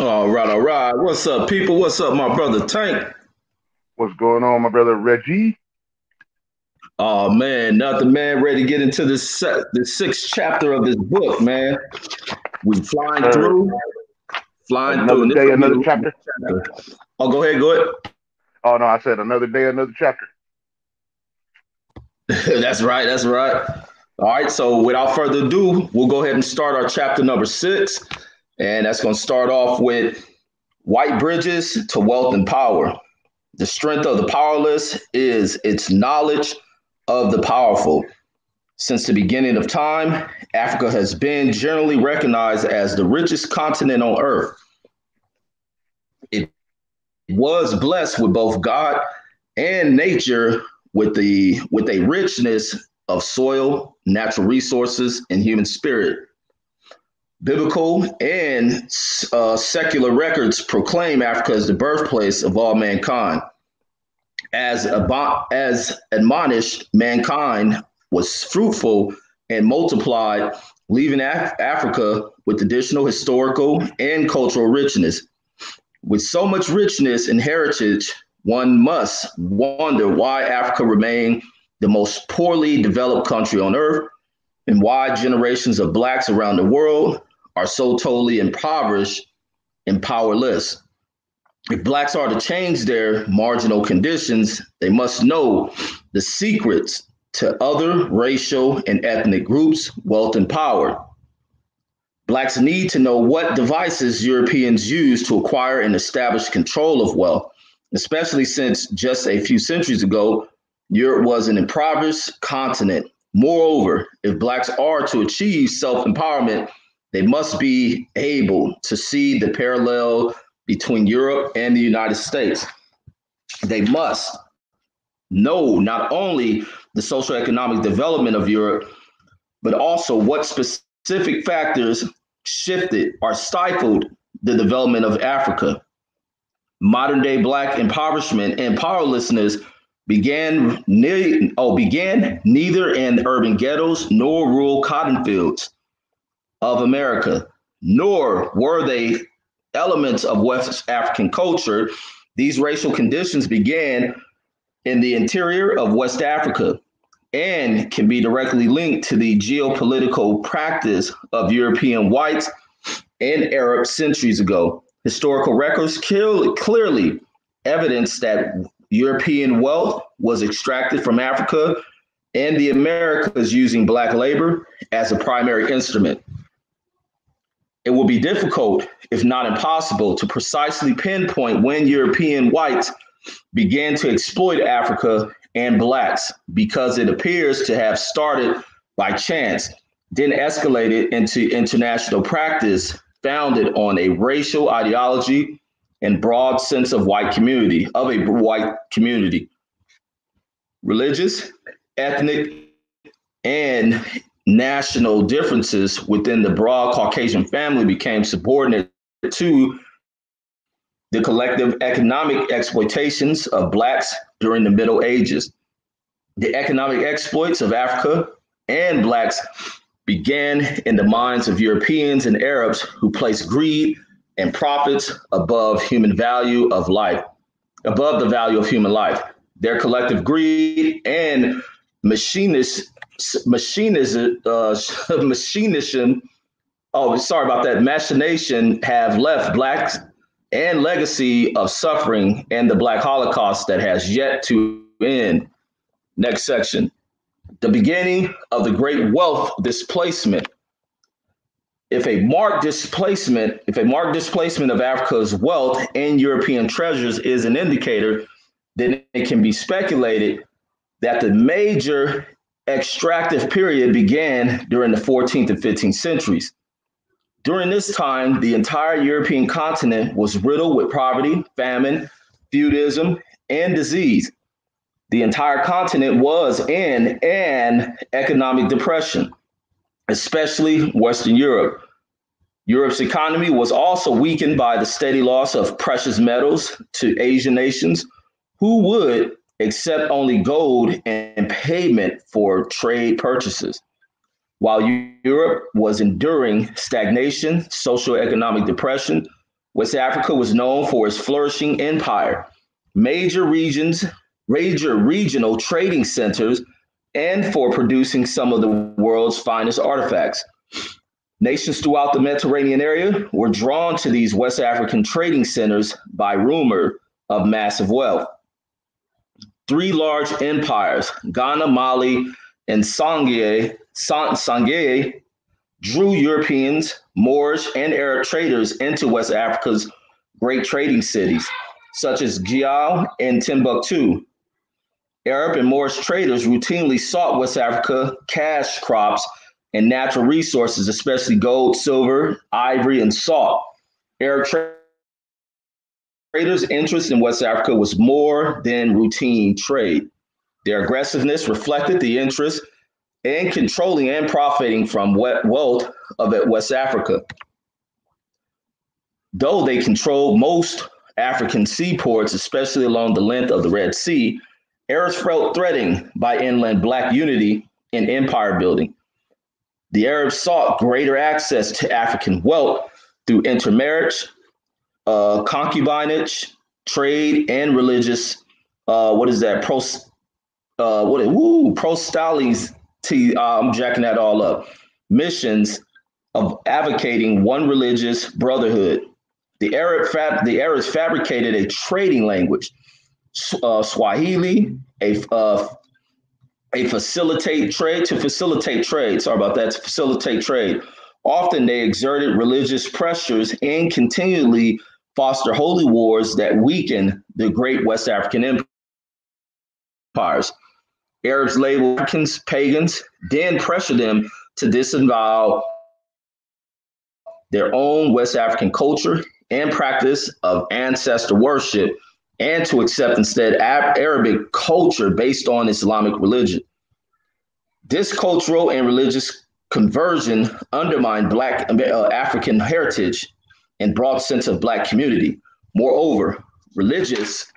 All right, all right. What's up, people? What's up, my brother Tank? What's going on, my brother Reggie? Oh man, nothing, man. Ready to get into this the sixth chapter of this book, man. We flying through, flying another through. day, another chapter. chapter. Oh, go ahead, go ahead. Oh no, I said another day, another chapter. that's right. That's right. All right. So without further ado, we'll go ahead and start our chapter number six. And that's going to start off with white bridges to wealth and power. The strength of the powerless is its knowledge of the powerful. Since the beginning of time, Africa has been generally recognized as the richest continent on earth. It was blessed with both God and nature with the with a richness of soil, natural resources, and human spirit. Biblical and uh, secular records proclaim Africa as the birthplace of all mankind. As, as admonished, mankind was fruitful and multiplied, leaving Af- Africa with additional historical and cultural richness. With so much richness and heritage, one must wonder why Africa remained the most poorly developed country on earth and why generations of Blacks around the world are so totally impoverished and powerless. If Blacks are to change their marginal conditions, they must know the secrets to other racial and ethnic groups, wealth, and power. Blacks need to know what devices Europeans use to acquire and establish control of wealth, especially since just a few centuries ago, Europe was an impoverished continent. Moreover, if Blacks are to achieve self empowerment, they must be able to see the parallel between Europe and the United States. They must know not only the social economic development of Europe, but also what specific factors shifted or stifled the development of Africa. Modern day Black impoverishment and powerlessness began, ne- oh, began neither in urban ghettos nor rural cotton fields of America, nor were they elements of West African culture. These racial conditions began in the interior of West Africa and can be directly linked to the geopolitical practice of European whites and Arabs centuries ago. Historical records clearly evidence that European wealth was extracted from Africa and the Americas using Black labor as a primary instrument. It will be difficult, if not impossible, to precisely pinpoint when European whites began to exploit Africa and Blacks because it appears to have started by chance, then escalated into international practice founded on a racial ideology and broad sense of white community, of a white community. Religious, ethnic, and national differences within the broad Caucasian family became subordinate to the collective economic exploitations of Blacks during the Middle Ages. The economic exploits of Africa and Blacks began in the minds of Europeans and Arabs who placed greed and profits above human value of life, above the value of human life. Their collective greed and machinist machinism, uh, machinism, oh, sorry about that, machination have left blacks and legacy of suffering and the Black Holocaust that has yet to end. Next section. The beginning of the great wealth displacement. If a marked displacement, if a marked displacement of Africa's wealth and European treasures is an indicator, then it can be speculated that the major extractive period began during the 14th and 15th centuries. During this time, the entire European continent was riddled with poverty, famine, feudism, and disease. The entire continent was in an economic depression, especially Western Europe. Europe's economy was also weakened by the steady loss of precious metals to Asian nations who would accept only gold and payment for trade purchases. While Europe was enduring stagnation, social economic depression, West Africa was known for its flourishing empire, major regions, major regional trading centers, and for producing some of the world's finest artifacts. Nations throughout the Mediterranean area were drawn to these West African trading centers by rumor of massive wealth. Three large empires, Ghana, Mali, and Songhai, Songhai drew Europeans, Moors, and Arab traders into West Africa's great trading cities, such as Gao and Timbuktu. Arab and Moorish traders routinely sought West Africa cash crops and natural resources, especially gold, silver, ivory, and salt. Arab traders' interest in West Africa was more than routine trade. Their aggressiveness reflected the interest in controlling and profiting from wealth of West Africa. Though they controlled most African seaports, especially along the length of the Red Sea, Arabs felt threatened by inland Black unity and empire building. The Arabs sought greater access to African wealth through intermarriage, uh, concubinage, trade, and religious. Uh, what is that? Pro, uh, what? Woo, proselytes T, uh, I'm jacking that all up. Missions of advocating one religious brotherhood. The Arab fab, the Arabs fabricated a trading language, uh, Swahili, a uh, a facilitate trade to facilitate trade. Sorry about that. To facilitate trade. Often they exerted religious pressures and continually foster holy wars that weaken the great West African empires. Arabs labeled Africans pagans, then pressured them to disavow their own West African culture and practice of ancestor worship and to accept instead Arabic culture based on Islamic religion. This cultural and religious conversion undermined Black uh, African heritage and broad sense of Black community. Moreover, religious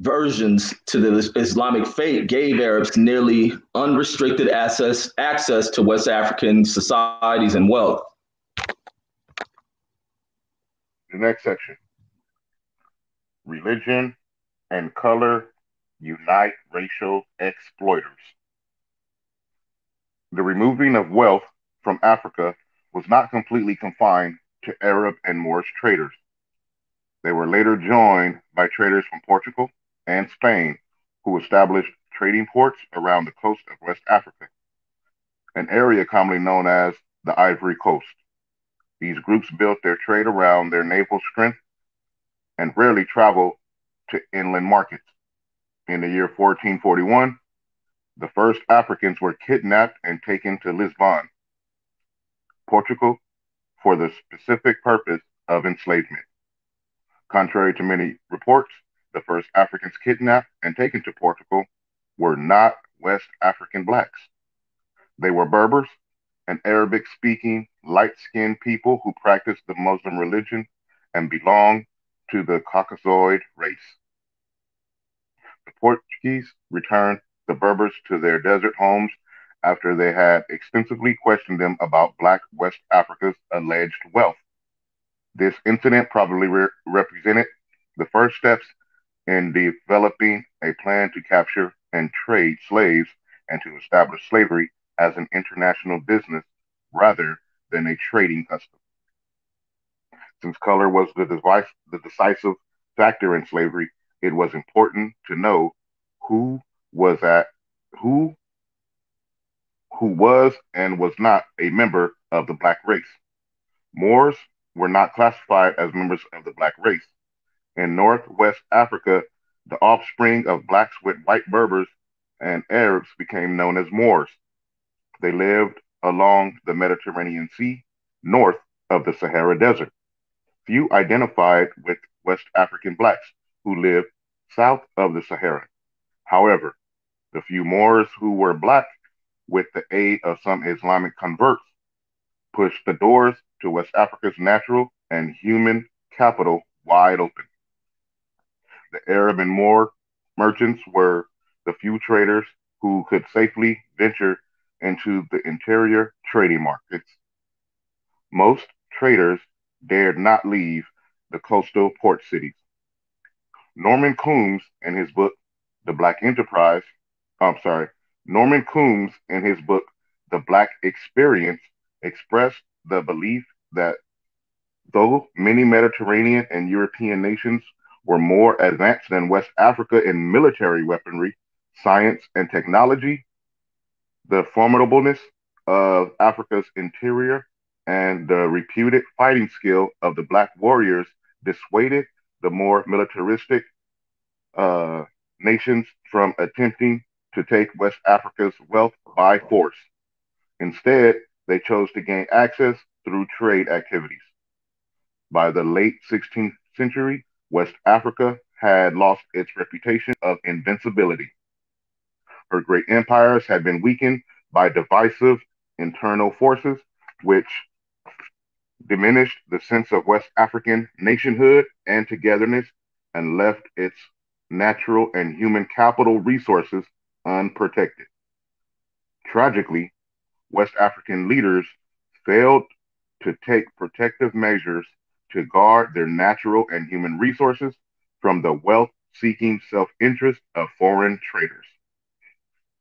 versions to the Islamic faith gave Arabs nearly unrestricted access, access to West African societies and wealth. The next section Religion and color unite racial exploiters. The removing of wealth from Africa was not completely confined to Arab and Moorish traders. They were later joined by traders from Portugal, and Spain, who established trading ports around the coast of West Africa, an area commonly known as the Ivory Coast. These groups built their trade around their naval strength and rarely traveled to inland markets. In the year 1441, the first Africans were kidnapped and taken to Lisbon, Portugal, for the specific purpose of enslavement. Contrary to many reports, the first Africans kidnapped and taken to Portugal were not West African blacks. They were Berbers, an Arabic speaking, light skinned people who practiced the Muslim religion and belonged to the Caucasoid race. The Portuguese returned the Berbers to their desert homes after they had extensively questioned them about Black West Africa's alleged wealth. This incident probably re- represented the first steps in developing a plan to capture and trade slaves and to establish slavery as an international business rather than a trading custom. Since color was the, device, the decisive factor in slavery, it was important to know who was at who who was and was not a member of the black race. Moors were not classified as members of the black race. In Northwest Africa, the offspring of blacks with white Berbers and Arabs became known as Moors. They lived along the Mediterranean Sea, north of the Sahara Desert. Few identified with West African blacks who lived south of the Sahara. However, the few Moors who were black, with the aid of some Islamic converts, pushed the doors to West Africa's natural and human capital wide open. The Arab and Moor merchants were the few traders who could safely venture into the interior trading markets. Most traders dared not leave the coastal port cities. Norman Coombs, in his book, The Black Enterprise, I'm sorry, Norman Coombs, in his book, The Black Experience, expressed the belief that though many Mediterranean and European nations were more advanced than West Africa in military weaponry, science, and technology, the formidableness of Africa's interior and the reputed fighting skill of the Black warriors dissuaded the more militaristic uh, nations from attempting to take West Africa's wealth by force. Instead, they chose to gain access through trade activities. By the late 16th century, West Africa had lost its reputation of invincibility. Her great empires had been weakened by divisive internal forces, which diminished the sense of West African nationhood and togetherness and left its natural and human capital resources unprotected. Tragically, West African leaders failed to take protective measures to guard their natural and human resources from the wealth seeking self interest of foreign traders.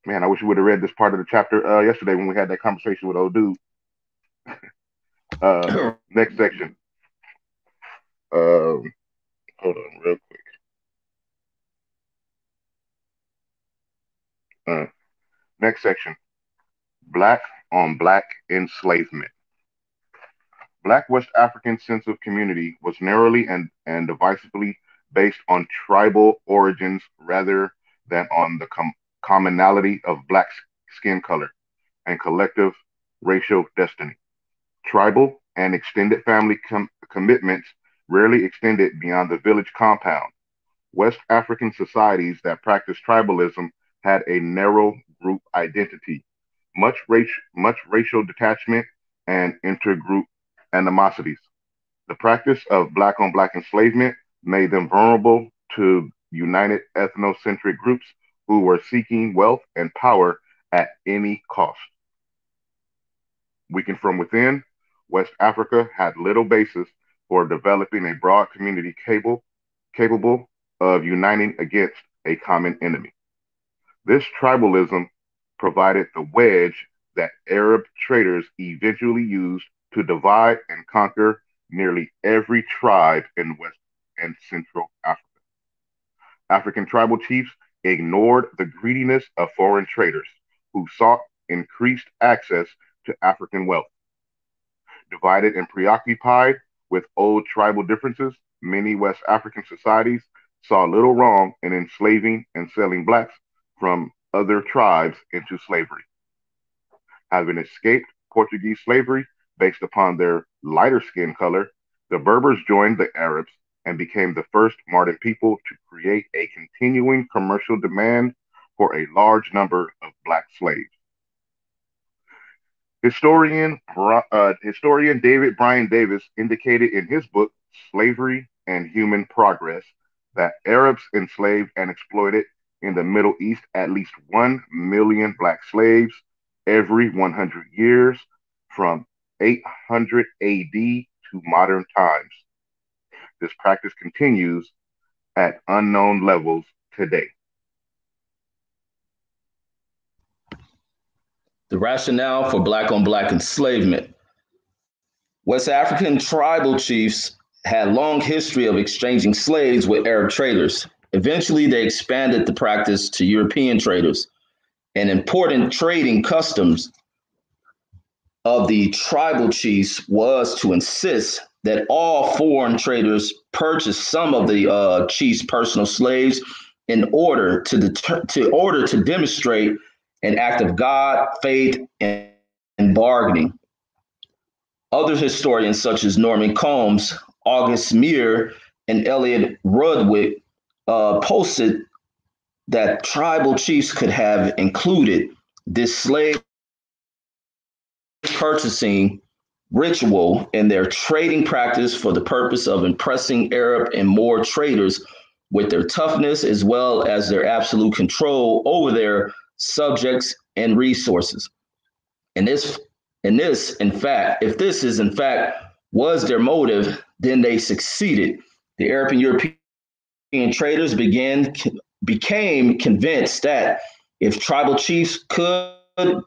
Man, I wish you would have read this part of the chapter uh, yesterday when we had that conversation with old dude. uh, next section. Um, hold on, real quick. Uh, next section. Black on Black enslavement. Black West African sense of community was narrowly and, and divisively based on tribal origins rather than on the com- commonality of Black skin color and collective racial destiny. Tribal and extended family com- commitments rarely extended beyond the village compound. West African societies that practiced tribalism had a narrow group identity, much, much racial detachment, and intergroup animosities. The practice of black on black enslavement made them vulnerable to united ethnocentric groups who were seeking wealth and power at any cost. Weakened from within, West Africa had little basis for developing a broad community cable, capable of uniting against a common enemy. This tribalism provided the wedge that Arab traders eventually used to divide and conquer nearly every tribe in West and Central Africa. African tribal chiefs ignored the greediness of foreign traders who sought increased access to African wealth. Divided and preoccupied with old tribal differences, many West African societies saw little wrong in enslaving and selling blacks from other tribes into slavery. Having escaped Portuguese slavery, based upon their lighter skin color, the Berbers joined the Arabs and became the first modern people to create a continuing commercial demand for a large number of black slaves. Historian, uh, historian David Brion Davis indicated in his book, Slavery and Human Progress, that Arabs enslaved and exploited in the Middle East at least 1 million black slaves every 100 years from 800 AD to modern times. This practice continues at unknown levels today. The rationale for black on black enslavement. West African tribal chiefs had long history of exchanging slaves with Arab traders. Eventually, they expanded the practice to European traders. An important trading customs of the tribal chiefs was to insist that all foreign traders purchase some of the uh, chief's personal slaves in order to deter- to order to demonstrate an act of God, faith, and, and bargaining. Other historians, such as Norman Coombs, August Meier, and Elliott Rudwick, uh, posted that tribal chiefs could have included this slave purchasing ritual in their trading practice for the purpose of impressing Arab and Moor traders with their toughness as well as their absolute control over their subjects and resources. And this, and this, in fact, if this is in fact was their motive, then they succeeded. The Arab and European traders began became convinced that if tribal chiefs could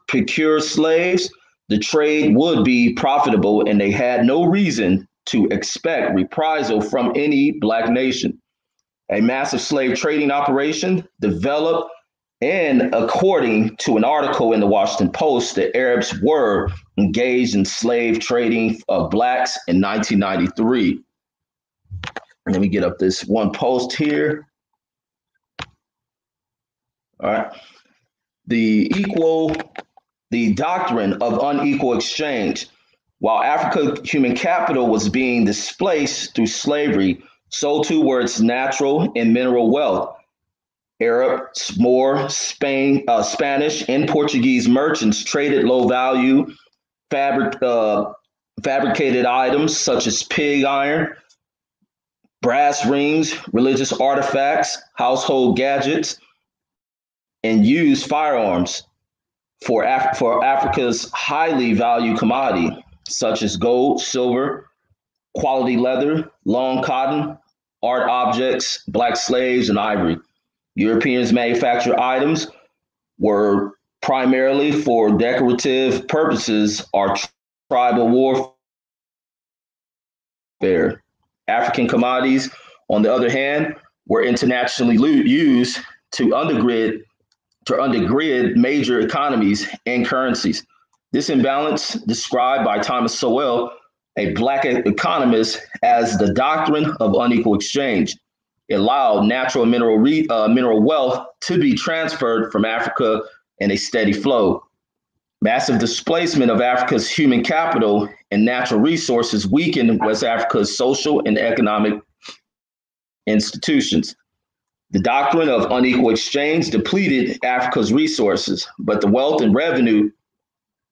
procure slaves, the trade would be profitable, and they had no reason to expect reprisal from any black nation. A massive slave trading operation developed, and according to an article in the Washington Post, the Arabs were engaged in slave trading of blacks in 1993. Let me get up this one post here. All right. The equal, the doctrine of unequal exchange. While Africa human capital was being displaced through slavery, so too were its natural and mineral wealth. Arab, Moor, Spain, uh, Spanish, and Portuguese merchants traded low value fabric, uh, fabricated items such as pig iron, brass rings, religious artifacts, household gadgets, and used firearms for, Af- for Africa's highly valued commodity, such as gold, silver, quality leather, long cotton, art objects, black slaves, and ivory. Europeans manufactured items were primarily for decorative purposes or tribal warfare. African commodities, on the other hand, were internationally used to undergrid to undergrid major economies and currencies. This imbalance, described by Thomas Sowell, a black economist, as the doctrine of unequal exchange, allowed natural mineral re, uh, mineral wealth to be transferred from Africa in a steady flow. Massive displacement of Africa's human capital and natural resources weakened West Africa's social and economic institutions. The doctrine of unequal exchange depleted Africa's resources, but the wealth and revenue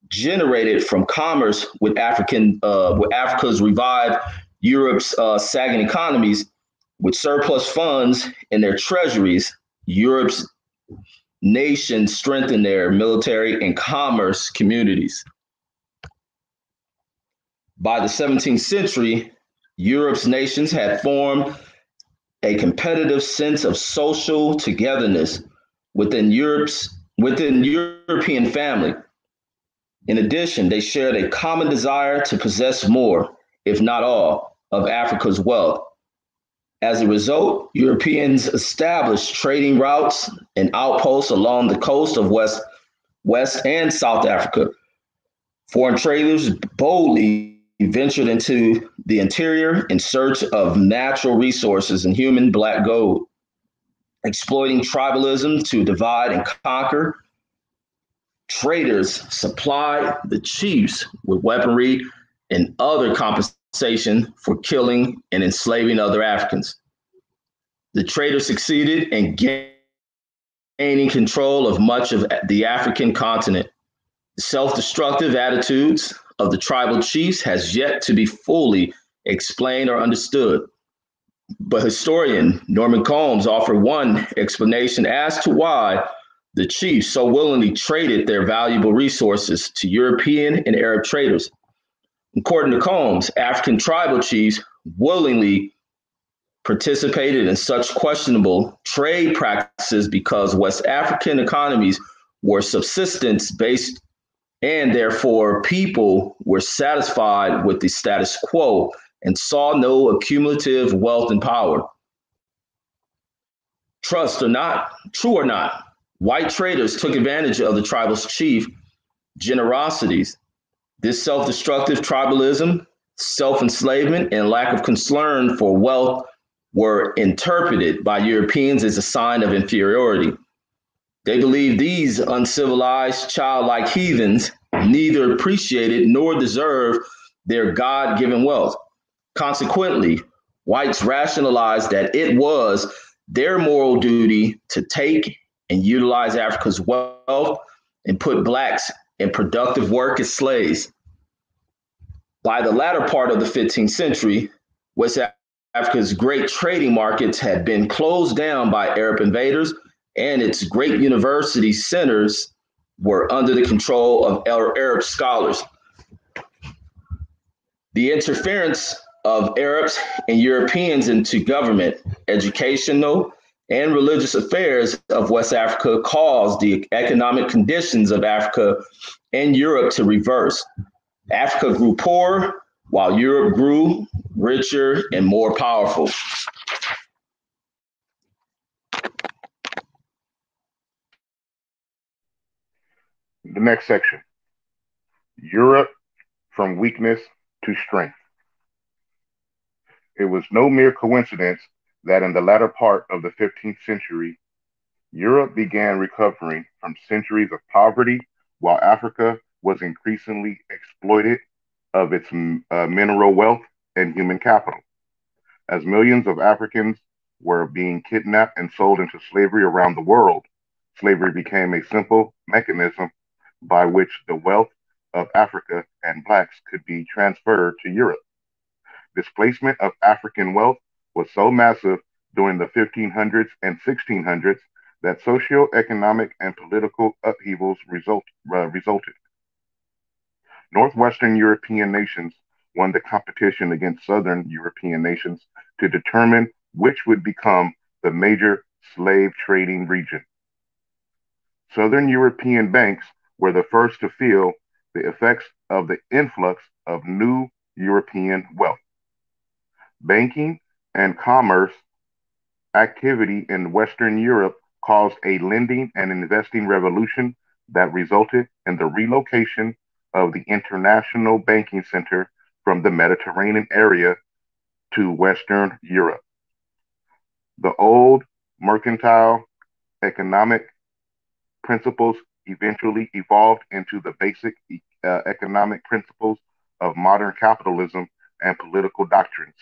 generated from commerce with African uh, with Africa's revived Europe's uh, sagging economies with surplus funds in their treasuries, Europe's nations strengthened their military and commerce communities. By the 17th century, Europe's nations had formed a competitive sense of social togetherness within Europe's within European family. In addition, they shared a common desire to possess more, if not all, of Africa's wealth. As a result, Europeans established trading routes and outposts along the coast of West, West and South Africa. Foreign traders boldly ventured into the interior in search of natural resources and human black gold, exploiting tribalism to divide and conquer. Traders supplied the chiefs with weaponry and other compensation for killing and enslaving other Africans. The traders succeeded in gaining control of much of the African continent. The Self destructive attitudes of the tribal chiefs has yet to be fully explained or understood. But historian Norman Coombs offered one explanation as to why the chiefs so willingly traded their valuable resources to European and Arab traders. According to Coombs, African tribal chiefs willingly participated in such questionable trade practices because West African economies were subsistence based and therefore people were satisfied with the status quo and saw no accumulative wealth and power. Trust or not, true or not, white traders took advantage of the tribal's chief generosities. This self destructive tribalism, self enslavement, and lack of concern for wealth were interpreted by Europeans as a sign of inferiority. They believed these uncivilized, childlike heathens neither appreciated nor deserved their God given wealth. Consequently, whites rationalized that it was their moral duty to take and utilize Africa's wealth and put blacks in productive work as slaves. By the latter part of the 15th century, West Africa's great trading markets had been closed down by Arab invaders and its great university centers were under the control of Arab scholars. The interference of Arabs and Europeans into government, educational, and religious affairs of West Africa caused the economic conditions of Africa and Europe to reverse. Africa grew poor while Europe grew richer and more powerful. The next section Europe from weakness to strength. It was no mere coincidence that in the latter part of the 15th century, Europe began recovering from centuries of poverty while Africa was increasingly exploited of its uh, mineral wealth and human capital. As millions of Africans were being kidnapped and sold into slavery around the world, slavery became a simple mechanism by which the wealth of Africa and blacks could be transferred to Europe. Displacement of African wealth was so massive during the 1500s and 1600s that socio-economic and political upheavals result, uh, resulted. Northwestern European nations won the competition against Southern European nations to determine which would become the major slave trading region. Southern European banks were the first to feel the effects of the influx of new European wealth. Banking and commerce activity in Western Europe caused a lending and investing revolution that resulted in the relocation of the international banking center from the Mediterranean area to Western Europe. The old mercantile economic principles eventually evolved into the basic uh, economic principles of modern capitalism and political doctrines.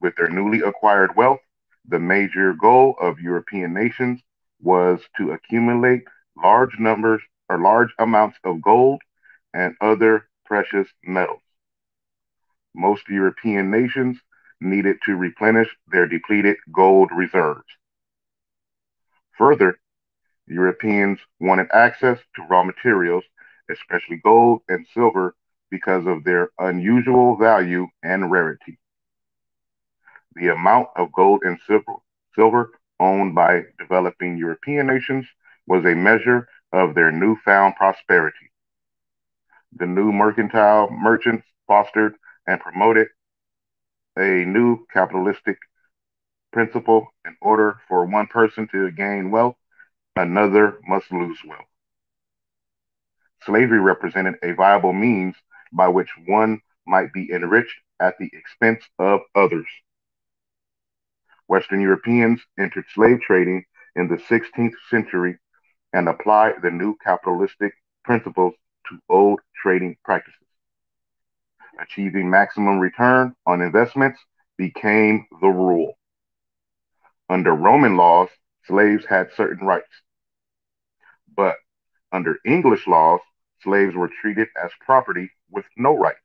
With their newly acquired wealth, the major goal of European nations was to accumulate large numbers or large amounts of gold and other precious metals. Most European nations needed to replenish their depleted gold reserves. Further, Europeans wanted access to raw materials, especially gold and silver, because of their unusual value and rarity. The amount of gold and silver, silver owned by developing European nations was a measure of their newfound prosperity. The new mercantile merchants fostered and promoted a new capitalistic principle in order for one person to gain wealth, another must lose wealth. Slavery represented a viable means by which one might be enriched at the expense of others. Western Europeans entered slave trading in the 16th century and applied the new capitalistic principles to old trading practices. Achieving maximum return on investments became the rule. Under Roman laws, slaves had certain rights. But under English laws, slaves were treated as property with no rights.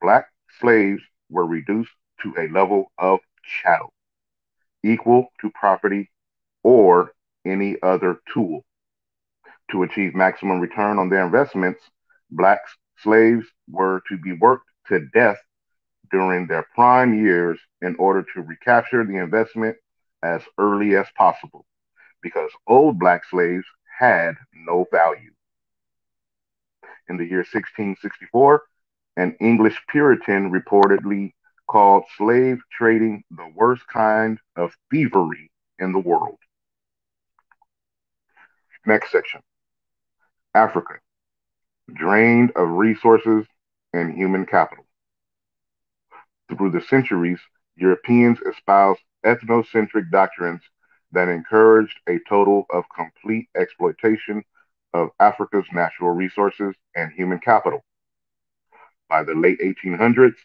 Black slaves were reduced to a level of chattel, equal to property or any other tool. To achieve maximum return on their investments, black slaves were to be worked to death during their prime years in order to recapture the investment as early as possible, because old black slaves had no value. In the year 1664, an English Puritan reportedly called slave trading the worst kind of thievery in the world. Next section Africa, drained of resources and human capital. Through the centuries, Europeans espoused ethnocentric doctrines that encouraged a total of complete exploitation of Africa's natural resources and human capital. By the late 1800s,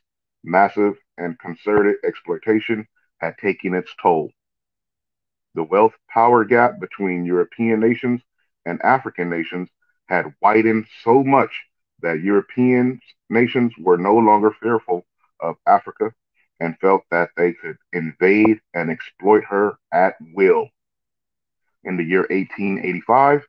massive and concerted exploitation had taken its toll. The wealth power gap between European nations and African nations had widened so much that European nations were no longer fearful of Africa and felt that they could invade and exploit her at will. In the year 1885,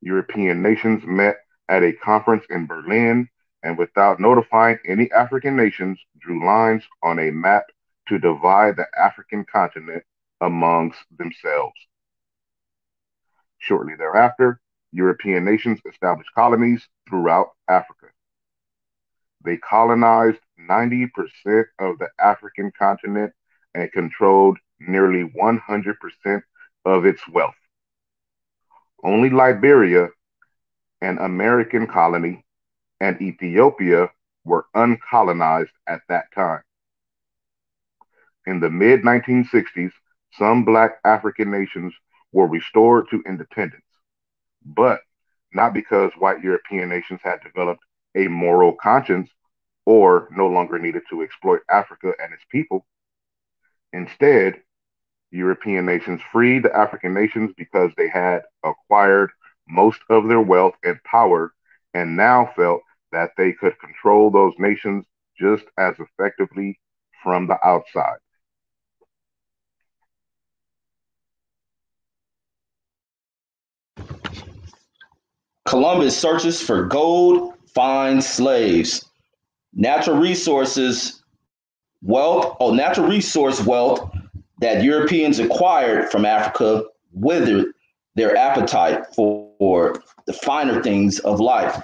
European nations met at a conference in Berlin and without notifying any African nations, drew lines on a map to divide the African continent amongst themselves. Shortly thereafter, European nations established colonies throughout Africa. They colonized 90% of the African continent and controlled nearly 100% of its wealth. Only Liberia, an American colony, and Ethiopia were uncolonized at that time. In the mid 1960s, some Black African nations were restored to independence, but not because white European nations had developed a moral conscience or no longer needed to exploit Africa and its people. Instead, European nations freed the African nations because they had acquired most of their wealth and power and now felt that they could control those nations just as effectively from the outside. Columbus searches for gold, finds slaves. Natural resources, wealth, oh, natural resource wealth that Europeans acquired from Africa withered their appetite for, for the finer things of life.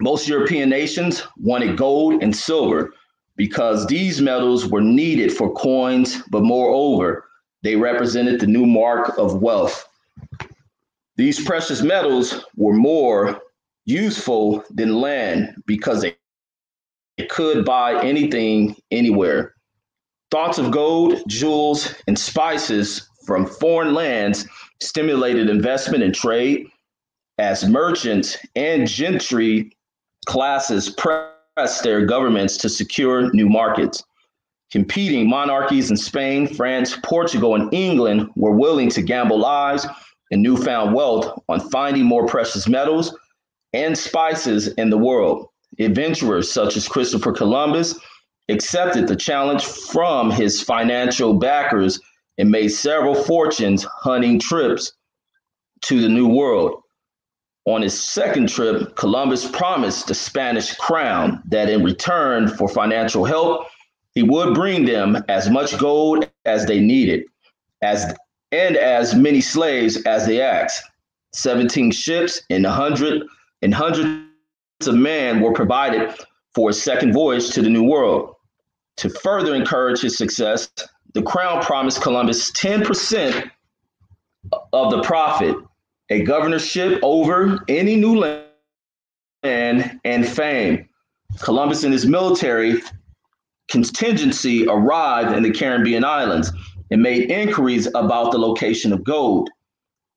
Most European nations wanted gold and silver because these metals were needed for coins, but moreover, they represented the new mark of wealth. These precious metals were more useful than land because they could buy anything anywhere. Thoughts of gold, jewels, and spices from foreign lands stimulated investment and trade as merchants and gentry classes pressed their governments to secure new markets. Competing monarchies in Spain, France, Portugal, and England were willing to gamble lives and newfound wealth on finding more precious metals and spices in the world. Adventurers such as Christopher Columbus accepted the challenge from his financial backers and made several fortunes hunting trips to the New World. On his second trip, Columbus promised the Spanish crown that in return for financial help, he would bring them as much gold as they needed, as and as many slaves as they asked. 17 ships and 100 and hundreds of men were provided for a second voyage to the New World. To further encourage his success, the crown promised Columbus 10% of the profit a governorship over any new land and fame. Columbus and his military contingency arrived in the Caribbean islands and made inquiries about the location of gold.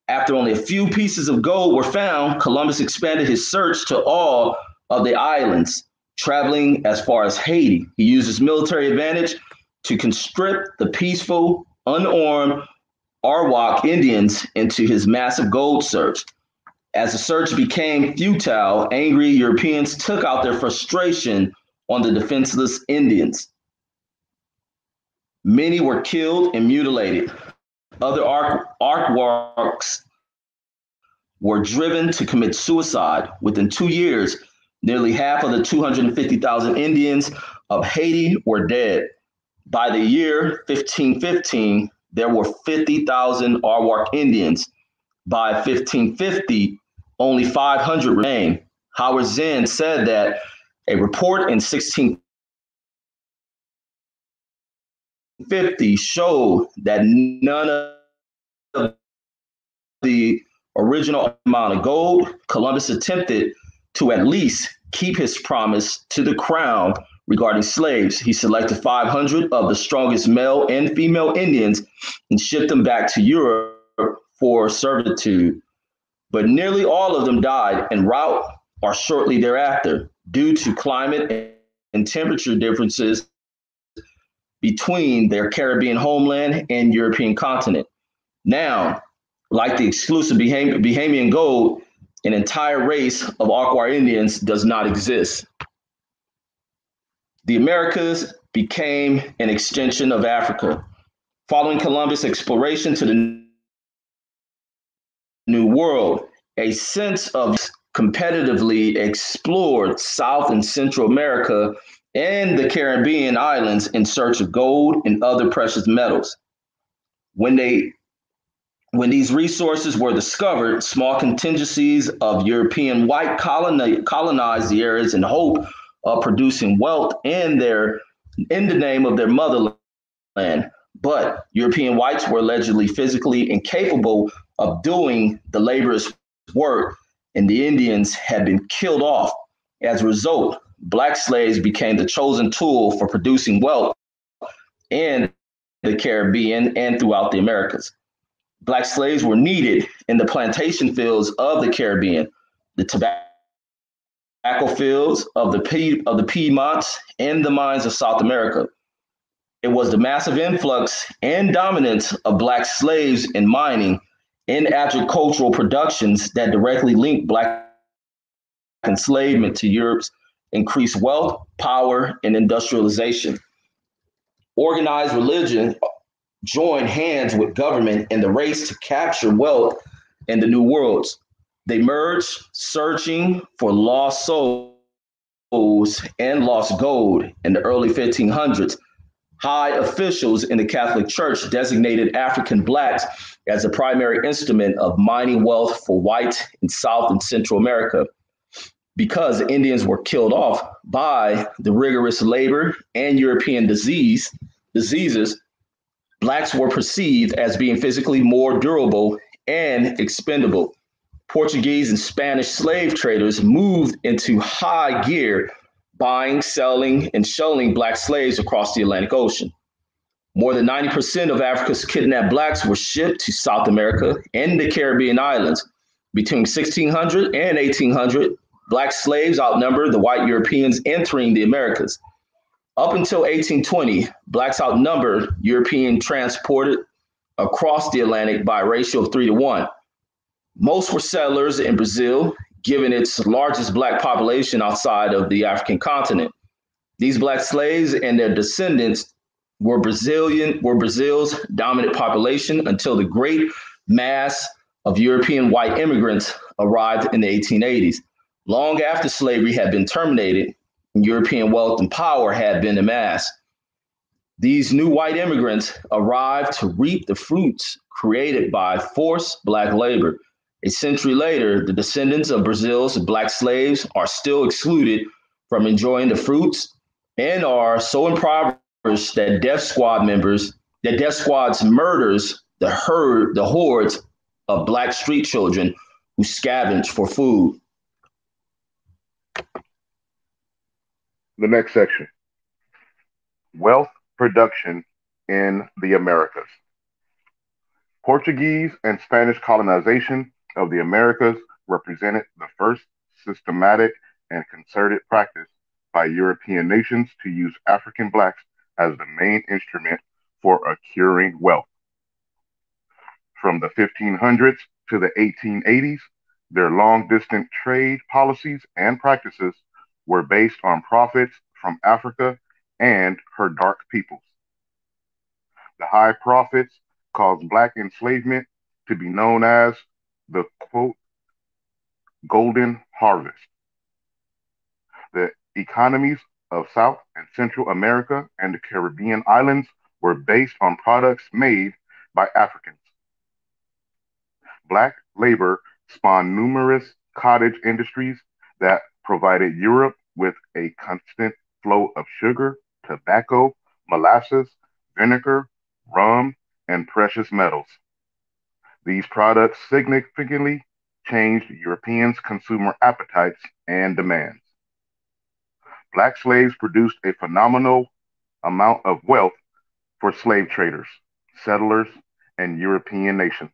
After only a few pieces of gold were found, Columbus expanded his search to all of the islands, traveling as far as Haiti. He used his military advantage to conscript the peaceful, unarmed Arawak Indians into his massive gold search. As the search became futile, angry Europeans took out their frustration on the defenseless Indians. Many were killed and mutilated. Other Arawaks were driven to commit suicide. Within two years, nearly half of the 250,000 Indians of Haiti were dead. By the year 1515, there were 50,000 Arawak Indians. By 1550, only 500 remained. Howard Zinn said that a report in 1650 showed that none of the original amount of gold Columbus attempted to at least keep his promise to the crown regarding slaves. He selected 500 of the strongest male and female Indians and shipped them back to Europe for servitude. But nearly all of them died en route or shortly thereafter due to climate and temperature differences between their Caribbean homeland and European continent. Now, like the exclusive Bahamian gold, an entire race of Arawak Indians does not exist. The Americas became an extension of Africa. Following Columbus' exploration to the New World, a sense of competitively explored South and Central America and the Caribbean islands in search of gold and other precious metals. When they when these resources were discovered, small contingencies of European white coloni- colonized the areas in hope of producing wealth in their in the name of their motherland. But European whites were allegedly physically incapable of doing the laborious work, and the Indians had been killed off. As a result, black slaves became the chosen tool for producing wealth in the Caribbean and throughout the Americas. Black slaves were needed in the plantation fields of the Caribbean, the tobacco fields of the P- of the Piedmonts, and the mines of South America. It was the massive influx and dominance of black slaves in mining and agricultural productions that directly linked black enslavement to Europe's increased wealth, power, and industrialization. Organized religion joined hands with government in the race to capture wealth in the new worlds. They merged, searching for lost souls and lost gold in the early 1500s. High officials in the Catholic Church designated African blacks as the primary instrument of mining wealth for whites in South and Central America because Indians were killed off by the rigorous labor and European disease diseases, blacks were perceived as being physically more durable and expendable. Portuguese and Spanish slave traders moved into high gear, buying, selling, and shelling black slaves across the Atlantic Ocean. More than 90% of Africa's kidnapped blacks were shipped to South America and the Caribbean islands. Between 1600 and 1800, Black slaves outnumbered the white Europeans entering the Americas. Up until 1820, blacks outnumbered European transported across the Atlantic by a ratio of three to one. Most were settlers in Brazil, given its largest black population outside of the African continent. These black slaves and their descendants were Brazilian were Brazil's dominant population until the great mass of European white immigrants arrived in the 1880s. Long after slavery had been terminated, European wealth and power had been amassed. These new white immigrants arrived to reap the fruits created by forced black labor. A century later, the descendants of Brazil's black slaves are still excluded from enjoying the fruits and are so impoverished that death squad members, that death squads murders the herd, the hordes of black street children who scavenge for food. The next section Wealth production in the Americas. Portuguese and Spanish colonization of the Americas represented the first systematic and concerted practice by European nations to use African blacks as the main instrument for acquiring wealth. From the 1500s to the 1880s, their long distance trade policies and practices were based on profits from Africa and her dark peoples. The high profits caused black enslavement to be known as the quote, golden harvest. The economies of South and Central America and the Caribbean islands were based on products made by Africans. Black labor spawned numerous cottage industries that provided Europe with a constant flow of sugar, tobacco, molasses, vinegar, rum, and precious metals. These products significantly changed Europeans' consumer appetites and demands. Black slaves produced a phenomenal amount of wealth for slave traders, settlers, and European nations.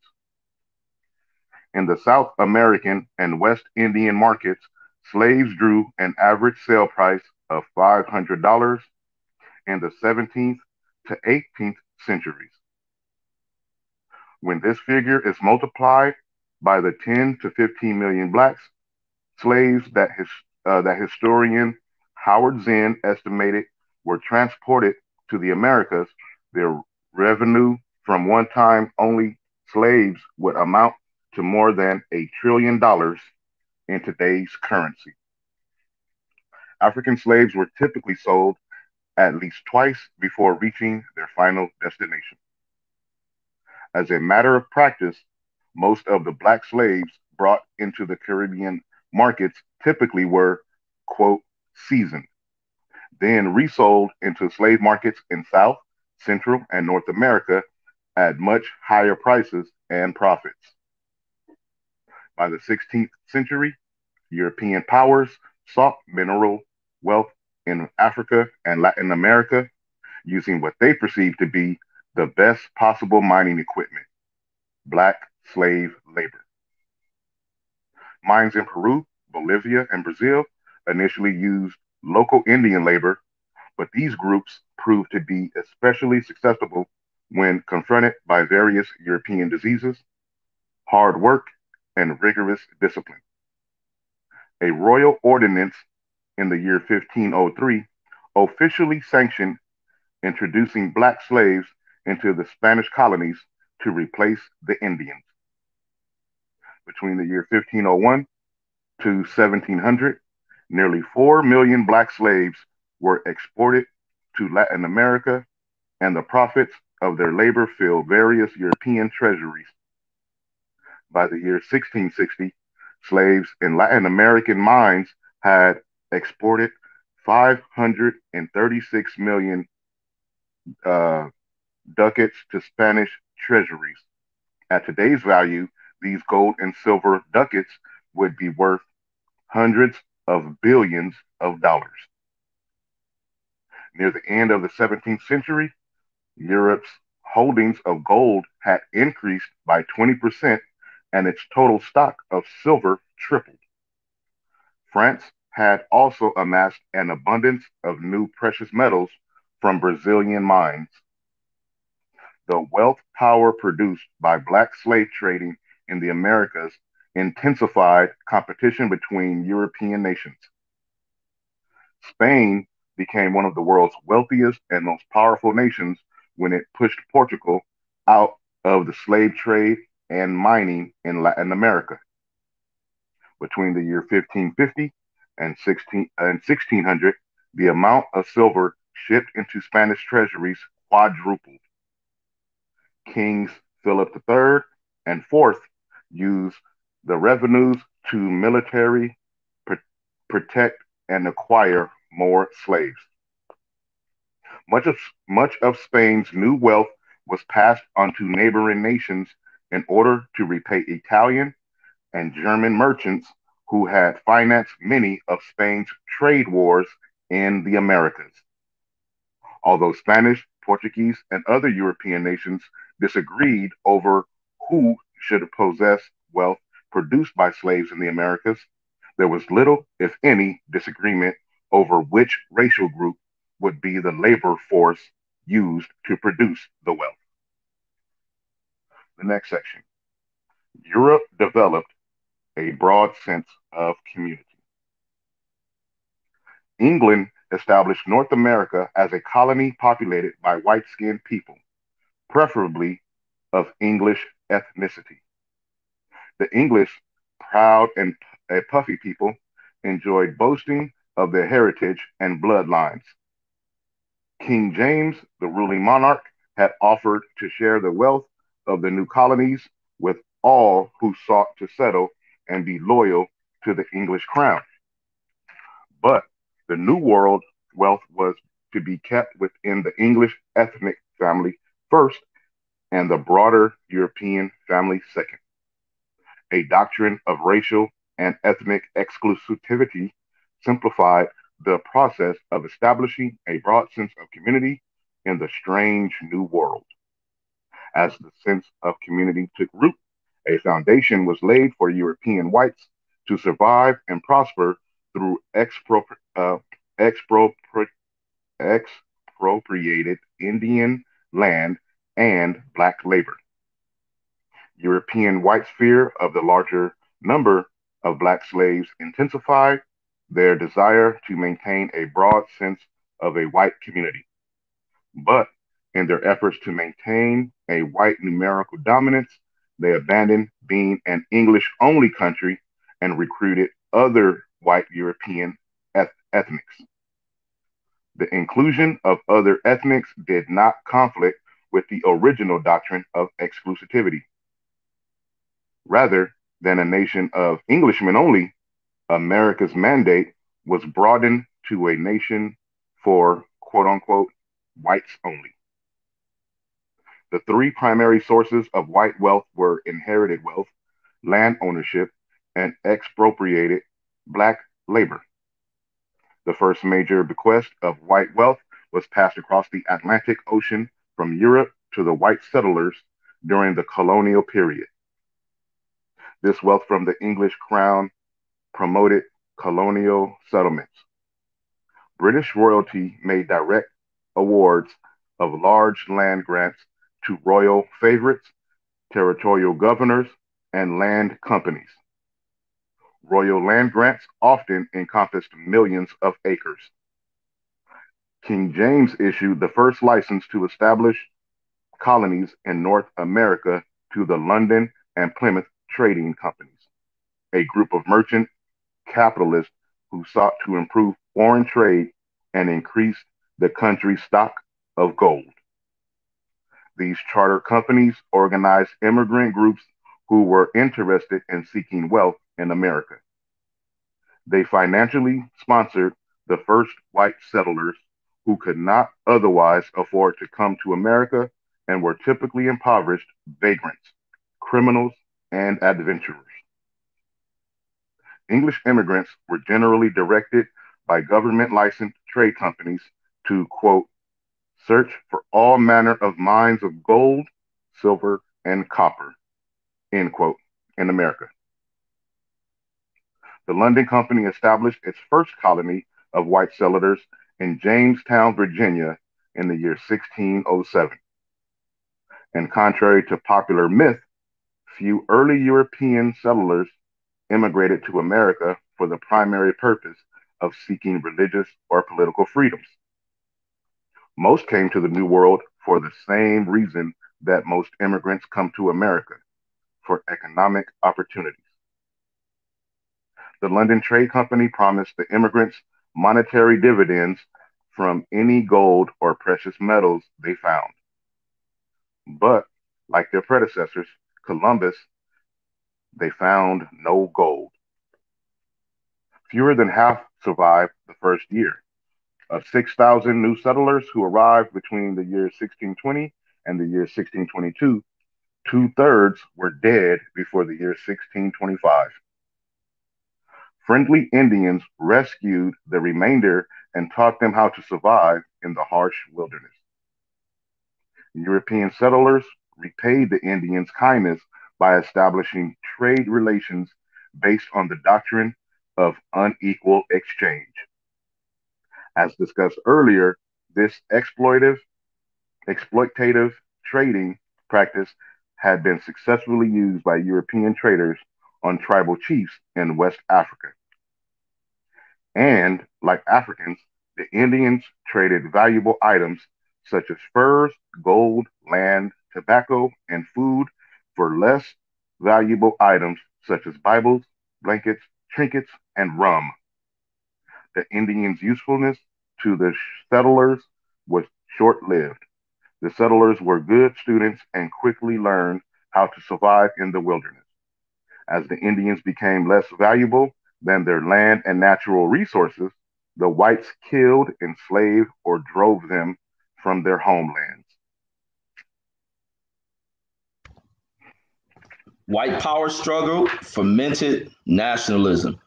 In the South American and West Indian markets, slaves drew an average sale price of $500 in the 17th to 18th centuries. When this figure is multiplied by the 10 to 15 million blacks, slaves that, his, uh, that historian Howard Zinn estimated were transported to the Americas, their revenue from one time only slaves would amount to more than a trillion dollars in today's currency. African slaves were typically sold at least twice before reaching their final destination. As a matter of practice, most of the black slaves brought into the Caribbean markets typically were, quote, seasoned, then resold into slave markets in South, Central, and North America at much higher prices and profits. By the 16th century, European powers sought mineral wealth in Africa and Latin America using what they perceived to be the best possible mining equipment black slave labor. Mines in Peru, Bolivia, and Brazil initially used local Indian labor, but these groups proved to be especially susceptible when confronted by various European diseases, hard work, and rigorous discipline. A royal ordinance in the year 1503 officially sanctioned introducing black slaves into the Spanish colonies to replace the Indians. Between the year 1501 to 1700, nearly 4 million black slaves were exported to Latin America, and the profits of their labor filled various European treasuries. By the year 1660, slaves in Latin American mines had exported 536 million uh, ducats to Spanish treasuries. At today's value, these gold and silver ducats would be worth hundreds of billions of dollars. Near the end of the 17th century, Europe's holdings of gold had increased by 20% and its total stock of silver tripled. France had also amassed an abundance of new precious metals from Brazilian mines. The wealth power produced by black slave trading in the Americas intensified competition between European nations. Spain became one of the world's wealthiest and most powerful nations when it pushed Portugal out of the slave trade and mining in Latin America. Between the year 1550 and, 16, and 1600, the amount of silver shipped into Spanish treasuries quadrupled. Kings Philip III and IV used the revenues to military pr- protect and acquire more slaves. Much of, much of Spain's new wealth was passed on to neighboring nations in order to repay Italian and German merchants who had financed many of Spain's trade wars in the Americas. Although Spanish, Portuguese, and other European nations disagreed over who should possess wealth produced by slaves in the Americas, there was little, if any, disagreement over which racial group would be the labor force used to produce the wealth. The next section. Europe developed a broad sense of community. England established North America as a colony populated by white skinned people, preferably of English ethnicity. The English, proud and a puffy people, enjoyed boasting of their heritage and bloodlines. King James, the ruling monarch, had offered to share the wealth of the new colonies with all who sought to settle and be loyal to the English crown. But the New World wealth was to be kept within the English ethnic family first and the broader European family second. A doctrine of racial and ethnic exclusivity simplified the process of establishing a broad sense of community in the strange new world. As the sense of community took root, a foundation was laid for European whites to survive and prosper through expropri- uh, expropri- expropriated Indian land and black labor. European whites' fear of the larger number of black slaves intensified their desire to maintain a broad sense of a white community. But in their efforts to maintain a white numerical dominance, they abandoned being an English only country and recruited other white European eth- ethnics. The inclusion of other ethnics did not conflict with the original doctrine of exclusivity. Rather than a nation of Englishmen only, America's mandate was broadened to a nation for quote unquote whites only. The three primary sources of white wealth were inherited wealth, land ownership, and expropriated black labor. The first major bequest of white wealth was passed across the Atlantic Ocean from Europe to the white settlers during the colonial period. This wealth from the English crown promoted colonial settlements. British royalty made direct awards of large land grants to royal favorites, territorial governors, and land companies. Royal land grants often encompassed millions of acres. King James issued the first license to establish colonies in North America to the London and Plymouth Trading Companies, a group of merchant capitalists who sought to improve foreign trade and increase the country's stock of gold. These charter companies organized immigrant groups who were interested in seeking wealth in America. They financially sponsored the first white settlers who could not otherwise afford to come to America and were typically impoverished vagrants, criminals, and adventurers. English immigrants were generally directed by government licensed trade companies to, quote, search for all manner of mines of gold, silver, and copper, end quote, in America. The London Company established its first colony of white settlers in Jamestown, Virginia in the year 1607. And contrary to popular myth, few early European settlers immigrated to America for the primary purpose of seeking religious or political freedoms. Most came to the New World for the same reason that most immigrants come to America for economic opportunities. The London Trade Company promised the immigrants monetary dividends from any gold or precious metals they found. But, like their predecessors, Columbus, they found no gold. Fewer than half survived the first year. Of 6,000 new settlers who arrived between the year 1620 and the year 1622, two thirds were dead before the year 1625. Friendly Indians rescued the remainder and taught them how to survive in the harsh wilderness. European settlers repaid the Indians' kindness by establishing trade relations based on the doctrine of unequal exchange. As discussed earlier, this exploitive, exploitative trading practice had been successfully used by European traders on tribal chiefs in West Africa. And like Africans, the Indians traded valuable items such as furs, gold, land, tobacco, and food for less valuable items such as Bibles, blankets, trinkets, and rum. The Indians' usefulness to the settlers was short lived. The settlers were good students and quickly learned how to survive in the wilderness. As the Indians became less valuable than their land and natural resources, the whites killed, enslaved, or drove them from their homelands. White power struggle fomented nationalism.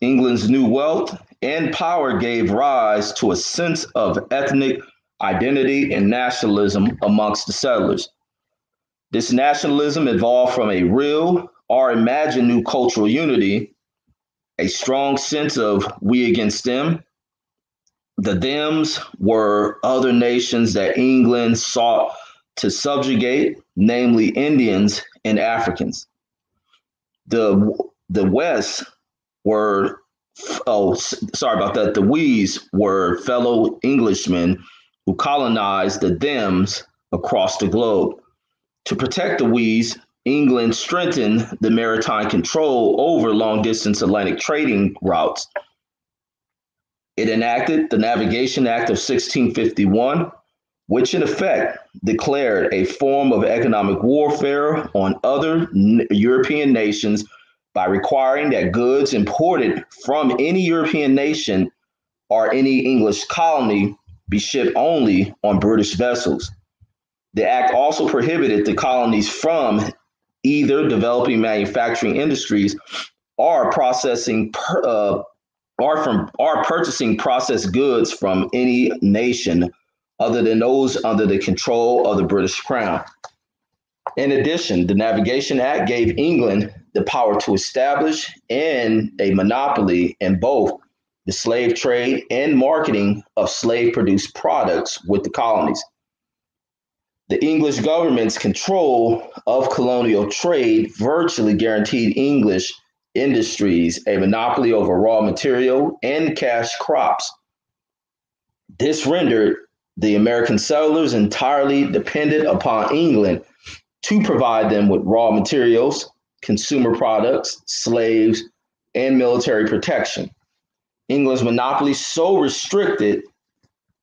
England's new wealth and power gave rise to a sense of ethnic identity and nationalism amongst the settlers. This nationalism evolved from a real or imagined new cultural unity, a strong sense of we against them. The thems were other nations that England sought to subjugate, namely Indians and Africans. The the West were oh sorry about that. The we's were fellow Englishmen who colonized the thems across the globe. To protect the we's, England strengthened the maritime control over long distance Atlantic trading routes. It enacted the Navigation Act of 1651, which in effect declared a form of economic warfare on other European nations by requiring that goods imported from any European nation or any English colony be shipped only on British vessels. The act also prohibited the colonies from either developing manufacturing industries or processing uh, or from or purchasing processed goods from any nation other than those under the control of the British Crown. In addition, the Navigation Act gave England the power to establish and a monopoly in both the slave trade and marketing of slave produced products with the colonies. The English government's control of colonial trade virtually guaranteed English industries a monopoly over raw material and cash crops. This rendered the American settlers entirely dependent upon England to provide them with raw materials, consumer products, slaves, and military protection. England's monopoly so restricted,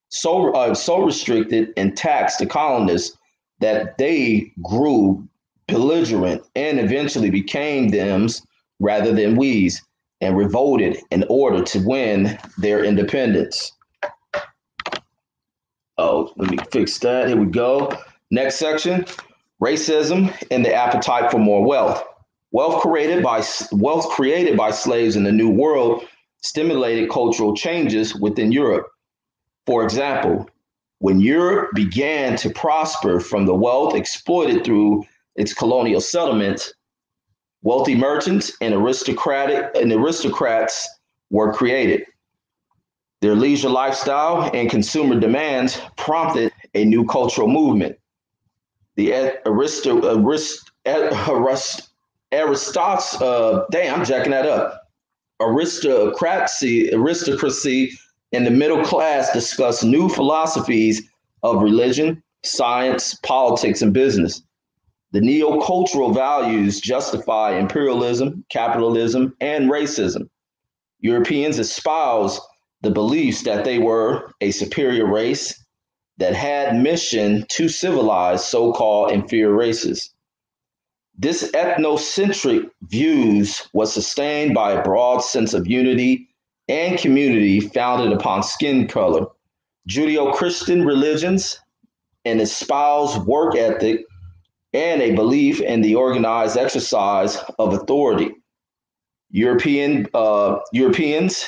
so uh, so restricted and taxed the colonists that they grew belligerent and eventually became thems rather than we's and revolted in order to win their independence. Oh, let me fix that. Here we go. Next section racism and the appetite for more wealth. Wealth created by wealth created by slaves in the New World stimulated cultural changes within Europe. For example, when Europe began to prosper from the wealth exploited through its colonial settlements, wealthy merchants and aristocratic and aristocrats were created. Their leisure lifestyle and consumer demands prompted a new cultural movement. The aristo, arist, arist, aristocracy, uh, dang, I'm jacking that up aristocracy, aristocracy and the middle class discuss new philosophies of religion, science, politics, and business. The neo-cultural values justify imperialism, capitalism, and racism. Europeans espouse the beliefs that they were a superior race that had mission to civilize so-called inferior races. This ethnocentric views was sustained by a broad sense of unity and community founded upon skin color, Judeo-Christian religions, and espoused work ethic and a belief in the organized exercise of authority. European uh, Europeans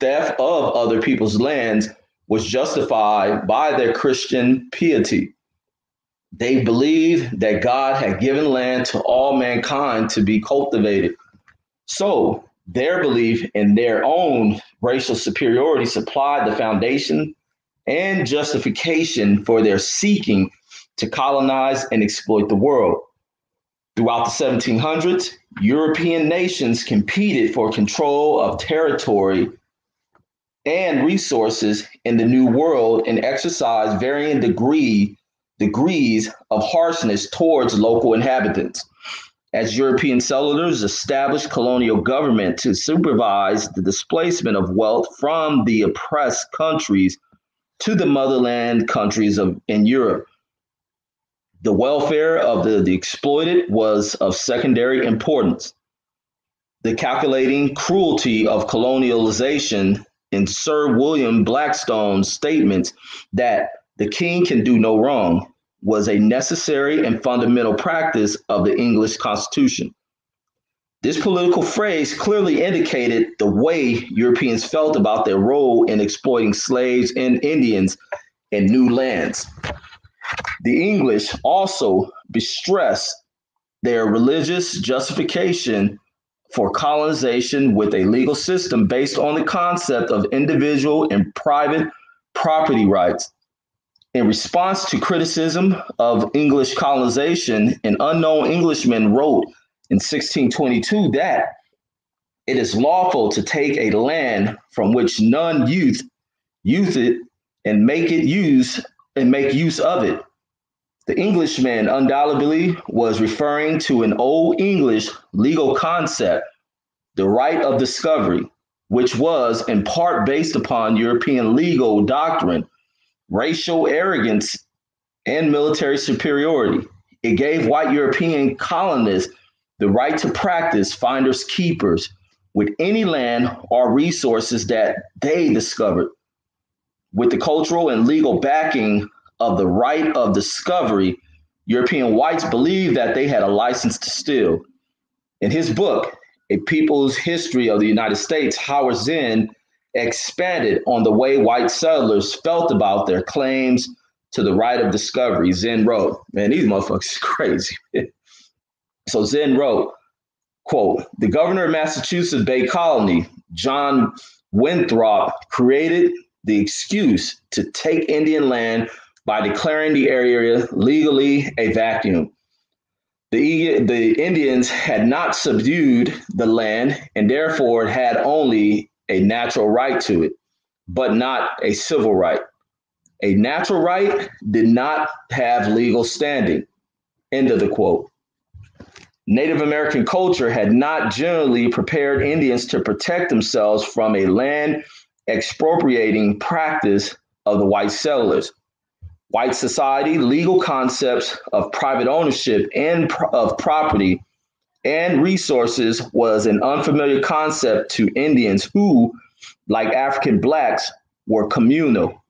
theft of other people's lands was justified by their Christian piety. They believed that God had given land to all mankind to be cultivated. So their belief in their own racial superiority supplied the foundation and justification for their seeking to colonize and exploit the world. Throughout the 1700s, European nations competed for control of territory and resources in the New World and exercised varying degree degrees of harshness towards local inhabitants. As European settlers established colonial government to supervise the displacement of wealth from the oppressed countries to the motherland countries of in Europe. The welfare of the, the exploited was of secondary importance. The calculating cruelty of colonialization in Sir William Blackstone's statements that the king can do no wrong was a necessary and fundamental practice of the English Constitution. This political phrase clearly indicated the way Europeans felt about their role in exploiting slaves and Indians in new lands. The English also stressed their religious justification for colonization with a legal system based on the concept of individual and private property rights in response to criticism of English colonization, an unknown Englishman wrote in 1622 that it is lawful to take a land from which none youth use it and make it use and make use of it. The Englishman undoubtedly was referring to an Old English legal concept, the right of discovery, which was in part based upon European legal doctrine, racial arrogance, and military superiority. It gave white European colonists the right to practice finders keepers with any land or resources that they discovered. With the cultural and legal backing of the right of discovery, European whites believed that they had a license to steal. In his book, A People's History of the United States, Howard Zinn expanded on the way white settlers felt about their claims to the right of discovery. Zinn wrote, man, these motherfuckers crazy. so Zinn wrote, quote, the governor of Massachusetts Bay Colony, John Winthrop, created the excuse to take Indian land by declaring the area legally a vacuum. The, the Indians had not subdued the land and therefore had only a natural right to it, but not a civil right. A natural right did not have legal standing. End of the quote. Native American culture had not generally prepared Indians to protect themselves from a land expropriating practice of the white settlers white society, legal concepts of private ownership and of property and resources was an unfamiliar concept to Indians who, like African blacks, were communal.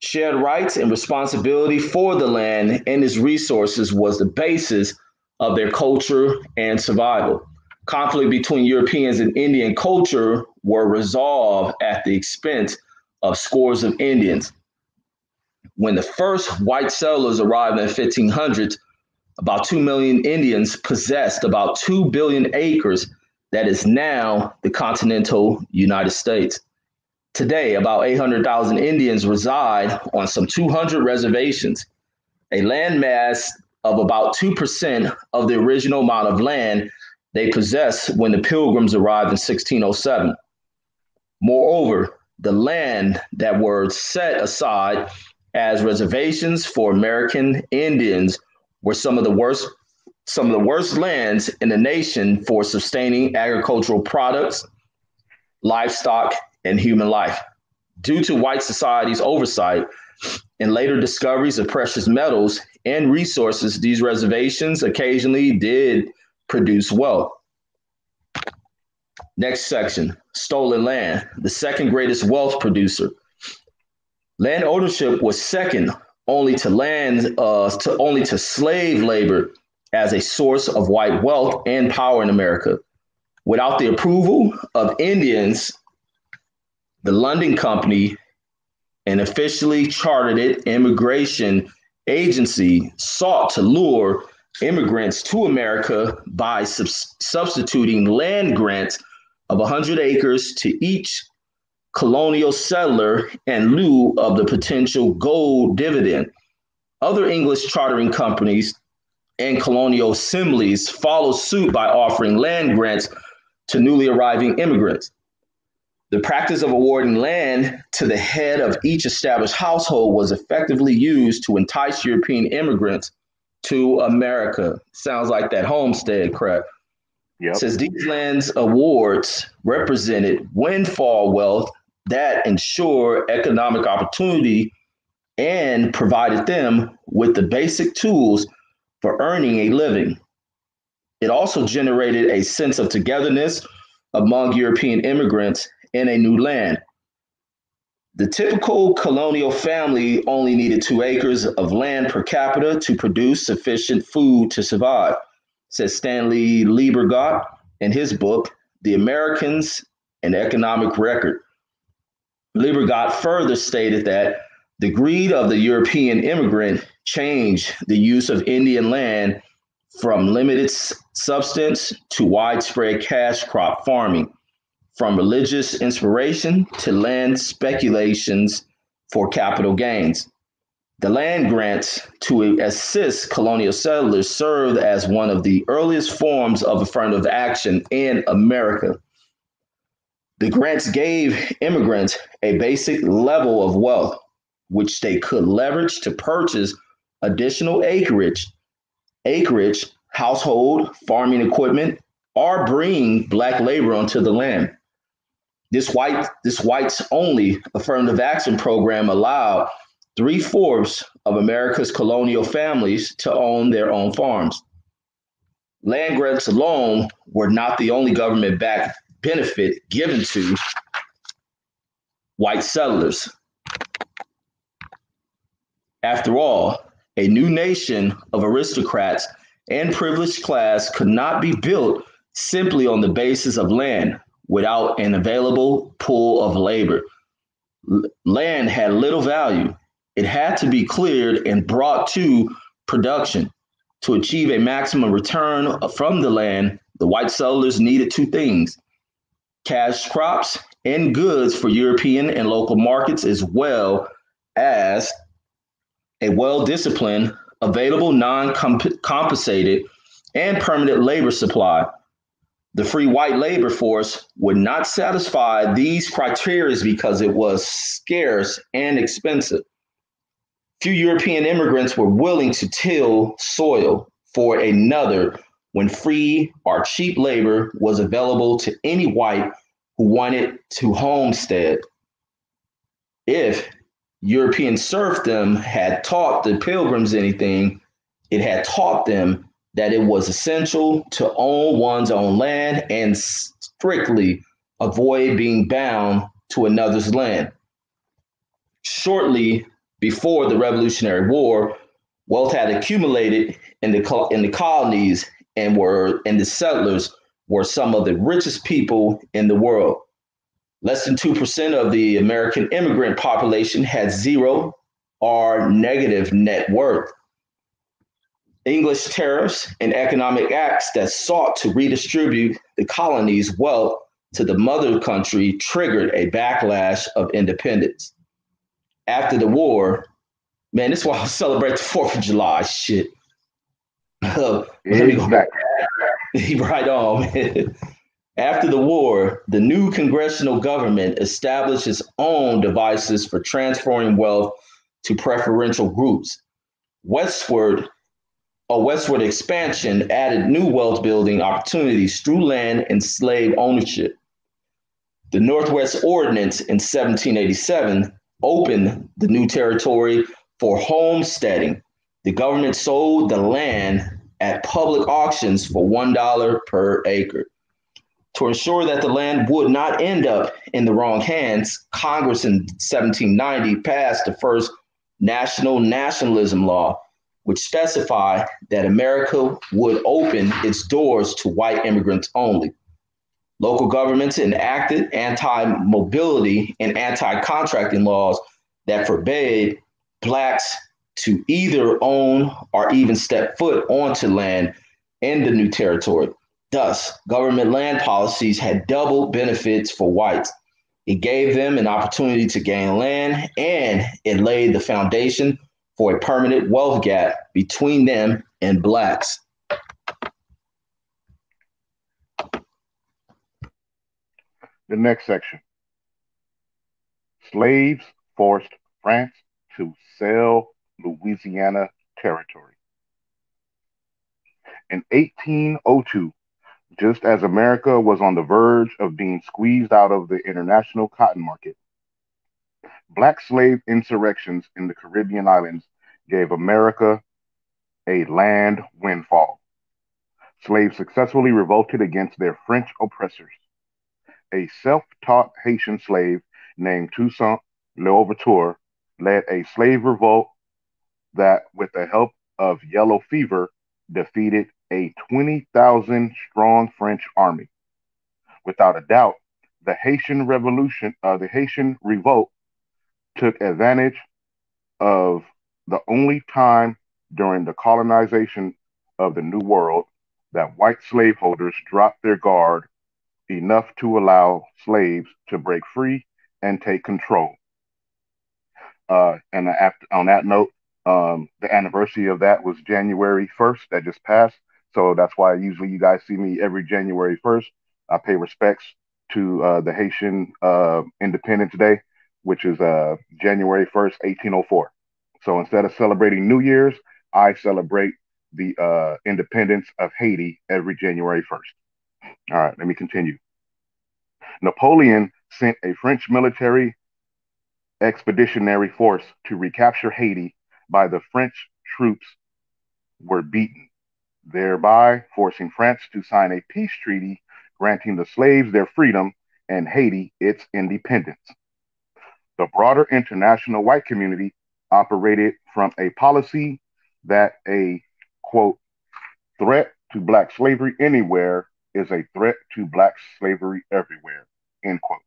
Shared rights and responsibility for the land and its resources was the basis of their culture and survival. Conflict between Europeans and Indian culture were resolved at the expense of scores of Indians when the first white settlers arrived in the 1500s, about 2 million Indians possessed about 2 billion acres that is now the continental United States. Today, about 800,000 Indians reside on some 200 reservations, a landmass of about 2% of the original amount of land they possessed when the pilgrims arrived in 1607. Moreover, the land that were set aside as reservations for American Indians were some of the worst some of the worst lands in the nation for sustaining agricultural products, livestock, and human life. Due to white society's oversight and later discoveries of precious metals and resources, these reservations occasionally did produce wealth. Next section stolen land, the second greatest wealth producer. Land ownership was second only to land uh, to only to slave labor as a source of white wealth and power in America. Without the approval of Indians, the London Company, an officially chartered immigration agency, sought to lure immigrants to America by sub- substituting land grants of 100 acres to each colonial settler in lieu of the potential gold dividend. Other English chartering companies and colonial assemblies followed suit by offering land grants to newly arriving immigrants. The practice of awarding land to the head of each established household was effectively used to entice European immigrants to America. Sounds like that homestead crap. Yep. Says these lands awards represented windfall wealth that ensure economic opportunity and provided them with the basic tools for earning a living. It also generated a sense of togetherness among European immigrants in a new land. The typical colonial family only needed two acres of land per capita to produce sufficient food to survive, says Stanley Lebergott in his book, The Americans An Economic Record. Lebergott further stated that the greed of the European immigrant changed the use of Indian land from limited substance to widespread cash crop farming, from religious inspiration to land speculations for capital gains. The land grants to assist colonial settlers served as one of the earliest forms of affirmative action in America. The grants gave immigrants a basic level of wealth, which they could leverage to purchase additional acreage, acreage, household, farming equipment, or bring black labor onto the land. This white, this whites only affirmative action program allowed three fourths of America's colonial families to own their own farms. Land grants alone were not the only government backed benefit given to white settlers. After all, a new nation of aristocrats and privileged class could not be built simply on the basis of land without an available pool of labor. L- land had little value. It had to be cleared and brought to production. To achieve a maximum return from the land, the white settlers needed two things cash crops and goods for European and local markets, as well as a well disciplined, available, non compensated, and permanent labor supply. The free white labor force would not satisfy these criteria because it was scarce and expensive. Few European immigrants were willing to till soil for another when free or cheap labor was available to any white who wanted to homestead. If European serfdom had taught the pilgrims anything, it had taught them that it was essential to own one's own land and strictly avoid being bound to another's land. Shortly before the Revolutionary War, wealth had accumulated in the in the colonies and were and the settlers were some of the richest people in the world. Less than 2% of the American immigrant population had zero or negative net worth. English tariffs and economic acts that sought to redistribute the colony's wealth to the mother country triggered a backlash of independence. After the war, man, this is why I celebrate the 4th of July. Shit. exactly. right on. After the war, the new congressional government established its own devices for transferring wealth to preferential groups. Westward, a westward expansion added new wealth building opportunities through land and slave ownership. The Northwest Ordinance in 1787 opened the new territory for homesteading. The government sold the land at public auctions for $1 per acre. To ensure that the land would not end up in the wrong hands, Congress in 1790 passed the first national nationalism law, which specified that America would open its doors to white immigrants only. Local governments enacted anti mobility and anti contracting laws that forbade Blacks to either own or even step foot onto land in the new territory. Thus, government land policies had double benefits for whites. It gave them an opportunity to gain land and it laid the foundation for a permanent wealth gap between them and blacks. The next section Slaves forced France to sell Louisiana Territory. In 1802, just as America was on the verge of being squeezed out of the international cotton market, black slave insurrections in the Caribbean islands gave America a land windfall. Slaves successfully revolted against their French oppressors. A self taught Haitian slave named Toussaint Louverture led a slave revolt that, with the help of yellow fever, defeated a 20,000 strong French army. Without a doubt, the Haitian Revolution, uh, the Haitian Revolt, took advantage of the only time during the colonization of the New World that white slaveholders dropped their guard enough to allow slaves to break free and take control. Uh, and after, on that note, um, the anniversary of that was January 1st, that just passed. So that's why usually you guys see me every January 1st. I pay respects to uh, the Haitian uh, Independence Day, which is uh, January 1st, 1804. So instead of celebrating New Year's, I celebrate the uh, independence of Haiti every January 1st. All right, let me continue. Napoleon sent a French military expeditionary force to recapture Haiti by the French troops were beaten, thereby forcing France to sign a peace treaty granting the slaves their freedom and Haiti its independence. The broader international white community operated from a policy that a quote threat to black slavery anywhere is a threat to black slavery everywhere end quote.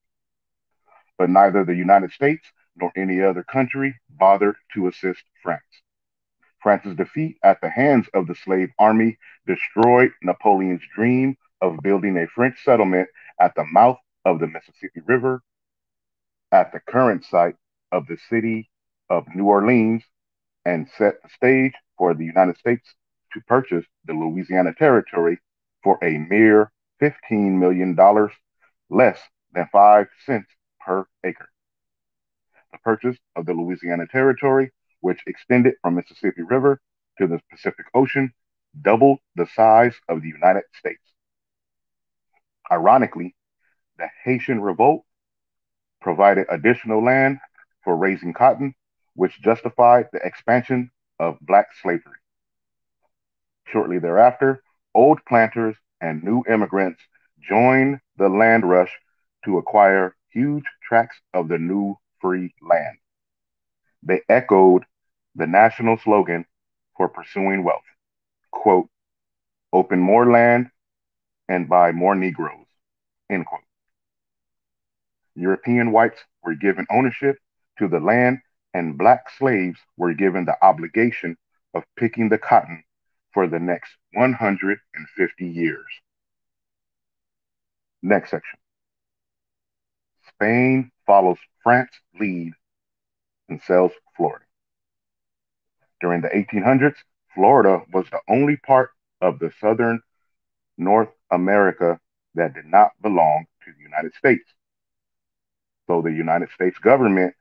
But neither the United States nor any other country bothered to assist France. France's defeat at the hands of the slave army destroyed Napoleon's dream of building a French settlement at the mouth of the Mississippi River at the current site of the city of New Orleans and set the stage for the United States to purchase the Louisiana Territory for a mere $15 million less than 5 cents per acre. The purchase of the Louisiana Territory, which extended from Mississippi River to the Pacific Ocean, doubled the size of the United States. Ironically, the Haitian Revolt provided additional land for raising cotton, which justified the expansion of black slavery. Shortly thereafter, old planters and new immigrants joined the land rush to acquire huge tracts of the new free land. They echoed the national slogan for pursuing wealth quote, open more land and buy more Negroes, end quote. European whites were given ownership to the land, and black slaves were given the obligation of picking the cotton for the next 150 years. Next section. Spain follows France's lead and sells Florida. During the 1800s, Florida was the only part of the southern North America that did not belong to the United States. So the United States government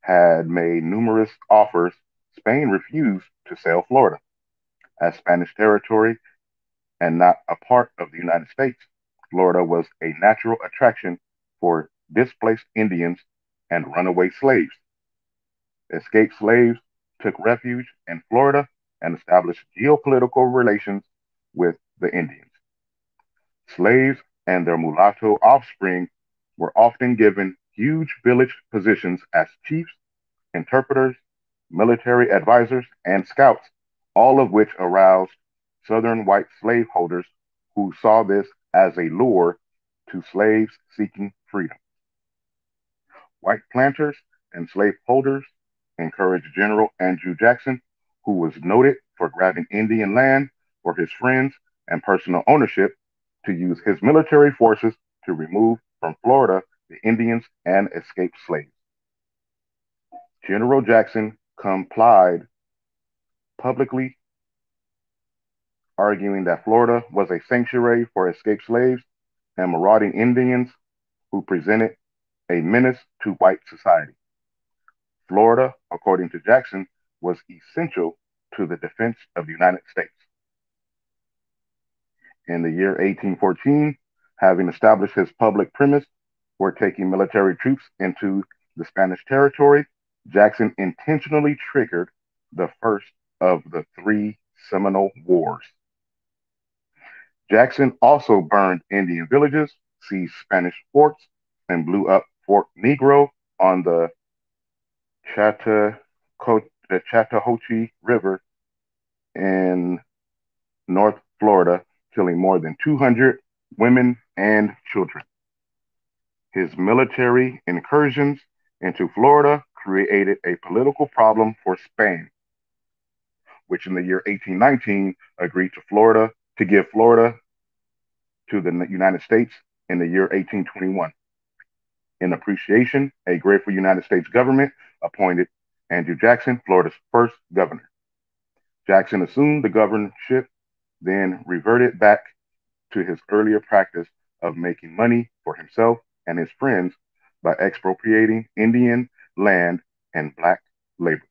had made numerous offers, Spain refused to sell Florida as Spanish territory and not a part of the United States. Florida was a natural attraction for displaced Indians, and runaway slaves. Escaped slaves took refuge in Florida and established geopolitical relations with the Indians. Slaves and their mulatto offspring were often given huge village positions as chiefs, interpreters, military advisors, and scouts, all of which aroused Southern white slaveholders who saw this as a lure to slaves seeking freedom. White planters and slaveholders encouraged General Andrew Jackson, who was noted for grabbing Indian land for his friends and personal ownership, to use his military forces to remove from Florida the Indians and escaped slaves. General Jackson complied publicly, arguing that Florida was a sanctuary for escaped slaves and marauding Indians who presented a menace to white society. Florida, according to Jackson, was essential to the defense of the United States. In the year 1814, having established his public premise for taking military troops into the Spanish territory, Jackson intentionally triggered the first of the three Seminole Wars. Jackson also burned Indian villages, seized Spanish forts, and blew up Fort Negro on the Chattahoochee, River in North Florida, killing more than 200 women and children. His military incursions into Florida created a political problem for Spain, which in the year 1819 agreed to Florida to give Florida to the United States in the year 1821. In appreciation, a grateful United States government appointed Andrew Jackson, Florida's first governor. Jackson assumed the governorship, then reverted back to his earlier practice of making money for himself and his friends by expropriating Indian land and black labor.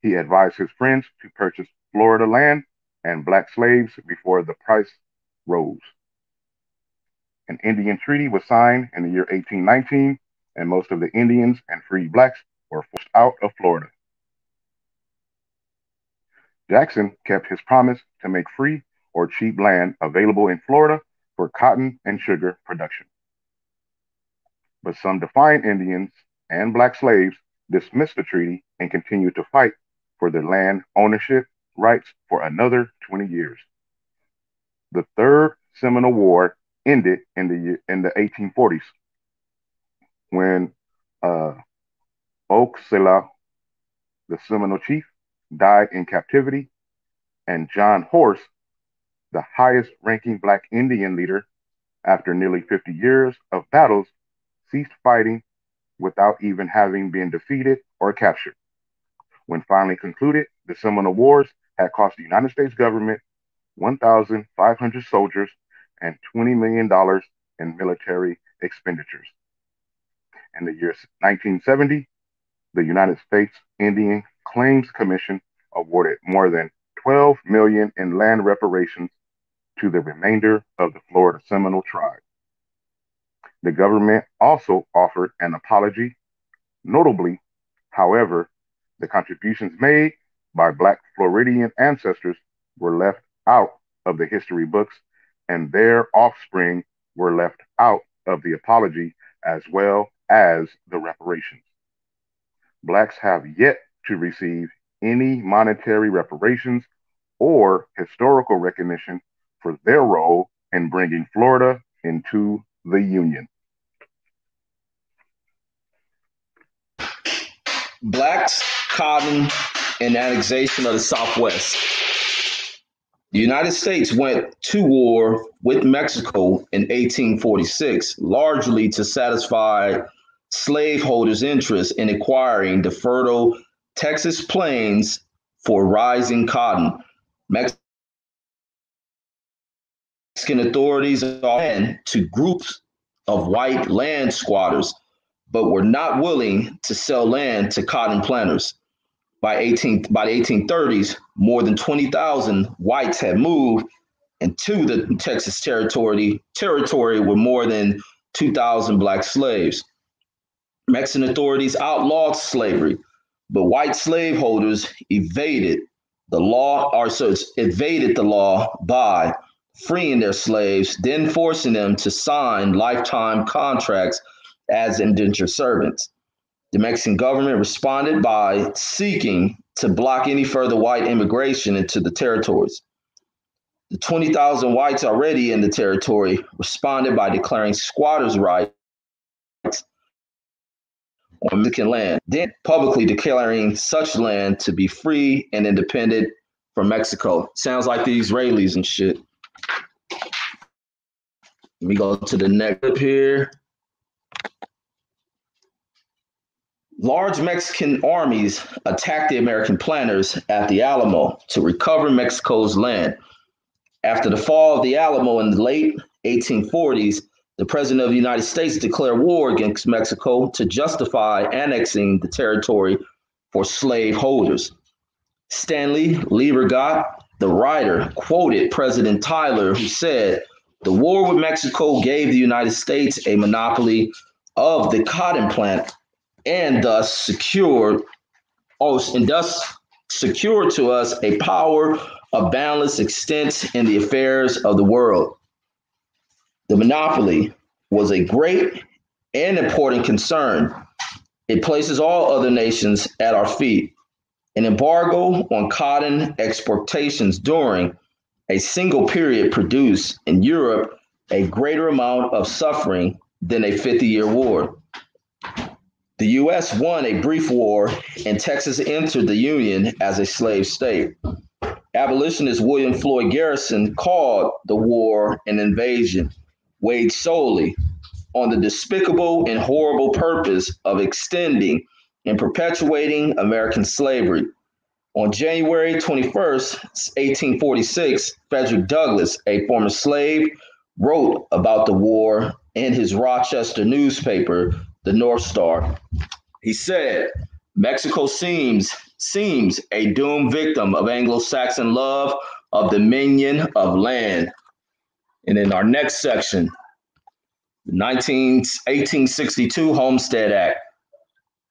He advised his friends to purchase Florida land and black slaves before the price rose. An Indian treaty was signed in the year 1819, and most of the Indians and free blacks were forced out of Florida. Jackson kept his promise to make free or cheap land available in Florida for cotton and sugar production. But some defiant Indians and black slaves dismissed the treaty and continued to fight for their land ownership rights for another 20 years. The Third Seminole War ended in the in the 1840s when uh, Oak-Selah, the Seminole chief, died in captivity, and John Horse, the highest ranking black Indian leader, after nearly 50 years of battles, ceased fighting without even having been defeated or captured. When finally concluded, the Seminole Wars had cost the United States government 1,500 soldiers and $20 million in military expenditures. In the year 1970, the United States Indian Claims Commission awarded more than 12 million in land reparations to the remainder of the Florida Seminole tribe. The government also offered an apology. Notably, however, the contributions made by Black Floridian ancestors were left out of the history books, and their offspring were left out of the apology as well as the reparations. Blacks have yet to receive any monetary reparations or historical recognition for their role in bringing Florida into the Union. Blacks, cotton, and annexation of the Southwest. The United States went to war with Mexico in 1846, largely to satisfy slaveholders' interest in acquiring the fertile Texas plains for rising cotton. Mexican authorities are to groups of white land squatters, but were not willing to sell land to cotton planters. By 18 by the 1830s, more than 20,000 whites had moved into the Texas territory territory with more than 2,000 black slaves. Mexican authorities outlawed slavery, but white slaveholders evaded the law, or so evaded the law by freeing their slaves, then forcing them to sign lifetime contracts as indentured servants. The Mexican government responded by seeking to block any further white immigration into the territories. The 20,000 whites already in the territory responded by declaring squatters' rights on Mexican land, then publicly declaring such land to be free and independent from Mexico. Sounds like the Israelis and shit. Let me go to the next clip here. Large Mexican armies attacked the American planters at the Alamo to recover Mexico's land. After the fall of the Alamo in the late 1840s, the President of the United States declared war against Mexico to justify annexing the territory for slave holders. Stanley Lebergott, the writer, quoted President Tyler, who said, The war with Mexico gave the United States a monopoly of the cotton plant and thus secured, oh, and thus secured to us a power of boundless extent in the affairs of the world. The monopoly was a great and important concern. It places all other nations at our feet. An embargo on cotton exportations during a single period produced in Europe a greater amount of suffering than a 50 year war. The U.S. won a brief war, and Texas entered the Union as a slave state. Abolitionist William Lloyd Garrison called the war an invasion waged solely on the despicable and horrible purpose of extending and perpetuating American slavery. On January 21st, 1846, Frederick Douglass, a former slave, wrote about the war in his Rochester newspaper, the North Star. He said, Mexico seems seems a doomed victim of Anglo-Saxon love of dominion of land. And in our next section, the 19, 1862 Homestead Act.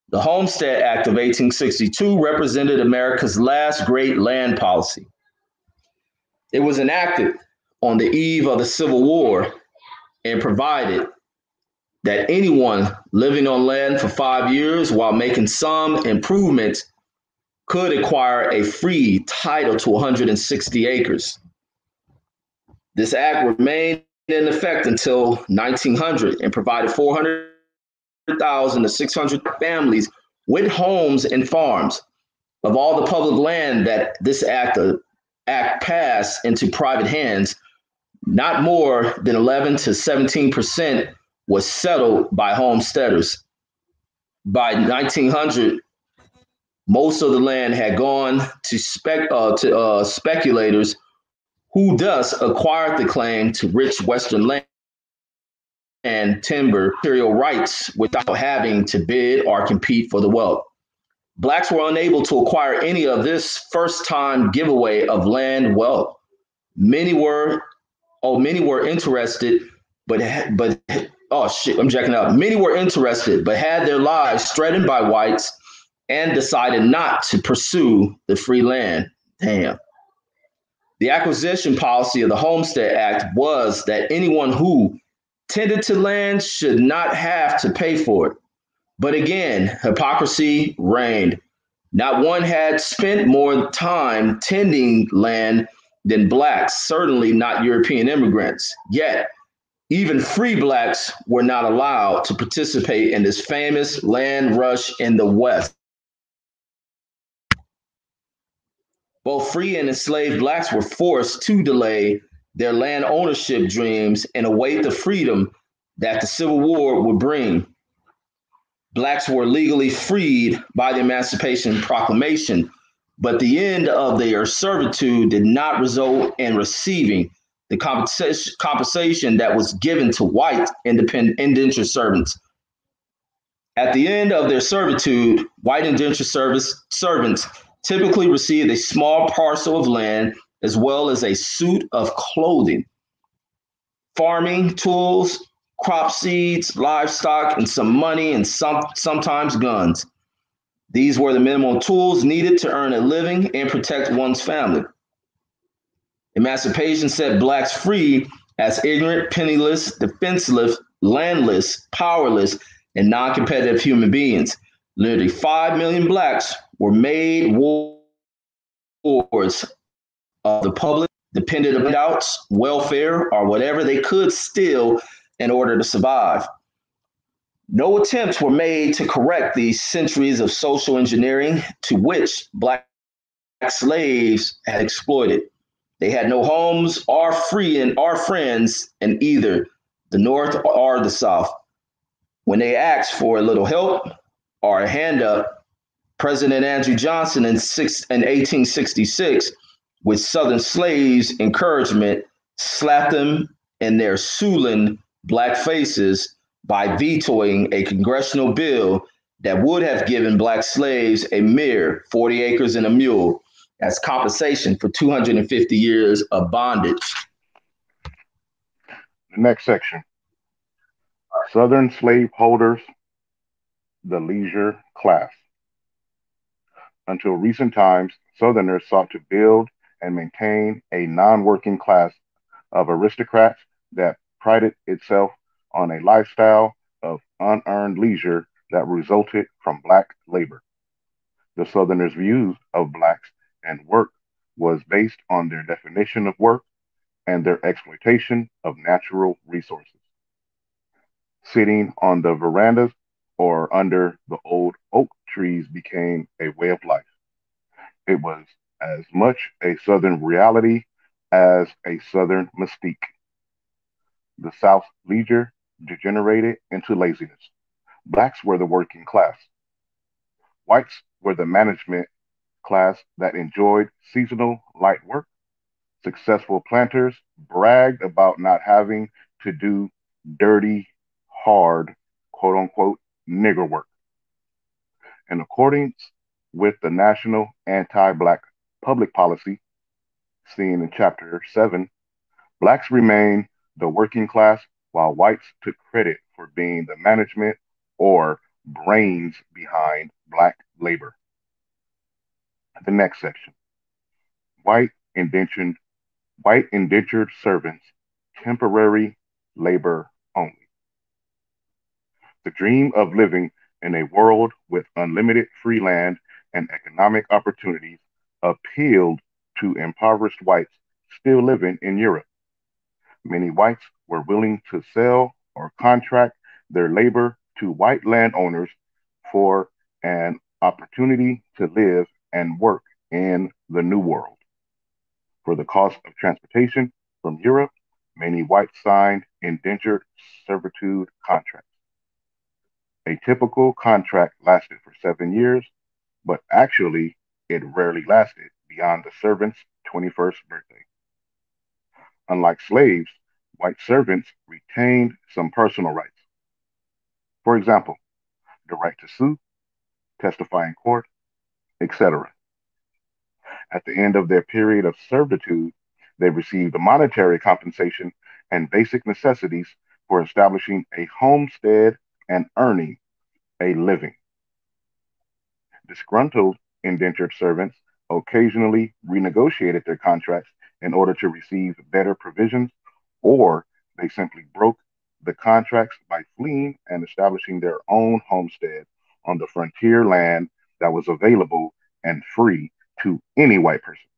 The Homestead Act of 1862 represented America's last great land policy. It was enacted on the eve of the Civil War and provided that anyone living on land for five years while making some improvements could acquire a free title to 160 acres. This act remained in effect until 1900 and provided 400,000 to 600 families with homes and farms. Of all the public land that this act, uh, act passed into private hands, not more than 11 to 17 percent was settled by homesteaders. By 1900, most of the land had gone to, spec, uh, to uh, speculators who thus acquired the claim to rich Western land and timber material rights without having to bid or compete for the wealth. Blacks were unable to acquire any of this first time giveaway of land wealth. Many were, oh, many were interested, but but oh shit, I'm checking out. Many were interested, but had their lives threatened by whites and decided not to pursue the free land. Damn. The acquisition policy of the Homestead Act was that anyone who tended to land should not have to pay for it. But again, hypocrisy reigned. Not one had spent more time tending land than blacks, certainly not European immigrants. Yet, even free blacks were not allowed to participate in this famous land rush in the West. Both free and enslaved blacks were forced to delay their land ownership dreams and await the freedom that the Civil War would bring. Blacks were legally freed by the Emancipation Proclamation, but the end of their servitude did not result in receiving the compensation, compensation that was given to white independent indentured servants. At the end of their servitude, white indentured service servants typically received a small parcel of land as well as a suit of clothing. Farming tools, crop seeds, livestock, and some money and some sometimes guns. These were the minimal tools needed to earn a living and protect one's family. Emancipation set blacks free as ignorant, penniless, defenseless, landless, powerless, and non competitive human beings. Literally 5 million blacks were made wards of the public, dependent on doubts, welfare, or whatever they could steal in order to survive. No attempts were made to correct these centuries of social engineering to which black slaves had exploited. They had no homes or free and or friends in either the North or the South. When they asked for a little help or a hand up, President Andrew Johnson in, six, in 1866, with Southern slaves' encouragement, slapped them in their Siouxland black faces by vetoing a congressional bill that would have given black slaves a mere 40 acres and a mule as compensation for 250 years of bondage. The next section Southern slaveholders, the leisure class. Until recent times, Southerners sought to build and maintain a non working class of aristocrats that prided itself on a lifestyle of unearned leisure that resulted from Black labor. The Southerners' views of Blacks and work was based on their definition of work and their exploitation of natural resources. Sitting on the verandas or under the old oak trees became a way of life. It was as much a Southern reality as a Southern mystique. The South leisure degenerated into laziness. Blacks were the working class. Whites were the management class that enjoyed seasonal light work. Successful planters bragged about not having to do dirty, hard, quote unquote, nigger work. In accordance with the national anti Black public policy, seen in Chapter 7, Blacks remain the working class while whites took credit for being the management or brains behind Black labor. The next section white indentured, white indentured servants, temporary labor only. The dream of living in a world with unlimited free land and economic opportunities appealed to impoverished whites still living in Europe. Many whites were willing to sell or contract their labor to white landowners for an opportunity to live and work in the New World. For the cost of transportation from Europe, many whites signed indentured servitude contracts. A typical contract lasted for seven years, but actually it rarely lasted beyond the servant's 21st birthday. Unlike slaves, white servants retained some personal rights. For example, the right to sue, testify in court, etc. At the end of their period of servitude, they received a monetary compensation and basic necessities for establishing a homestead and earning a living. Disgruntled indentured servants occasionally renegotiated their contracts in order to receive better provisions, or they simply broke the contracts by fleeing and establishing their own homestead on the frontier land that was available and free to any white person.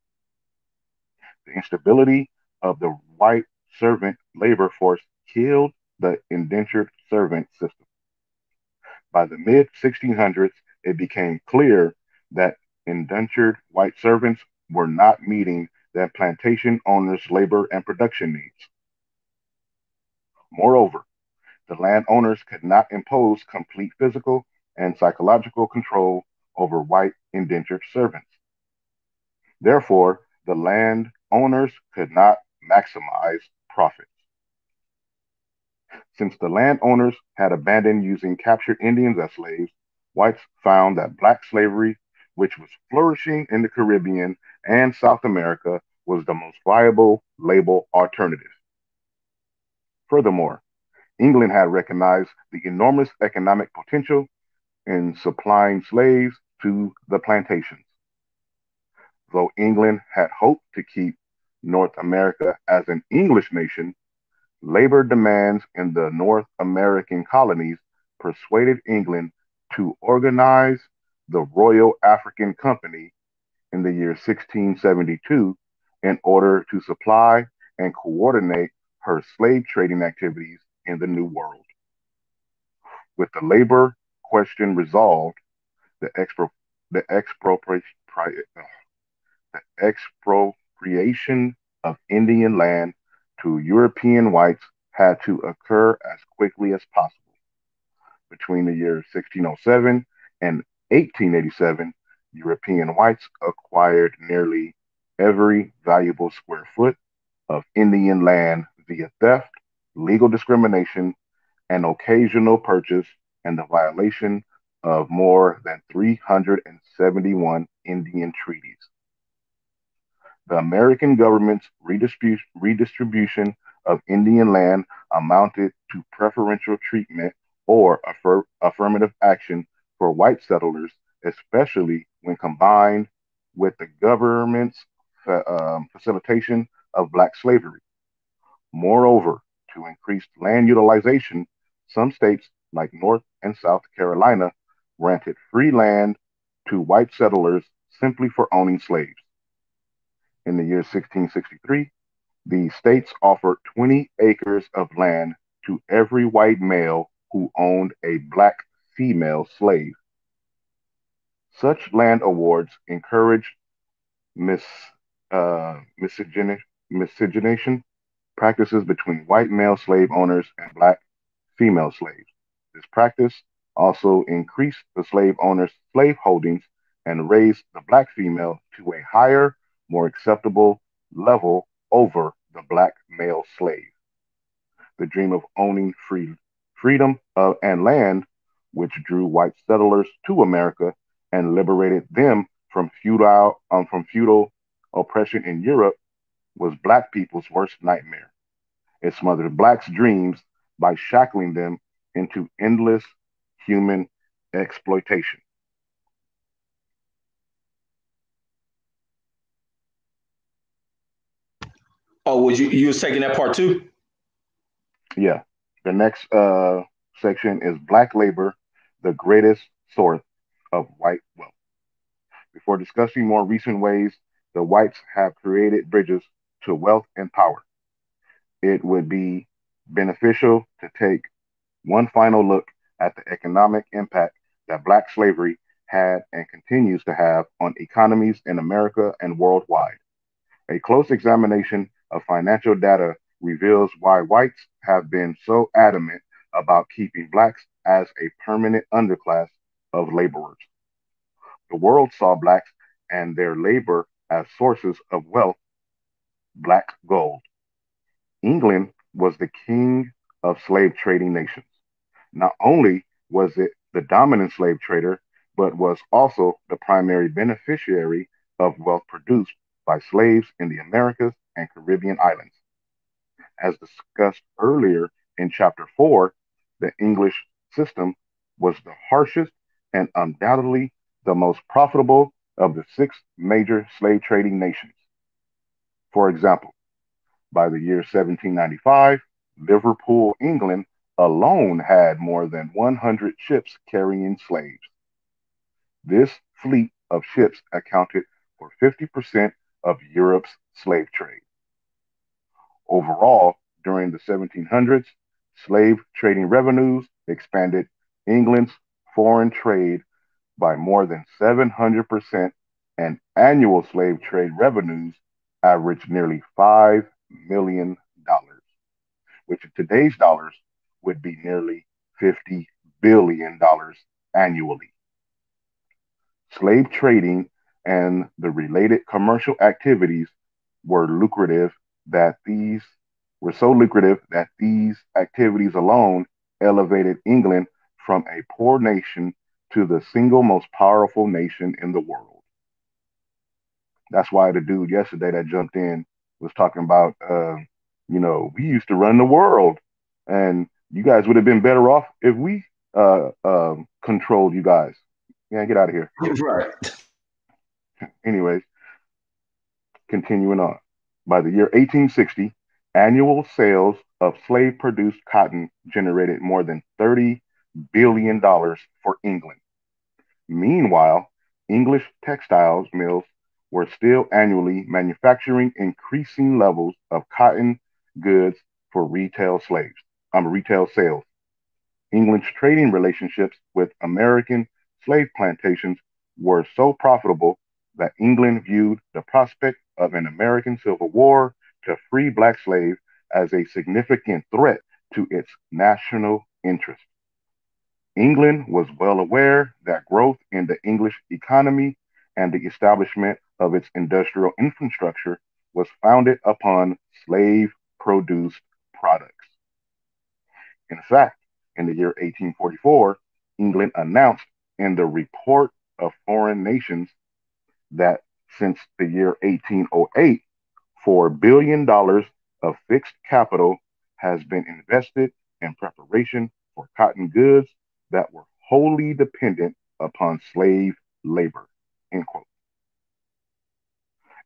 The instability of the white servant labor force killed the indentured servant system. By the mid 1600s, it became clear that indentured white servants were not meeting their plantation owners' labor and production needs. Moreover, the landowners could not impose complete physical and psychological control over white indentured servants. Therefore, the landowners could not maximize profits. Since the landowners had abandoned using captured Indians as slaves, whites found that black slavery, which was flourishing in the Caribbean and South America, was the most viable label alternative. Furthermore, England had recognized the enormous economic potential in supplying slaves to the plantations. Though England had hoped to keep North America as an English nation, labor demands in the North American colonies persuaded England to organize the Royal African Company in the year 1672 in order to supply and coordinate her slave trading activities in the New World. With the labor question resolved, the, expro- the, expropri- uh, the expropriation of Indian land to European whites had to occur as quickly as possible. Between the years 1607 and 1887, European whites acquired nearly every valuable square foot of Indian land via theft, legal discrimination, and occasional purchase, and the violation of more than 371 Indian treaties. The American government's redistribu- redistribution of Indian land amounted to preferential treatment or affir- affirmative action for white settlers, especially when combined with the government's fa- um, facilitation of black slavery. Moreover, to increase land utilization, some states like North and South Carolina granted free land to white settlers simply for owning slaves. In the year 1663, the states offered 20 acres of land to every white male who owned a black female slave. Such land awards encouraged mis, uh, miscegenation practices between white male slave owners and black female slaves. This practice also increased the slave owners' slave holdings and raised the black female to a higher, more acceptable level over the black male slave. The dream of owning free, freedom uh, and land which drew white settlers to America and liberated them from feudal um, from feudal oppression in Europe, was black people's worst nightmare. It smothered blacks' dreams by shackling them into endless human exploitation. Oh, was you you was taking that part too? Yeah. The next uh, section is black labor, the greatest source of white wealth. Before discussing more recent ways the whites have created bridges to wealth and power, it would be beneficial to take one final look at the economic impact that black slavery had and continues to have on economies in America and worldwide. A close examination of financial data reveals why whites have been so adamant about keeping blacks as a permanent underclass of laborers. The world saw blacks and their labor as sources of wealth, black gold. England was the king of slave trading nations. Not only was it the dominant slave trader, but was also the primary beneficiary of wealth produced by slaves in the Americas and Caribbean islands. As discussed earlier in chapter 4, the English system was the harshest and undoubtedly the most profitable of the six major slave trading nations. For example, by the year 1795, Liverpool, England alone had more than 100 ships carrying slaves. This fleet of ships accounted for 50% of Europe's slave trade. Overall, during the 1700s, slave trading revenues expanded England's foreign trade by more than 700%, and annual slave trade revenues averaged nearly $5 million, which in today's dollars would be nearly $50 billion annually. Slave trading and the related commercial activities were lucrative that these were so lucrative that these activities alone elevated England from a poor nation to the single most powerful nation in the world. That's why the dude yesterday that jumped in was talking about, uh, you know, we used to run the world, and you guys would have been better off if we uh, uh, controlled you guys. Yeah, get out of here. Right. Anyways, continuing on. By the year 1860, annual sales of slave produced cotton generated more than $30 billion for England. Meanwhile, English textiles mills were still annually manufacturing increasing levels of cotton goods for retail slaves, um, retail sales. England's trading relationships with American slave plantations were so profitable that England viewed the prospect of an American Civil War to free black slaves as a significant threat to its national interest. England was well aware that growth in the English economy and the establishment of its industrial infrastructure was founded upon slave produced products. In fact, in the year 1844, England announced in the Report of Foreign Nations that since the year 1808, $4 billion of fixed capital has been invested in preparation for cotton goods that were wholly dependent upon slave labor. End quote.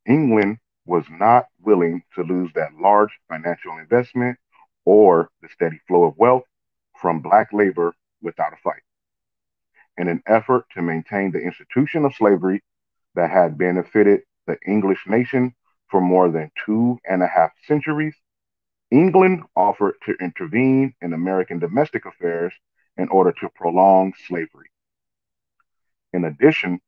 England was not willing to lose that large financial investment or the steady flow of wealth from black labor without a fight. In an effort to maintain the institution of slavery that had benefited the English nation for more than two and a half centuries, England offered to intervene in American domestic affairs in order to prolong slavery. In addition,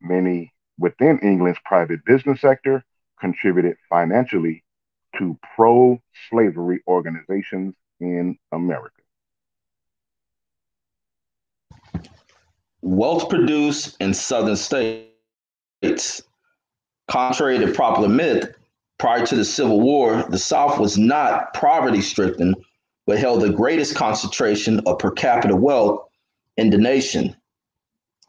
many within England's private business sector contributed financially to pro slavery organizations in America. Wealth produced in southern states. Contrary to popular myth, prior to the Civil War, the South was not poverty stricken, but held the greatest concentration of per capita wealth in the nation.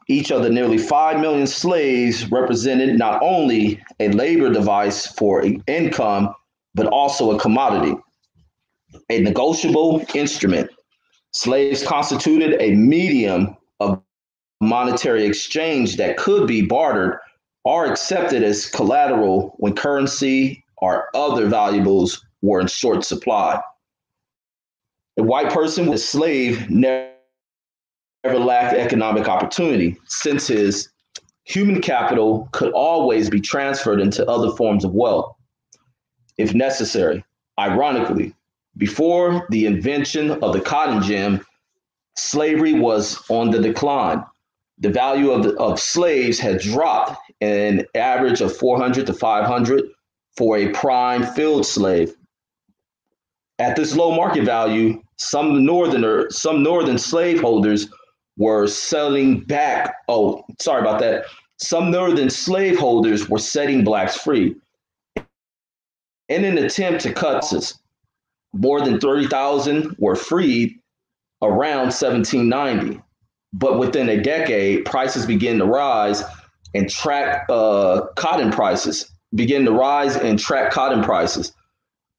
Each of the nearly 5 million slaves represented not only a labor device for income, but also a commodity, a negotiable instrument. Slaves constituted a medium of monetary exchange that could be bartered or accepted as collateral when currency or other valuables were in short supply. A white person with a slave never, lacked economic opportunity since his human capital could always be transferred into other forms of wealth if necessary. Ironically, before the invention of the cotton gin, slavery was on the decline. The value of, of slaves had dropped an average of 400 to 500 for a prime field slave. At this low market value, some northerner, some northern slaveholders were selling back. Oh, sorry about that. Some northern slaveholders were setting blacks free. In an attempt to cut this, more than 30,000 were freed around 1790. But within a decade, prices began to rise and track uh, cotton prices, begin to rise and track cotton prices.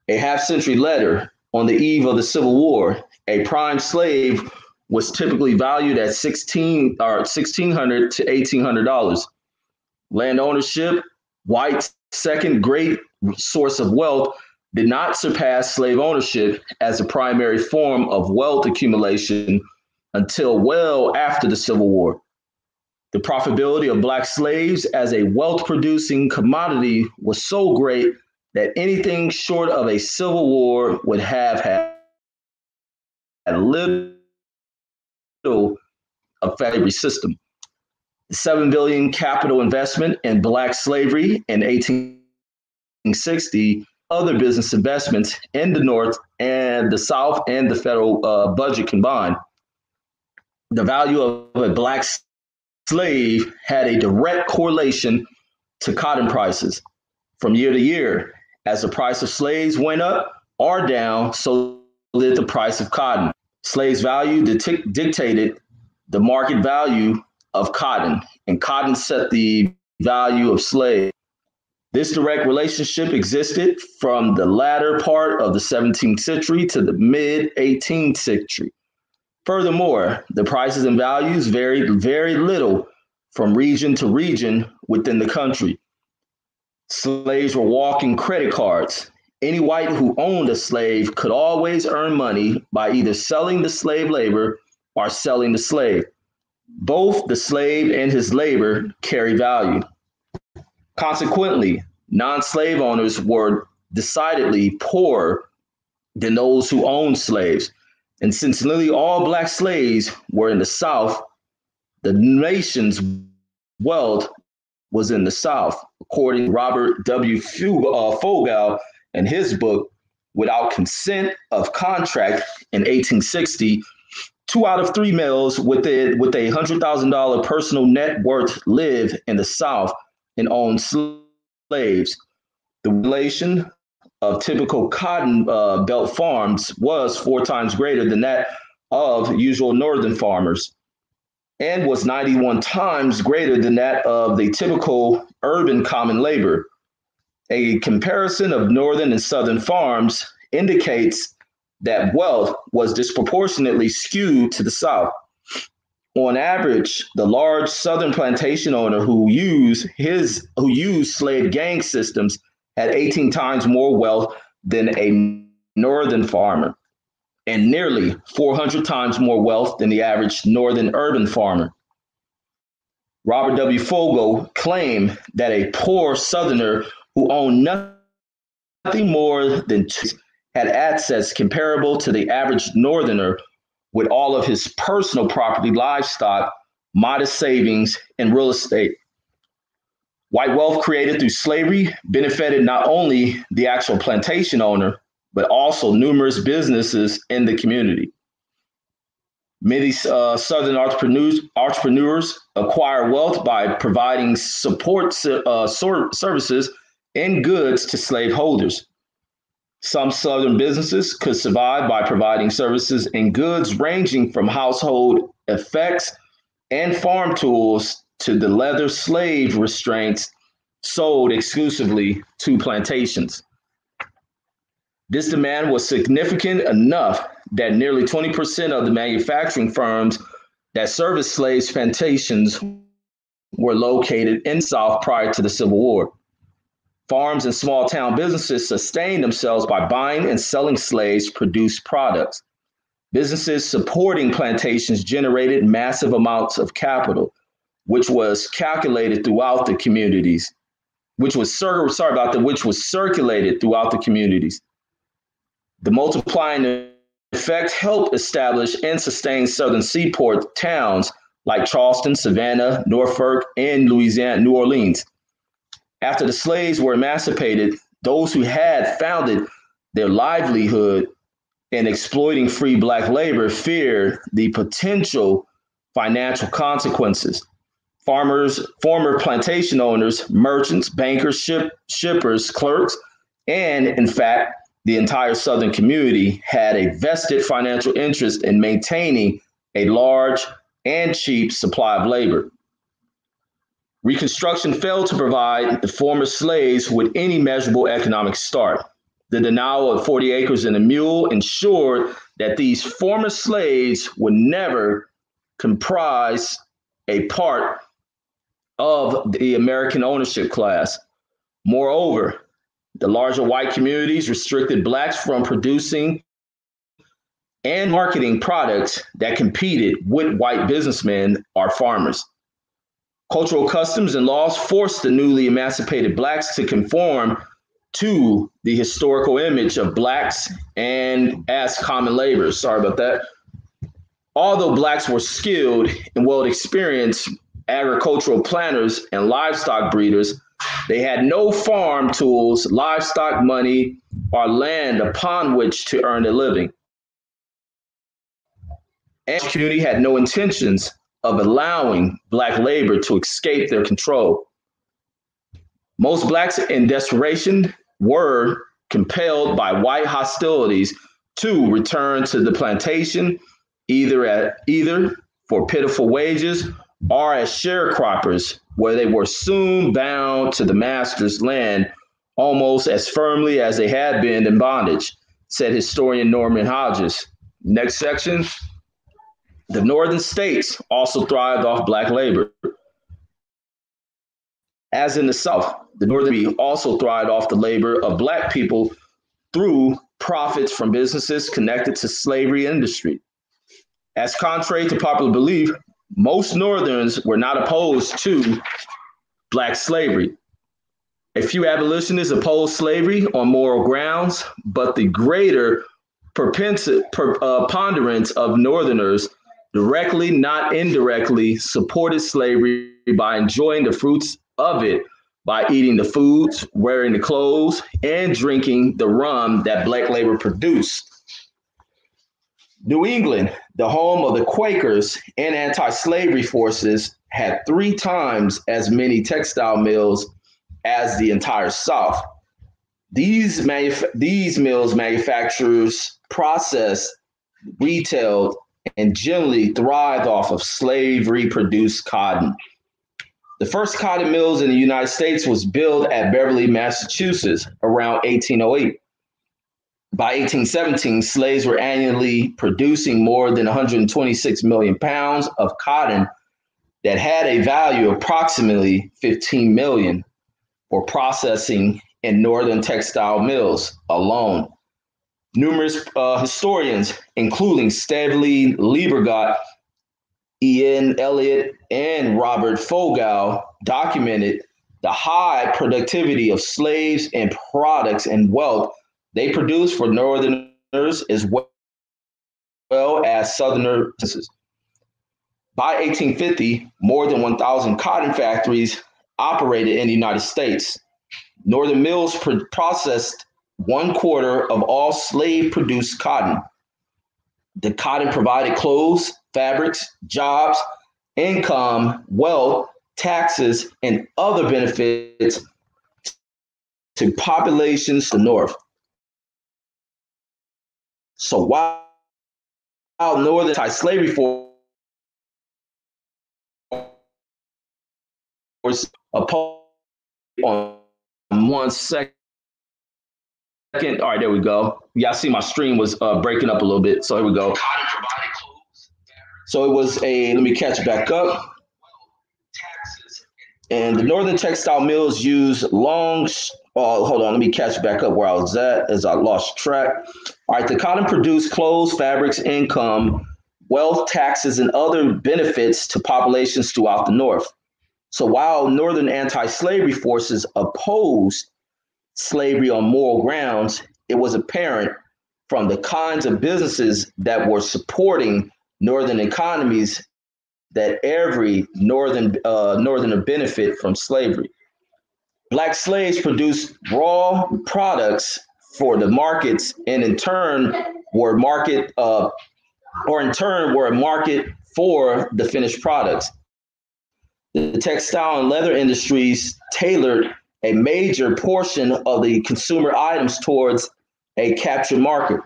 A half century later, on the eve of the Civil War, a prime slave was typically valued at 16 or 1600 to 1800 dollars. Land ownership, white's second great source of wealth, did not surpass slave ownership as a primary form of wealth accumulation until well after the Civil War. The profitability of Black slaves as a wealth producing commodity was so great that anything short of a civil war would have had little effect every system. The seven billion capital investment in black slavery in 1860, other business investments in the North and the South and the federal uh, budget combined. The value of a black slave had a direct correlation to cotton prices from year to year. As the price of slaves went up or down, so did the price of cotton. Slaves' value dictated the market value of cotton, and cotton set the value of slaves. This direct relationship existed from the latter part of the 17th century to the mid 18th century. Furthermore, the prices and values varied very little from region to region within the country. Slaves were walking credit cards. Any white who owned a slave could always earn money by either selling the slave labor or selling the slave. Both the slave and his labor carry value. Consequently, non slave owners were decidedly poorer than those who owned slaves. And since nearly all black slaves were in the South, the nation's wealth was in the South, according to Robert W. Uh, Fogel in his book, Without Consent of Contract in 1860. Two out of three males with a, with a $100,000 personal net worth live in the South and owned slaves. The relation of typical cotton uh, belt farms was four times greater than that of usual northern farmers and was 91 times greater than that of the typical urban common labor. A comparison of northern and southern farms indicates that wealth was disproportionately skewed to the south. On average, the large southern plantation owner who used his who used slave gang systems had 18 times more wealth than a northern farmer and nearly 400 times more wealth than the average northern urban farmer. Robert W. Fogel claimed that a poor southerner who owned nothing more than two had assets comparable to the average northerner with all of his personal property, livestock, modest savings, and real estate. White wealth created through slavery benefited not only the actual plantation owner, but also numerous businesses in the community. Many uh, Southern entrepreneurs, entrepreneurs acquire wealth by providing support uh, services and goods to slaveholders. Some Southern businesses could survive by providing services and goods ranging from household effects, and farm tools to the leather slave restraints sold exclusively to plantations. This demand was significant enough that nearly 20% of the manufacturing firms that serviced slaves plantations were located in South prior to the Civil War. Farms and small town businesses sustained themselves by buying and selling slaves produced products. Businesses supporting plantations generated massive amounts of capital, which was calculated throughout the communities, which was sorry about that, which was circulated throughout the communities. The multiplying effect helped establish and sustain southern seaport towns like Charleston, Savannah, Norfolk, and Louisiana, New Orleans. After the slaves were emancipated, those who had founded their livelihood in exploiting free black labor feared the potential financial consequences. Farmers, former plantation owners, merchants, bankers, ship, shippers, clerks, and in fact, the entire Southern community had a vested financial interest in maintaining a large and cheap supply of labor. Reconstruction failed to provide the former slaves with any measurable economic start. The denial of 40 acres and a mule ensured that these former slaves would never comprise a part of the American ownership class. Moreover, the larger white communities restricted blacks from producing and marketing products that competed with white businessmen or farmers. Cultural customs and laws forced the newly emancipated blacks to conform to the historical image of blacks and as common laborers. Sorry about that. Although blacks were skilled and well experienced agricultural planters and livestock breeders, they had no farm tools, livestock money, or land upon which to earn a living and the community had no intentions of allowing black labor to escape their control. Most blacks in desperation were compelled by white hostilities to return to the plantation, either at either for pitiful wages or as sharecroppers, where they were soon bound to the master's land almost as firmly as they had been in bondage, said historian Norman Hodges. Next section. The northern states also thrived off black labor. As in the South, the northern also thrived off the labor of black people through profits from businesses connected to slavery industry. As contrary to popular belief, most Northerns were not opposed to black slavery. A few abolitionists opposed slavery on moral grounds, but the greater preponderance uh, of Northerners directly, not indirectly, supported slavery by enjoying the fruits of it by eating the foods, wearing the clothes, and drinking the rum that black labor produced. New England, the home of the Quakers and anti slavery forces, had three times as many textile mills as the entire South. These, manuf- these mills manufacturers processed, retailed, and generally thrived off of slavery produced cotton. The first cotton mills in the United States was built at Beverly, Massachusetts around 1808. By 1817, slaves were annually producing more than 126 million pounds of cotton that had a value of approximately 15 million for processing in northern textile mills alone. Numerous uh, historians, including Stanley Lebergott, Ian Elliott, and Robert Fogel, documented the high productivity of slaves and products and wealth they produced for Northerners as well, well as Southerners. By 1850, more than 1,000 cotton factories operated in the United States. Northern mills processed one quarter of all slave produced cotton. The cotton provided clothes, fabrics, jobs, income, wealth, taxes, and other benefits to populations to the north. So while northern anti-slavery force opposed on one second all right, there we go. I see my stream was uh, breaking up a little bit. So here we go. So it was a, let me catch back up. And the northern textile mills use long, oh, hold on, let me catch back up where I was at as I lost track. All right, the cotton produced clothes, fabrics, income, wealth, taxes, and other benefits to populations throughout the North. So while Northern anti slavery forces opposed slavery on moral grounds, it was apparent from the kinds of businesses that were supporting Northern economies that every Northern uh, Northerner benefit from slavery. Black slaves produced raw products for the markets, and in turn were market, uh, or in turn were a market for the finished products. The textile and leather industries tailored a major portion of the consumer items towards a captured market.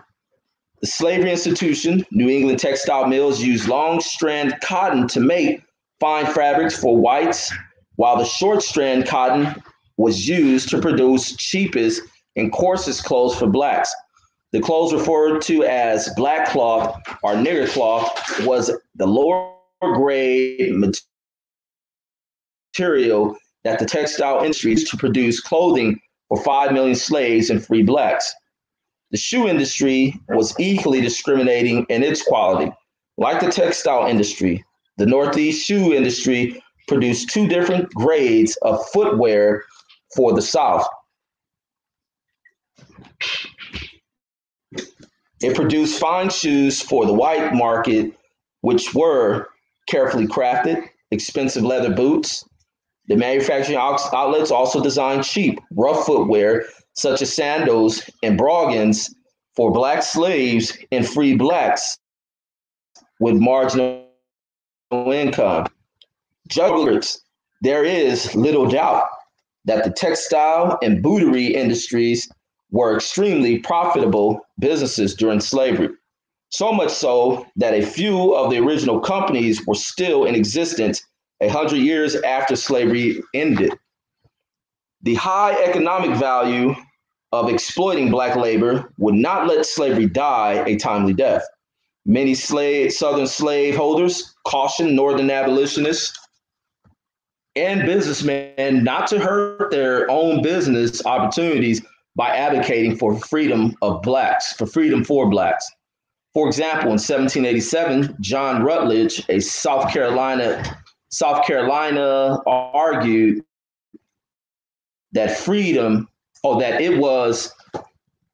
The slavery institution, New England textile mills, used long strand cotton to make fine fabrics for whites, while the short strand cotton was used to produce cheapest and coarsest clothes for blacks. The clothes referred to as black cloth or nigger cloth was the lower grade material that the textile industry to produce clothing for 5 million slaves and free blacks. The shoe industry was equally discriminating in its quality. Like the textile industry, the Northeast shoe industry produced two different grades of footwear for the South. It produced fine shoes for the white market, which were carefully crafted, expensive leather boots, the manufacturing outlets also designed cheap, rough footwear, such as sandals and brogans, for black slaves and free blacks with marginal income. Jugglers, there is little doubt that the textile and bootery industries were extremely profitable businesses during slavery. So much so that a few of the original companies were still in existence a hundred years after slavery ended. The high economic value of exploiting black labor would not let slavery die a timely death. Many slave, Southern slaveholders cautioned Northern abolitionists and businessmen not to hurt their own business opportunities by advocating for freedom of blacks, for freedom for blacks. For example, in 1787, John Rutledge, a South Carolina South Carolina argued that freedom, or that it was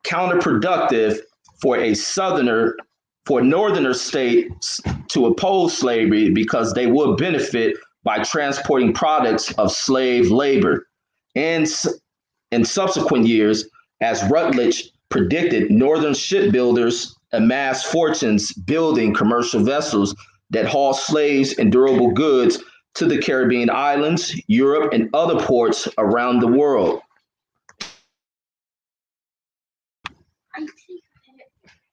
counterproductive for a Southerner, for Northerner states to oppose slavery because they would benefit by transporting products of slave labor. And in subsequent years, as Rutledge predicted, Northern shipbuilders amassed fortunes building commercial vessels that haul slaves and durable goods to the Caribbean islands, Europe, and other ports around the world.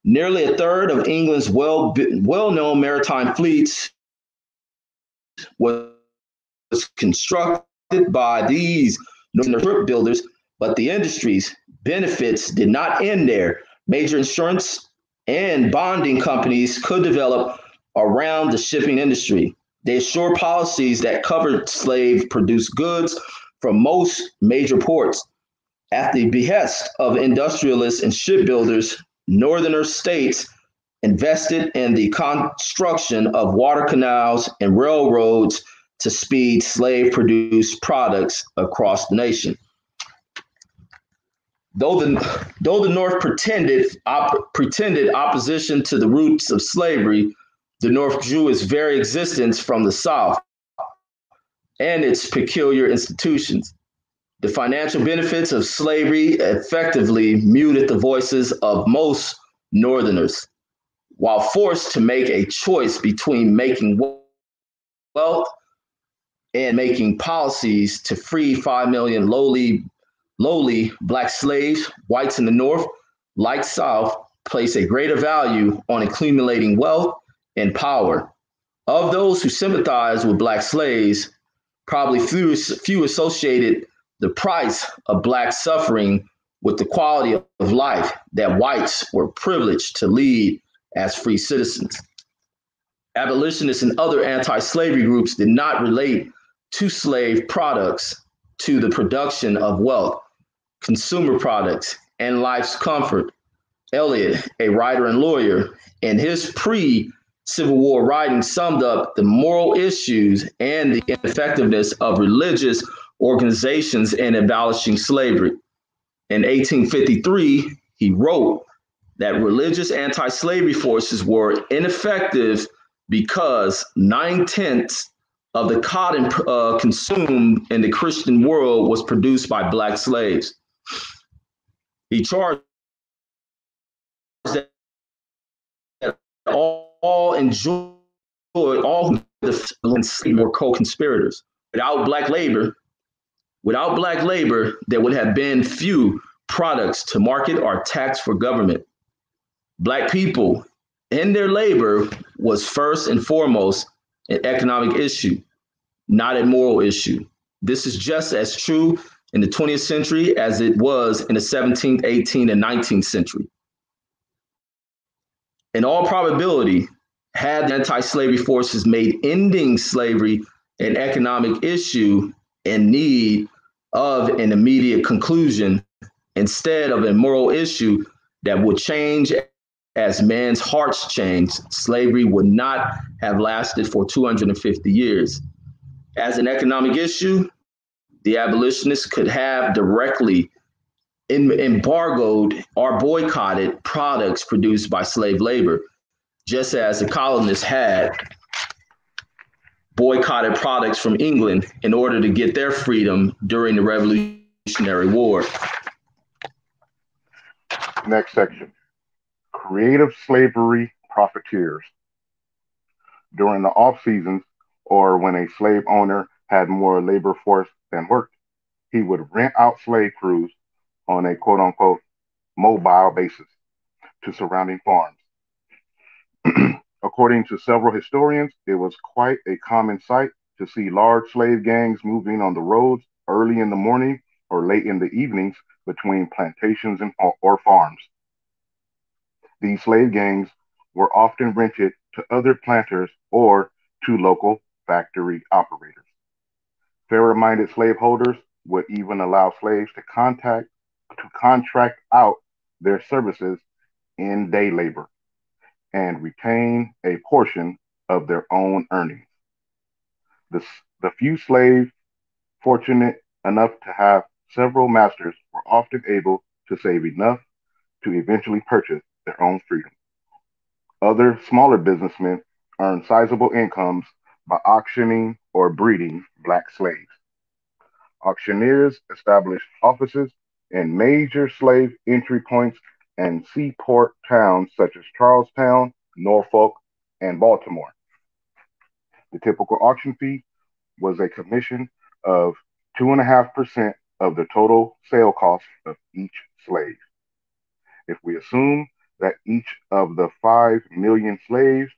Nearly a third of England's well, well-known maritime fleets was constructed by these ship builders, but the industry's benefits did not end there. Major insurance and bonding companies could develop around the shipping industry. They assure policies that covered slave produced goods from most major ports. At the behest of industrialists and shipbuilders, northerner states invested in the construction of water canals and railroads to speed slave produced products across the nation. Though the, though the North pretended, op, pretended opposition to the roots of slavery, the North drew its very existence from the South and its peculiar institutions. The financial benefits of slavery effectively muted the voices of most Northerners, while forced to make a choice between making wealth and making policies to free 5 million lowly, lowly black slaves, whites in the North, like South, place a greater value on accumulating wealth and power. Of those who sympathized with black slaves, Probably few, few associated the price of black suffering with the quality of life that whites were privileged to lead as free citizens. Abolitionists and other anti slavery groups did not relate to slave products to the production of wealth, consumer products, and life's comfort. Eliot, a writer and lawyer, in his pre Civil War writing summed up the moral issues and the ineffectiveness of religious organizations in abolishing slavery. In 1853, he wrote that religious anti slavery forces were ineffective because nine tenths of the cotton uh, consumed in the Christian world was produced by Black slaves. He charged that all, all enjoyed, all the were co-conspirators. Without Black labor, without Black labor, there would have been few products to market or tax for government. Black people in their labor was first and foremost an economic issue, not a moral issue. This is just as true in the 20th century as it was in the 17th, 18th, and 19th century. In all probability, had the anti-slavery forces made ending slavery an economic issue in need of an immediate conclusion instead of a moral issue that would change as man's hearts changed, slavery would not have lasted for 250 years. As an economic issue, the abolitionists could have directly embargoed or boycotted products produced by slave labor, just as the colonists had boycotted products from England in order to get their freedom during the Revolutionary War. Next section creative slavery profiteers. During the off seasons, or when a slave owner had more labor force than worked, he would rent out slave crews on a quote unquote mobile basis to surrounding farms. According to several historians, it was quite a common sight to see large slave gangs moving on the roads early in the morning or late in the evenings between plantations and, or farms. These slave gangs were often rented to other planters or to local factory operators. Fair minded slaveholders would even allow slaves to contact to contract out their services in day labor and retain a portion of their own earnings. The, the few slaves fortunate enough to have several masters were often able to save enough to eventually purchase their own freedom. Other smaller businessmen earn sizable incomes by auctioning or breeding black slaves. Auctioneers established offices in major slave entry points and seaport towns such as Charlestown, Norfolk, and Baltimore. The typical auction fee was a commission of 2.5% of the total sale cost of each slave. If we assume that each of the 5 million slaves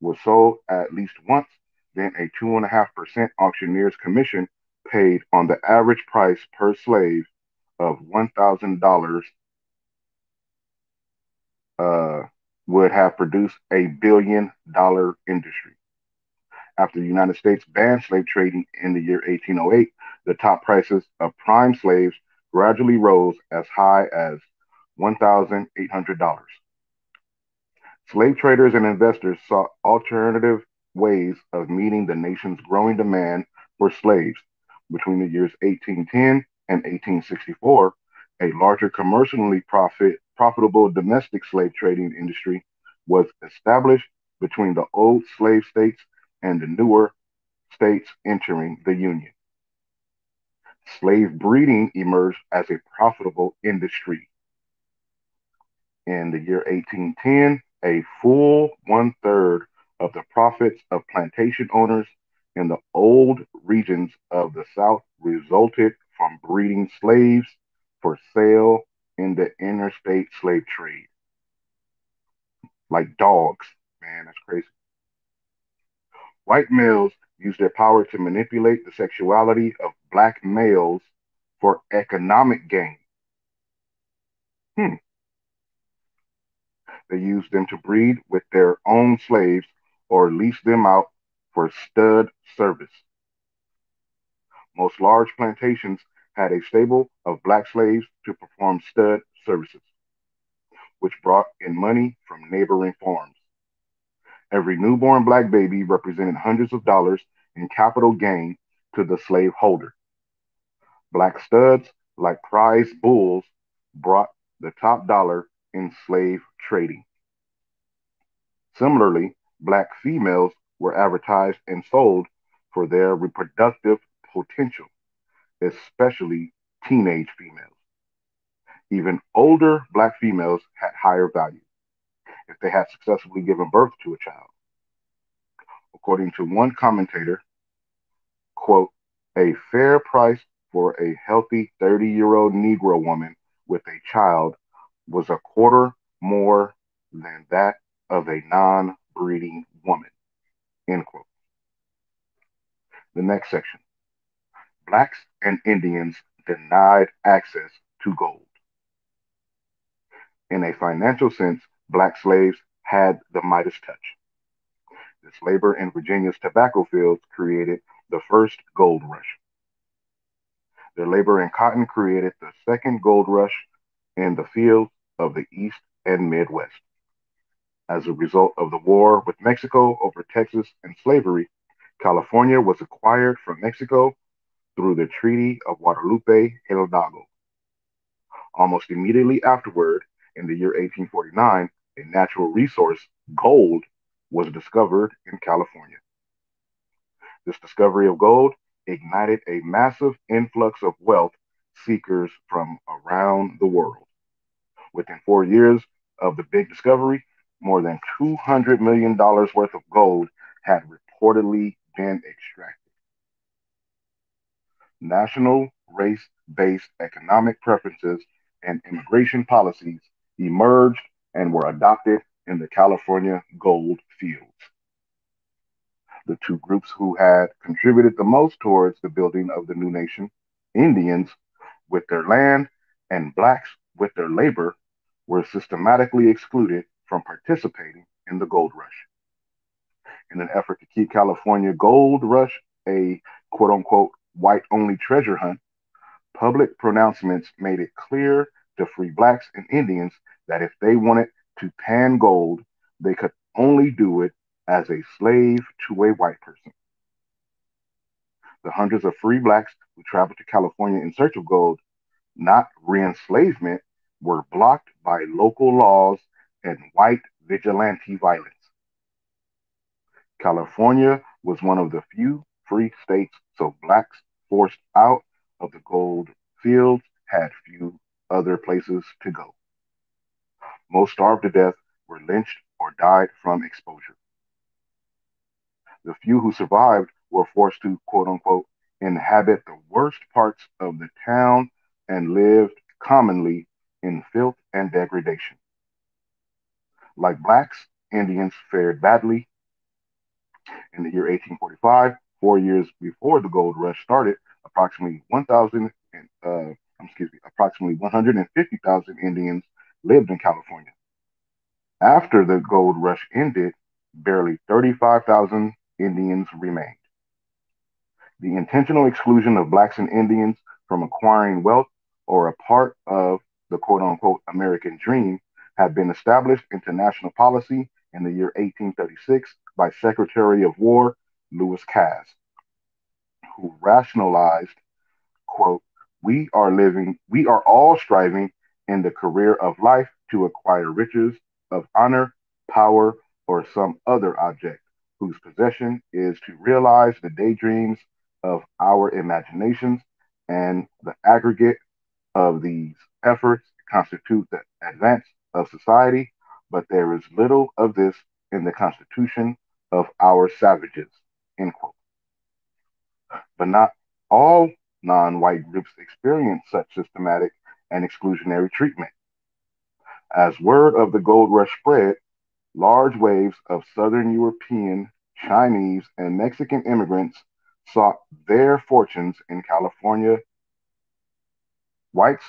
was sold at least once, then a 2.5% auctioneer's commission paid on the average price per slave of $1,000 uh, would have produced a billion dollar industry. After the United States banned slave trading in the year 1808, the top prices of prime slaves gradually rose as high as $1,800. Slave traders and investors sought alternative ways of meeting the nation's growing demand for slaves. Between the years 1810 and 1864, a larger commercially profit, profitable domestic slave trading industry was established between the old slave states and the newer states entering the Union. Slave breeding emerged as a profitable industry. In the year 1810, a full one third of the profits of plantation owners in the old regions of the South resulted from breeding slaves for sale in the interstate slave trade. Like dogs, man, that's crazy. White males use their power to manipulate the sexuality of black males for economic gain. Hmm. They use them to breed with their own slaves or lease them out for stud service. Most large plantations had a stable of black slaves to perform stud services, which brought in money from neighboring farms. Every newborn black baby represented hundreds of dollars in capital gain to the slave holder. Black studs, like prize bulls, brought the top dollar in slave trading. Similarly, black females were advertised and sold for their reproductive potential, especially teenage females. Even older black females had higher value if they had successfully given birth to a child. According to one commentator, quote, a fair price for a healthy 30 year old Negro woman with a child was a quarter more than that of a non breeding woman. End quote. The next section Blacks and Indians denied access to gold. In a financial sense, black slaves had the Midas touch. This labor in Virginia's tobacco fields created the first gold rush. Their labor in cotton created the second gold rush in the fields of the East and Midwest. As a result of the war with Mexico over Texas and slavery, California was acquired from Mexico through the Treaty of Guadalupe Hidalgo. Almost immediately afterward, in the year 1849, a natural resource, gold, was discovered in California. This discovery of gold ignited a massive influx of wealth seekers from around the world. Within four years of the big discovery, more than $200 million worth of gold had reportedly been extracted. National race based economic preferences and immigration policies emerged and were adopted in the California gold fields. The two groups who had contributed the most towards the building of the new nation, Indians with their land and blacks with their labor, were systematically excluded from participating in the gold rush. In an effort to keep California gold rush a quote unquote white only treasure hunt, public pronouncements made it clear to free blacks and Indians that if they wanted to pan gold, they could only do it as a slave to a white person. The hundreds of free blacks who traveled to California in search of gold, not re-enslavement, were blocked by local laws and white vigilante violence. California was one of the few free states, so blacks forced out of the gold fields had few other places to go. Most starved to death, were lynched, or died from exposure. The few who survived were forced to, quote unquote, inhabit the worst parts of the town and lived commonly in filth and degradation. Like blacks, Indians fared badly. In the year 1845, four years before the gold rush started, approximately 1,000, uh, excuse me, approximately 150,000 Indians lived in California. After the gold rush ended, barely 35,000 Indians remained. The intentional exclusion of blacks and Indians from acquiring wealth or a part of the quote unquote American dream had been established into national policy in the year 1836 by Secretary of War Lewis Cass, who rationalized, quote, we are living, we are all striving in the career of life to acquire riches of honor, power, or some other object whose possession is to realize the daydreams of our imaginations, and the aggregate of these efforts constitute the advance of society, but there is little of this in the constitution of our savages. End quote. But not all non white groups experience such systematic and exclusionary treatment. As word of the gold rush spread, large waves of Southern European Chinese and Mexican immigrants sought their fortunes in California. Whites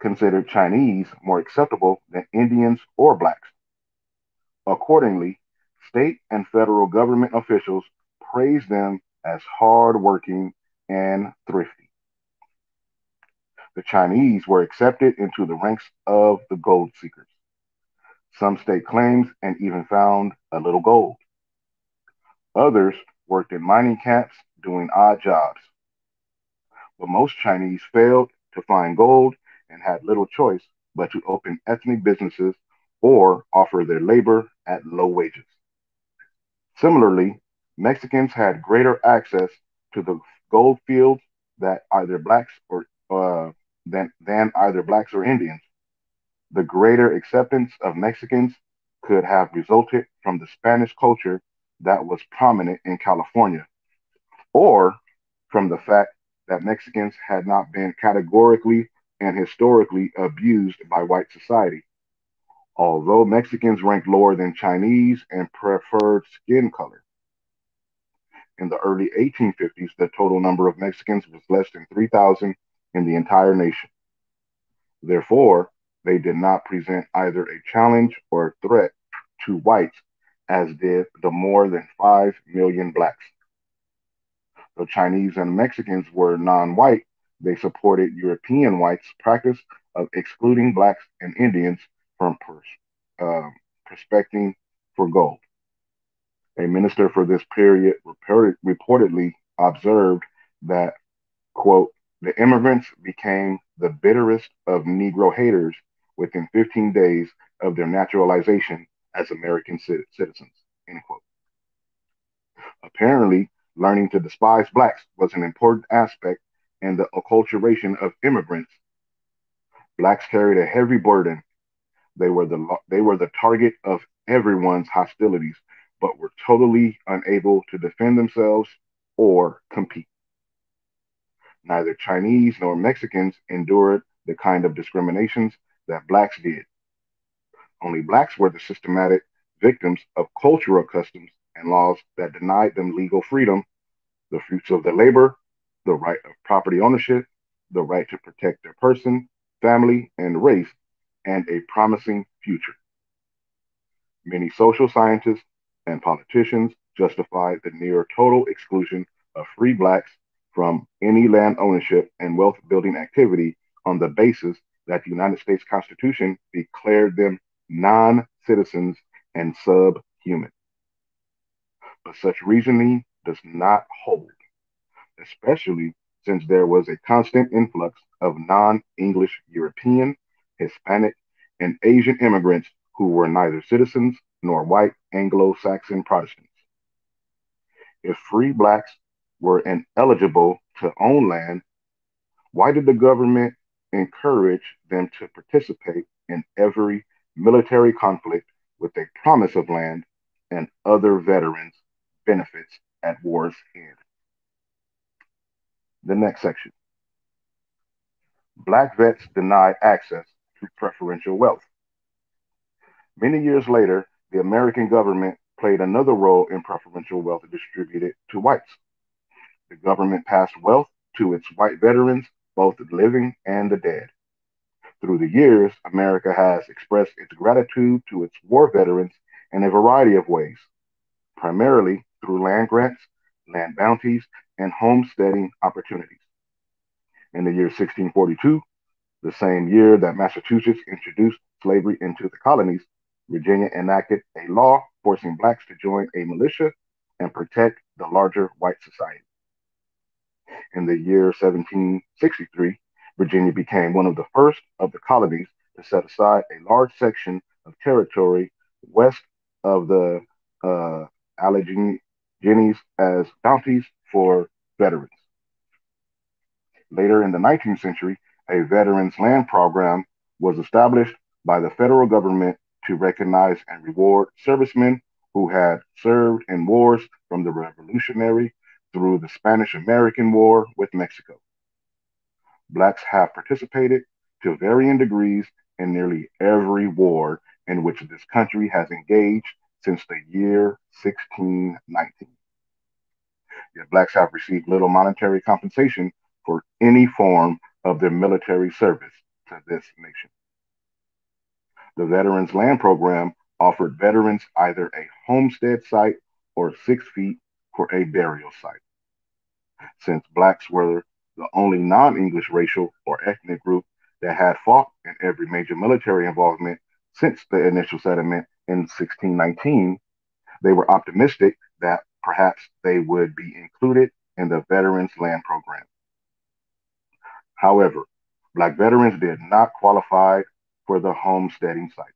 considered Chinese more acceptable than Indians or blacks. Accordingly, state and federal government officials praised them as hardworking and thrifty. The Chinese were accepted into the ranks of the gold seekers. Some staked claims and even found a little gold. Others worked in mining camps doing odd jobs. But most Chinese failed to find gold and had little choice but to open ethnic businesses or offer their labor at low wages. Similarly, Mexicans had greater access to the gold fields that either blacks or uh, than, than either blacks or Indians. The greater acceptance of Mexicans could have resulted from the Spanish culture that was prominent in California, or from the fact that Mexicans had not been categorically and historically abused by white society. Although Mexicans ranked lower than Chinese and preferred skin color. In the early 1850s, the total number of Mexicans was less than 3,000 in the entire nation. Therefore, they did not present either a challenge or a threat to whites as did the more than 5 million blacks. Though Chinese and Mexicans were non white, they supported European whites' practice of excluding blacks and Indians from pers- uh, prospecting for gold. A minister for this period reported, reportedly observed that, quote, the immigrants became the bitterest of Negro haters within 15 days of their naturalization as American citizens. End quote. Apparently, learning to despise blacks was an important aspect in the acculturation of immigrants. Blacks carried a heavy burden. They were the they were the target of everyone's hostilities, but were totally unable to defend themselves or compete. Neither Chinese nor Mexicans endured the kind of discriminations that blacks did. Only blacks were the systematic victims of cultural customs and laws that denied them legal freedom, the fruits of their labor, the right of property ownership, the right to protect their person, family, and race, and a promising future. Many social scientists and politicians justified the near total exclusion of free blacks from any land ownership and wealth building activity on the basis that the United States Constitution declared them non citizens, and subhuman. But such reasoning does not hold, especially since there was a constant influx of non English European, Hispanic, and Asian immigrants who were neither citizens nor white Anglo Saxon Protestants. If free blacks were ineligible to own land, why did the government encourage them to participate in every military conflict with a promise of land and other veterans' benefits at war's end. The next section Black vets denied access to preferential wealth. Many years later, the American government played another role in preferential wealth distributed to whites. The government passed wealth to its white veterans, both the living and the dead. Through the years, America has expressed its gratitude to its war veterans in a variety of ways, primarily through land grants, land bounties, and homesteading opportunities. In the year 1642, the same year that Massachusetts introduced slavery into the colonies, Virginia enacted a law forcing blacks to join a militia and protect the larger white society. In the year 1763, Virginia became one of the first of the colonies to set aside a large section of territory west of the uh, Alleghenies as bounties for veterans. Later in the 19th century, a veterans land program was established by the federal government to recognize and reward servicemen who had served in wars from the Revolutionary through the Spanish American War with Mexico. Blacks have participated to varying degrees in nearly every war in which this country has engaged since the year 1619. Yet blacks have received little monetary compensation for any form of their military service to this nation. The Veterans Land Program offered veterans either a homestead site or six feet for a burial site. Since blacks were the only non English racial or ethnic group that had fought in every major military involvement since the initial settlement in 1619, they were optimistic that perhaps they would be included in the Veterans Land Program. However, Black veterans did not qualify for the homesteading site.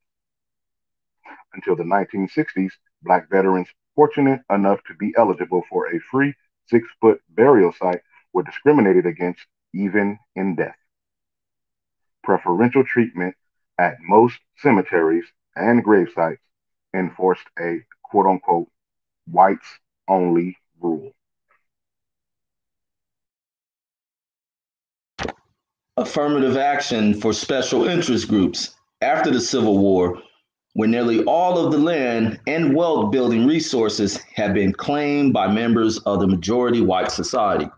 Until the 1960s, Black veterans fortunate enough to be eligible for a free six foot burial site were discriminated against even in death. Preferential treatment at most cemeteries and grave sites enforced a quote unquote whites only rule. Affirmative action for special interest groups after the Civil War, when nearly all of the land and wealth building resources had been claimed by members of the majority white society.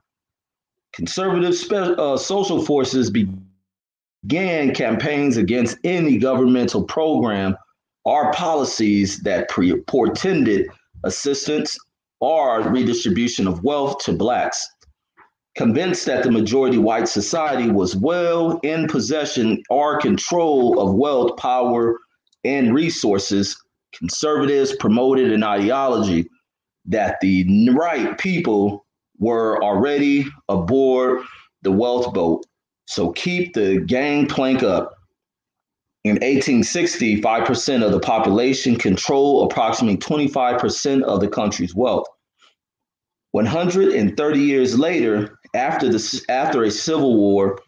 Conservative spe- uh, social forces began campaigns against any governmental program or policies that pre- portended assistance or redistribution of wealth to blacks. Convinced that the majority white society was well in possession or control of wealth, power, and resources, conservatives promoted an ideology that the right people were already aboard the wealth boat. So keep the gangplank up. In 1860, 5% of the population controlled approximately 25% of the country's wealth. 130 years later, after, the, after a civil war,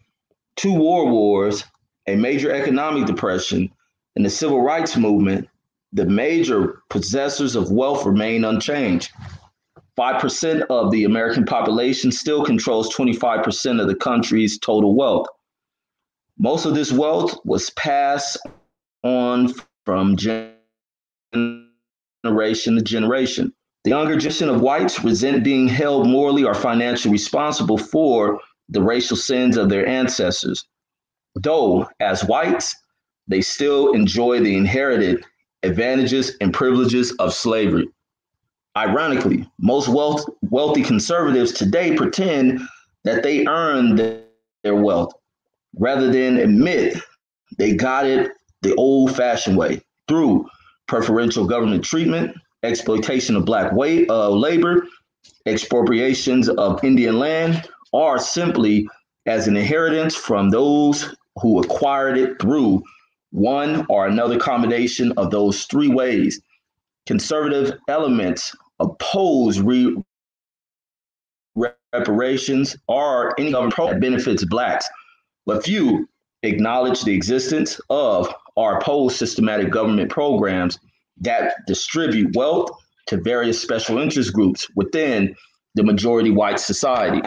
two war wars, a major economic depression, and the civil rights movement, the major possessors of wealth remain unchanged. 5% of the American population still controls 25% of the country's total wealth. Most of this wealth was passed on from generation to generation. The younger generation of whites resent being held morally or financially responsible for the racial sins of their ancestors. Though, as whites, they still enjoy the inherited advantages and privileges of slavery. Ironically, most wealth, wealthy conservatives today pretend that they earned their wealth rather than admit they got it the old fashioned way through preferential government treatment, exploitation of black way, uh, labor, expropriations of Indian land, or simply as an inheritance from those who acquired it through one or another combination of those three ways. Conservative elements oppose re- reparations or any government that benefits blacks but few acknowledge the existence of or oppose systematic government programs that distribute wealth to various special interest groups within the majority white society.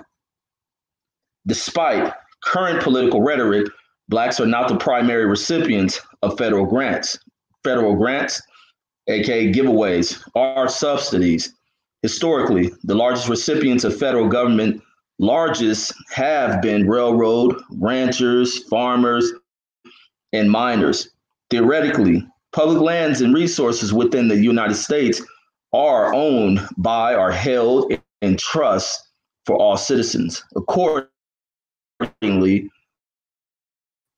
Despite current political rhetoric, blacks are not the primary recipients of federal grants. Federal grants, aka giveaways, are subsidies. Historically, the largest recipients of federal government largest have been railroad, ranchers, farmers, and miners. Theoretically, public lands and resources within the United States are owned by or held in trust for all citizens. Accordingly,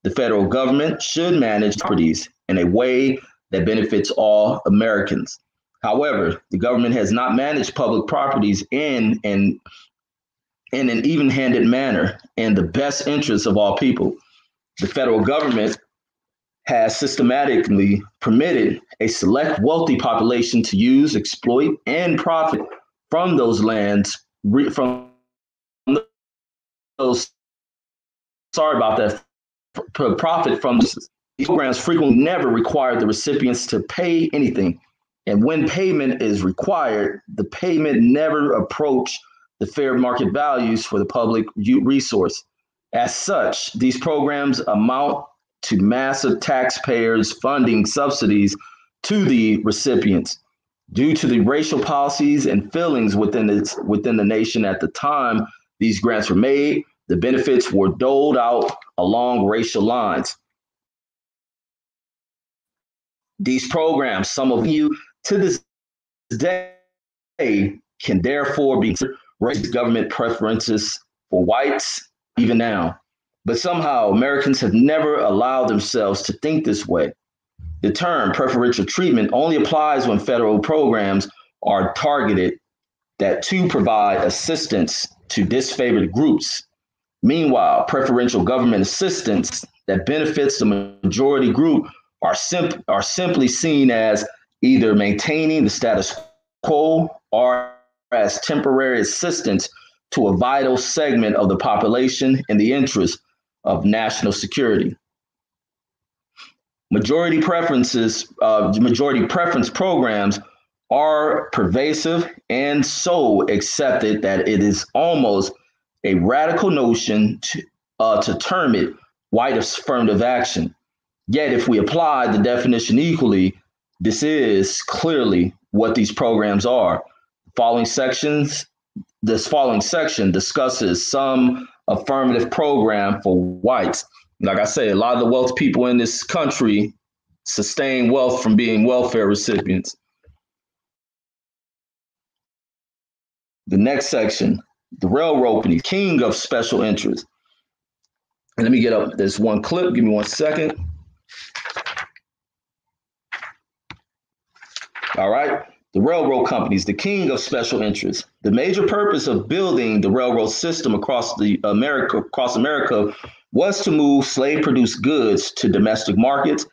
the federal government should manage properties in a way that benefits all Americans. However, the government has not managed public properties in and in an even handed manner in the best interests of all people. The federal government has systematically permitted a select wealthy population to use, exploit, and profit from those lands, from those, sorry about that, profit from these programs frequently never require the recipients to pay anything. And when payment is required, the payment never approach the fair market values for the public resource. As such, these programs amount to massive taxpayers funding subsidies to the recipients. Due to the racial policies and feelings within its within the nation at the time these grants were made, the benefits were doled out along racial lines. These programs, some of you to this day, can therefore be race government preferences for whites even now. But somehow Americans have never allowed themselves to think this way. The term preferential treatment only applies when federal programs are targeted that to provide assistance to disfavored groups. Meanwhile, preferential government assistance that benefits the majority group are, simp- are simply seen as either maintaining the status quo or as temporary assistance to a vital segment of the population in the interest of national security. Majority preferences, uh, majority preference programs are pervasive and so accepted that it is almost a radical notion to, uh, to term it white affirmative action. Yet, if we apply the definition equally, this is clearly what these programs are. Following sections, this following section discusses some affirmative program for whites. Like I say, a lot of the wealth people in this country sustain wealth from being welfare recipients. The next section, the railroad king of special interest. And let me get up this one clip. Give me one second. All right. The railroad companies, the king of special interests. The major purpose of building the railroad system across the America across America was to move slave-produced goods to domestic markets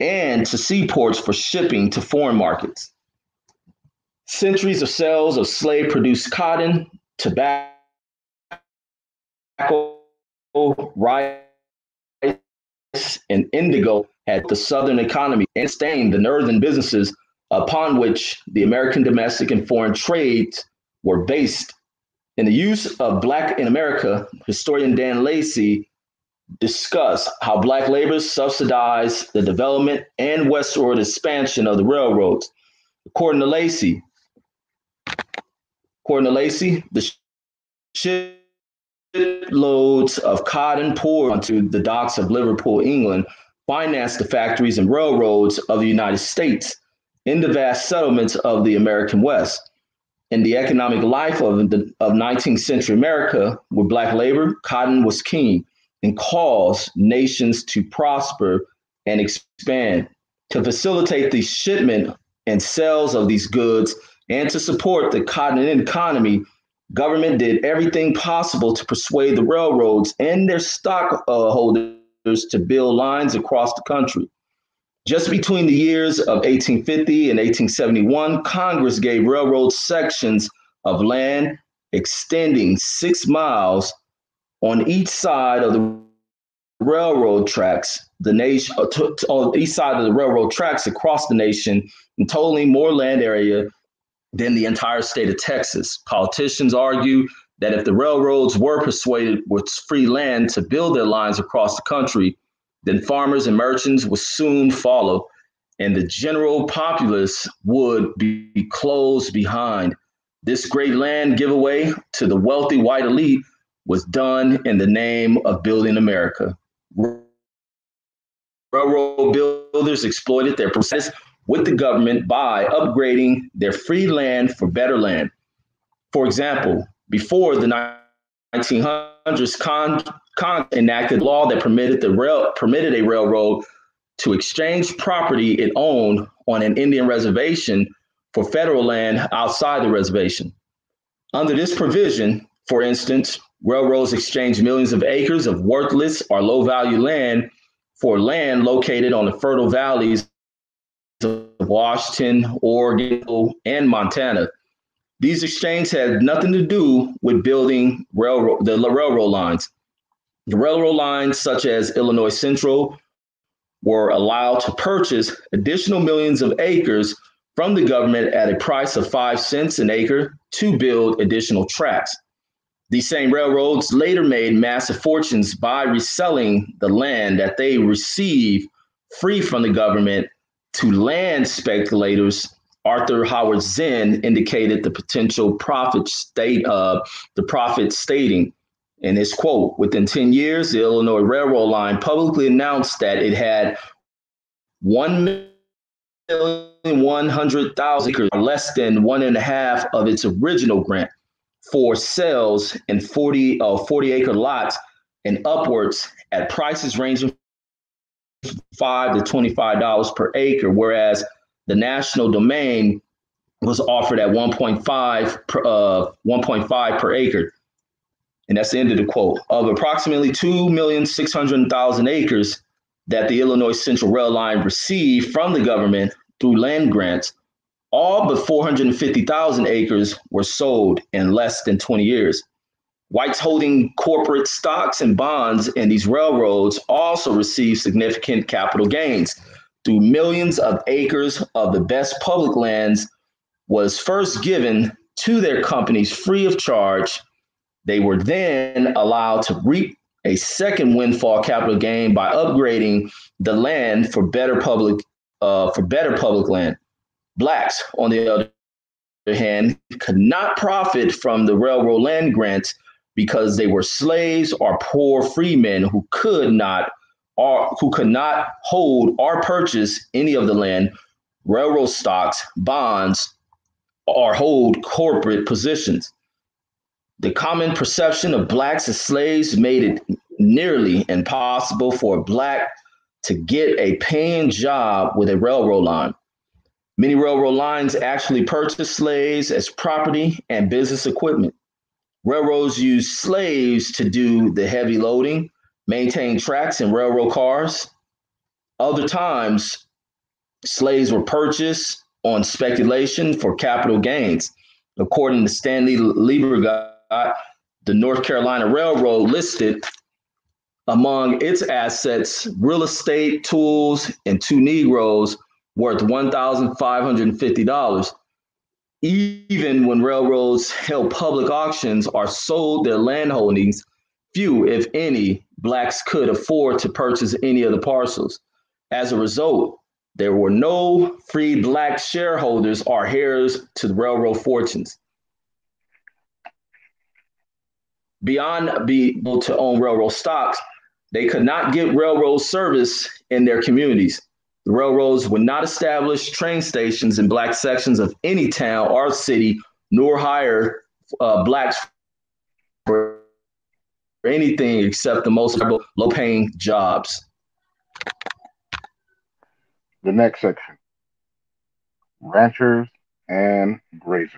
and to seaports for shipping to foreign markets. Centuries of sales of slave-produced cotton, tobacco, rice, and indigo had the southern economy and sustained the northern businesses upon which the American domestic and foreign trades were based. In the use of Black in America, historian Dan Lacy discuss how Black labor subsidized the development and westward expansion of the railroads. According to Lacy, according to Lacy, the shiploads of cotton poured onto the docks of Liverpool, England, financed the factories and railroads of the United States in the vast settlements of the American West. In the economic life of, the, of 19th century America, with Black labor, cotton was king and caused nations to prosper and expand. To facilitate the shipment and sales of these goods and to support the cotton economy, government did everything possible to persuade the railroads and their stockholders to build lines across the country. Just between the years of 1850 and 1871, Congress gave railroad sections of land extending six miles on each side of the railroad tracks, the nation uh, on each side of the railroad tracks across the nation, and totaling more land area than the entire state of Texas. Politicians argue that if the railroads were persuaded with free land to build their lines across the country, then farmers and merchants would soon follow, and the general populace would be closed behind. This great land giveaway to the wealthy white elite was done in the name of building America. Railroad builders exploited their process with the government by upgrading their free land for better land. For example, before the 1900s, Con- Congress enacted law that permitted the rail permitted a railroad to exchange property it owned on an Indian reservation for federal land outside the reservation. Under this provision, for instance, railroads exchange millions of acres of worthless or low value land for land located on the fertile valleys of Washington, Oregon, and Montana. These exchanges had nothing to do with building railroad the railroad lines. The railroad lines, such as Illinois Central, were allowed to purchase additional millions of acres from the government at a price of five cents an acre to build additional tracks. These same railroads later made massive fortunes by reselling the land that they received free from the government to land speculators Arthur Howard Zinn indicated the potential profit state uh, the profit stating in his quote, within 10 years, the Illinois Railroad line publicly announced that it had 1,100,000 acres, less than one and a half of its original grant for sales in 40, uh, 40 acre lots and upwards at prices ranging five to $25 per acre, whereas the national domain was offered at 1.5 per, uh, 1.5 per acre. And that's the end of the quote. Of approximately 2,600,000 acres that the Illinois Central Rail Line received from the government through land grants, all but 450,000 acres were sold in less than 20 years. Whites holding corporate stocks and bonds in these railroads also received significant capital gains through millions of acres of the best public lands was first given to their companies free of charge. They were then allowed to reap a second windfall capital gain by upgrading the land for better public uh, for better public land. Blacks, on the other hand, could not profit from the railroad land grants because they were slaves or poor freemen who could not or who could not hold or purchase any of the land, railroad stocks, bonds, or hold corporate positions. The common perception of blacks as slaves made it nearly impossible for a black to get a paying job with a railroad line. Many railroad lines actually purchased slaves as property and business equipment. Railroads used slaves to do the heavy loading, maintain tracks and railroad cars. Other times, slaves were purchased on speculation for capital gains. According to Stanley Lebergott, the North Carolina Railroad listed among its assets real estate, tools, and two Negroes worth $1,550 even when railroads held public auctions or sold their land holdings, few, if any, blacks could afford to purchase any of the parcels. As a result, there were no free black shareholders or heirs to the railroad fortunes. Beyond being able to own railroad stocks, they could not get railroad service in their communities. The railroads would not establish train stations in black sections of any town or city, nor hire uh, blacks for anything except the most low paying jobs. The next section ranchers and grazers.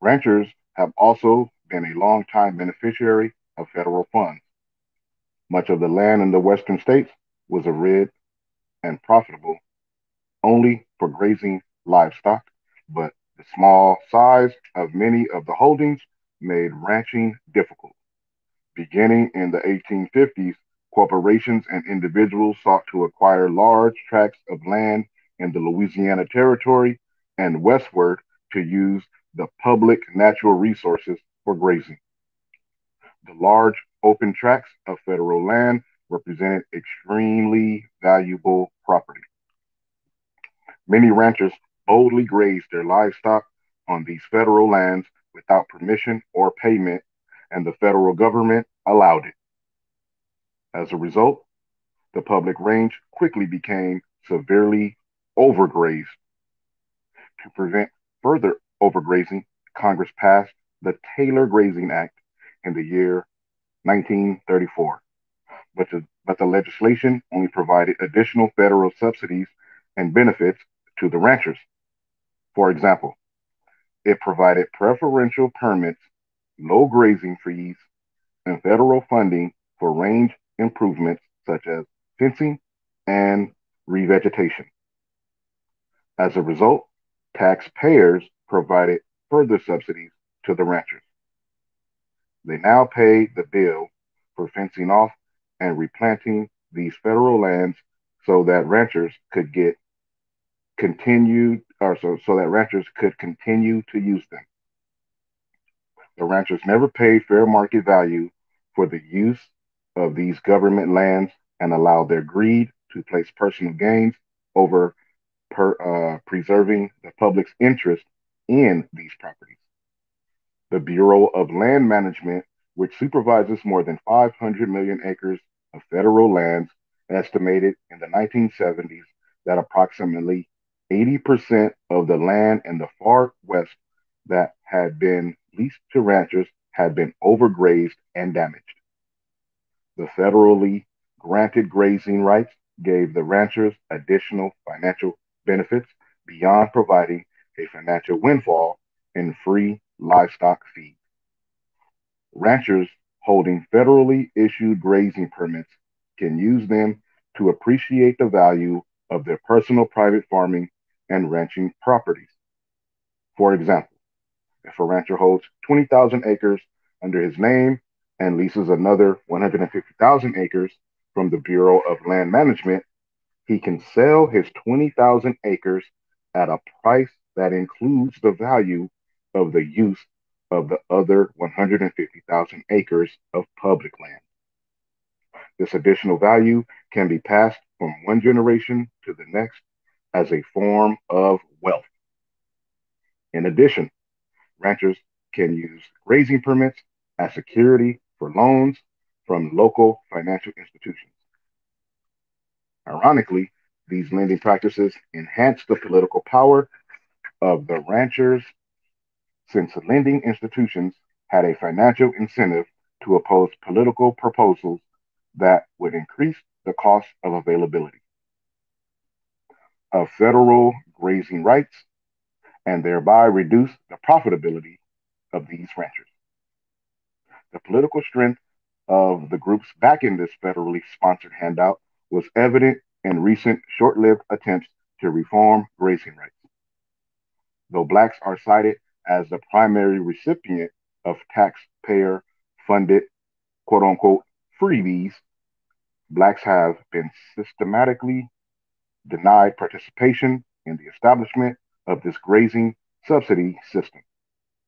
Ranchers have also been a long-time beneficiary of federal funds. Much of the land in the western states was arid and profitable only for grazing livestock, but the small size of many of the holdings made ranching difficult. Beginning in the 1850s, corporations and individuals sought to acquire large tracts of land in the Louisiana Territory and westward to use the public natural resources for grazing. The large open tracts of federal land represented extremely valuable property. Many ranchers boldly grazed their livestock on these federal lands without permission or payment, and the federal government allowed it. As a result, the public range quickly became severely overgrazed. To prevent further overgrazing, Congress passed the Taylor Grazing Act in the year 1934 but the, but the legislation only provided additional federal subsidies and benefits to the ranchers. For example, it provided preferential permits, low grazing fees, and federal funding for range improvements such as fencing and revegetation. As a result, taxpayers provided further subsidies to the ranchers. They now pay the bill for fencing off and replanting these federal lands so that ranchers could get continued or so, so that ranchers could continue to use them. The ranchers never paid fair market value for the use of these government lands and allowed their greed to place personal gains over per, uh, preserving the public's interest in these properties. The Bureau of Land Management, which supervises more than 500 million acres of federal lands, estimated in the 1970s that approximately 80% of the land in the far west that had been leased to ranchers had been overgrazed and damaged. The federally granted grazing rights gave the ranchers additional financial benefits beyond providing a financial windfall in free livestock feed. Ranchers holding federally issued grazing permits can use them to appreciate the value of their personal private farming and ranching properties. For example, if a rancher holds 20,000 acres under his name and leases another 150,000 acres from the Bureau of Land Management, he can sell his 20,000 acres at a price that includes the value of the use of the other 150,000 acres of public land. This additional value can be passed from one generation to the next as a form of wealth. In addition, ranchers can use grazing permits as security for loans from local financial institutions. Ironically, these lending practices enhance the political power of the ranchers since lending institutions had a financial incentive to oppose political proposals that would increase the cost of availability of federal grazing rights and thereby reduce the profitability of these ranchers. The political strength of the groups backing this federally sponsored handout was evident in recent short lived attempts to reform grazing rights. Though Blacks are cited as the primary recipient of taxpayer funded quote unquote freebies, Blacks have been systematically denied participation in the establishment of this grazing subsidy system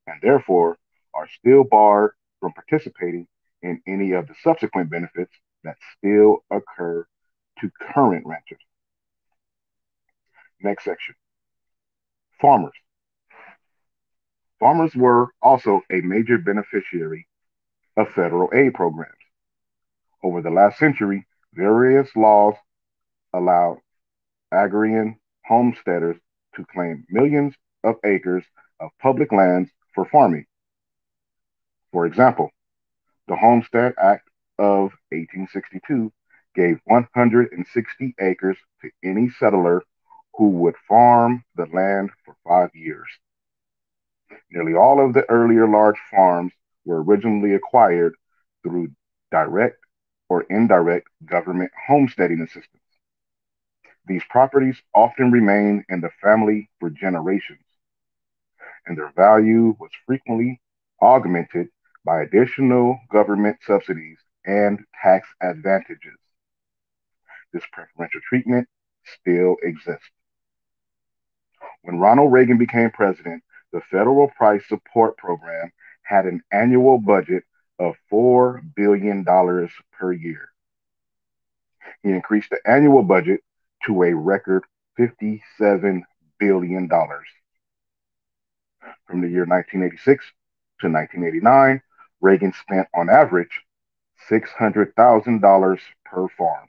and therefore are still barred from participating in any of the subsequent benefits that still occur to current ranchers. Next section. Farmers. Farmers were also a major beneficiary of federal aid programs. Over the last century, various laws allowed agrarian homesteaders to claim millions of acres of public lands for farming. For example, the Homestead Act of 1862 gave 160 acres to any settler who would farm the land for five years. Nearly all of the earlier large farms were originally acquired through direct or indirect government homesteading assistance. These properties often remain in the family for generations, and their value was frequently augmented by additional government subsidies and tax advantages. This preferential treatment still exists. When Ronald Reagan became president, the Federal Price Support Program had an annual budget of $4 billion per year. He increased the annual budget to a record $57 billion. From the year 1986 to 1989, Reagan spent on average $600,000 per farm.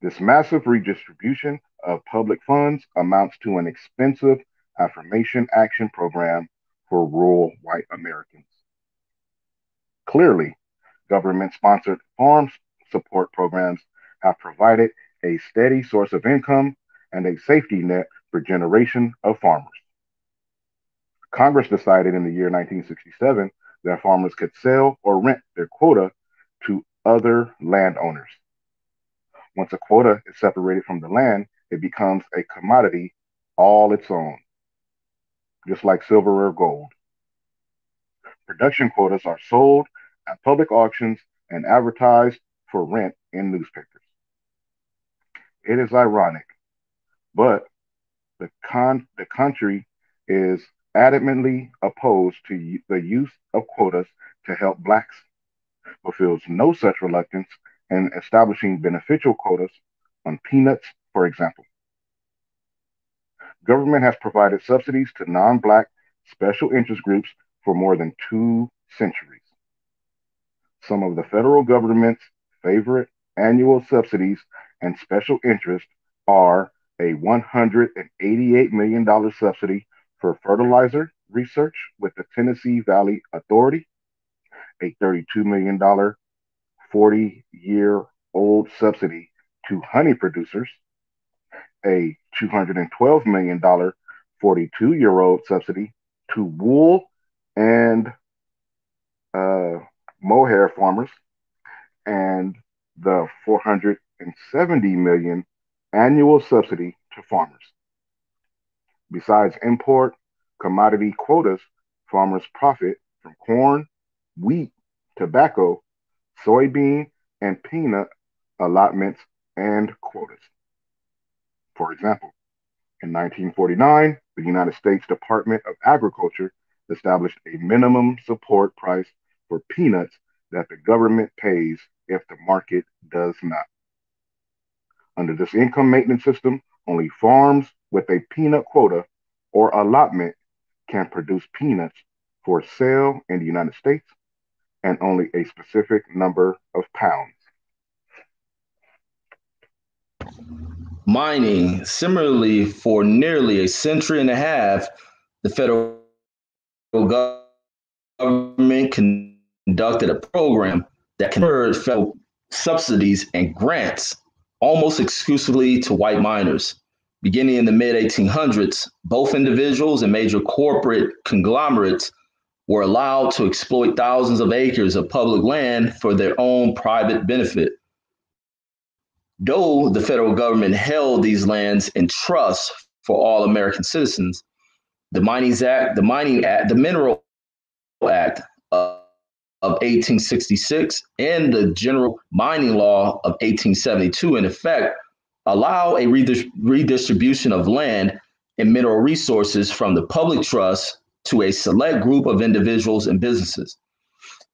This massive redistribution of public funds amounts to an expensive affirmation action program for rural white Americans. Clearly, government sponsored farm support programs have provided a steady source of income and a safety net for generations of farmers. Congress decided in the year 1967 that farmers could sell or rent their quota to other landowners. Once a quota is separated from the land, it becomes a commodity all its own, just like silver or gold. Production quotas are sold at public auctions and advertised for rent in newspapers. It is ironic, but the con the country is adamantly opposed to the use of quotas to help blacks, but feels no such reluctance in establishing beneficial quotas on peanuts, for example. government has provided subsidies to non black special interest groups for more than two centuries. Some of the federal government's favorite annual subsidies and special interest are a $188 million subsidy for fertilizer research with the Tennessee Valley Authority, a $32 million 40 year old subsidy to honey producers, a $212 million 42 year old subsidy to wool and uh, mohair farmers, and the 470 million annual subsidy to farmers. Besides import commodity quotas, farmers profit from corn, wheat, tobacco, soybean, and peanut allotments and quotas. For example, in 1949, the United States Department of Agriculture established a minimum support price for peanuts that the government pays if the market does not. Under this income maintenance system, only farms with a peanut quota or allotment can produce peanuts for sale in the United States and only a specific number of pounds. Mining, similarly, for nearly a century and a half, the federal government conducted a program that conferred federal subsidies and grants almost exclusively to white miners. Beginning in the mid 1800s, both individuals and major corporate conglomerates were allowed to exploit thousands of acres of public land for their own private benefit. Though the federal government held these lands in trust for all American citizens, the Mining Act, the Mining Act, the Mineral Act of 1866 and the General Mining Law of 1872, in effect, allow a redistribution of land and mineral resources from the public trust to a select group of individuals and businesses.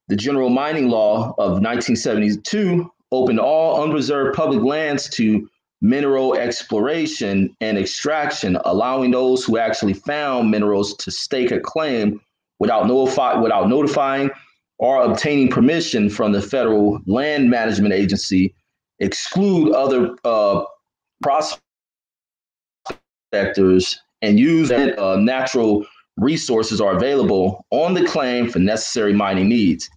The General Mining Law of 1972 opened all unreserved public lands to mineral exploration and extraction, allowing those who actually found minerals to stake a claim without, without notifying or obtaining permission from the Federal Land Management Agency, exclude other uh, prospectors, and use that uh, natural resources are available on the claim for necessary mining needs.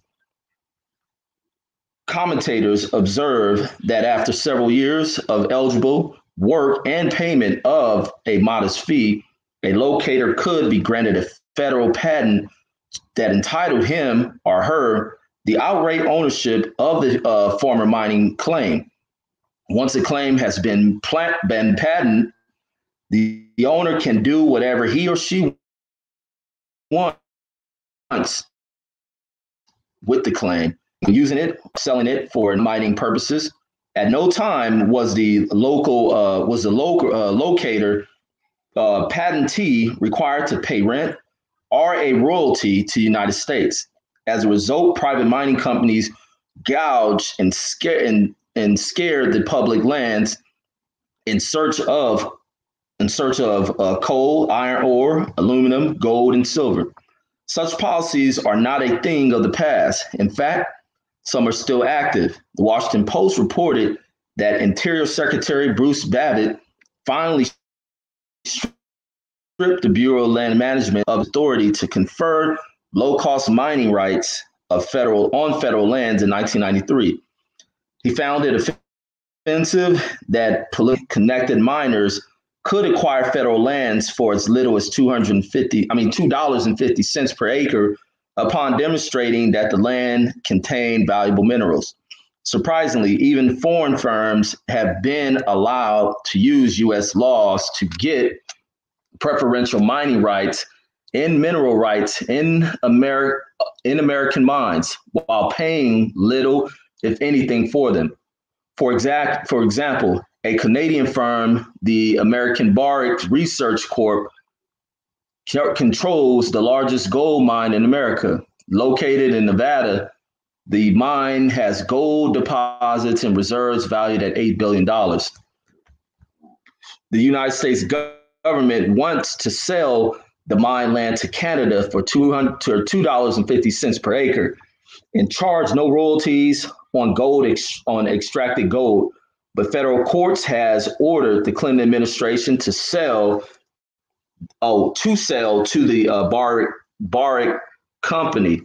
Commentators observe that after several years of eligible work and payment of a modest fee, a locator could be granted a federal patent that entitled him or her the outright ownership of the uh, former mining claim. Once a claim has been, plant, been patented, the, the owner can do whatever he or she wants with the claim, using it, selling it for mining purposes. At no time was the local uh, was the local uh, locator uh, patentee required to pay rent or a royalty to the United States. As a result, private mining companies gouge and scare and, and scared the public lands in search of in search of uh, coal, iron ore, aluminum, gold, and silver. Such policies are not a thing of the past. In fact, some are still active. The Washington Post reported that Interior Secretary Bruce Babbitt finally stripped the Bureau of Land Management of authority to confer low-cost mining rights of federal on federal lands in 1993. He found it offensive that politically connected miners could acquire federal lands for as little as 250, I mean $2.50 per acre upon demonstrating that the land contained valuable minerals. Surprisingly, even foreign firms have been allowed to use US laws to get preferential mining rights and mineral rights in Ameri- in American mines while paying little, if anything, for them. For exact, for example, a Canadian firm, the American Barrick Resources Corp, controls the largest gold mine in America. Located in Nevada, the mine has gold deposits and reserves valued at $8 billion. The United States government government wants to sell the mine land to Canada for 200 to $2.50 per acre and charge no royalties on gold ex, on extracted gold. But federal courts has ordered the Clinton administration to sell oh to sell to the uh, Barrick Barrick company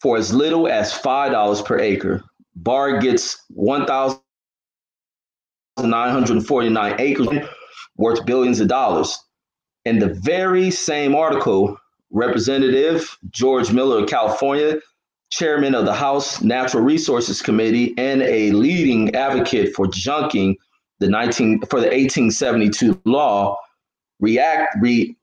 for as little as five dollars per acre. Barrick gets one thousand nine hundred forty nine acres worth billions of dollars. In the very same article, Representative George Miller of California, chairman of the House Natural Resources Committee and a leading advocate for junking the 19 for the 1872 law, react re,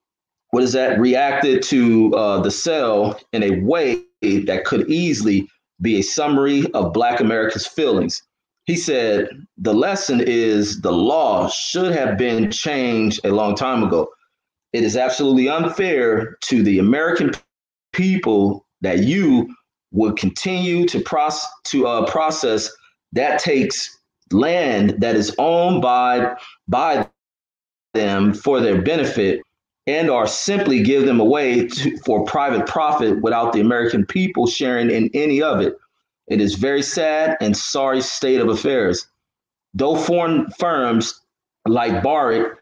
what is that reacted to uh, the sale in a way that could easily be a summary of Black America's feelings. He said the lesson is the law should have been changed a long time ago. It is absolutely unfair to the American people that you would continue to, process to uh, process that takes land that is owned by by them for their benefit and or simply give them away to, for private profit without the American people sharing in any of it. It is very sad and sorry state of affairs. Though foreign firms like Barrick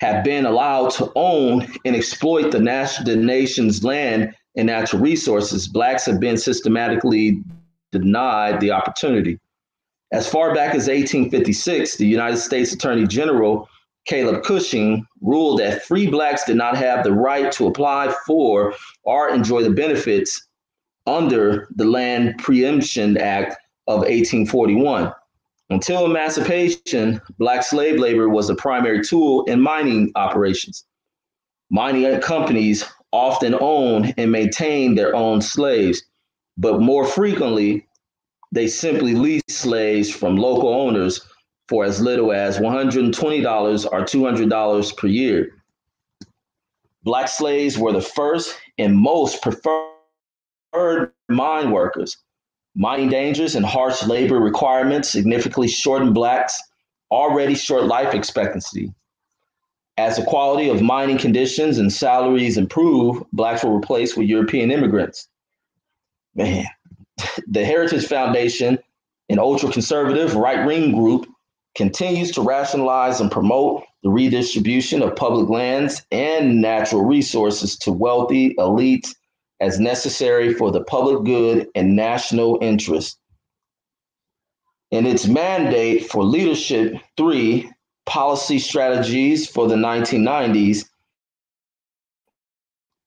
have been allowed to own and exploit the, the nation's land and natural resources, blacks have been systematically denied the opportunity. As far back as 1856, the United States Attorney General Caleb Cushing ruled that free blacks did not have the right to apply for or enjoy the benefits under the Land Preemption Act of 1841. Until emancipation, black slave labor was the primary tool in mining operations. Mining companies often owned and maintained their own slaves, but more frequently, they simply leased slaves from local owners for as little as $120 or $200 per year. Black slaves were the first and most preferred mine workers. Mining dangers and harsh labor requirements significantly shortened blacks' already short life expectancy. As the quality of mining conditions and salaries improve, blacks were replaced with European immigrants. Man, the Heritage Foundation, an ultra conservative right wing group, continues to rationalize and promote the redistribution of public lands and natural resources to wealthy elites as necessary for the public good and national interest. In its mandate for Leadership 3 Policy Strategies for the 1990s,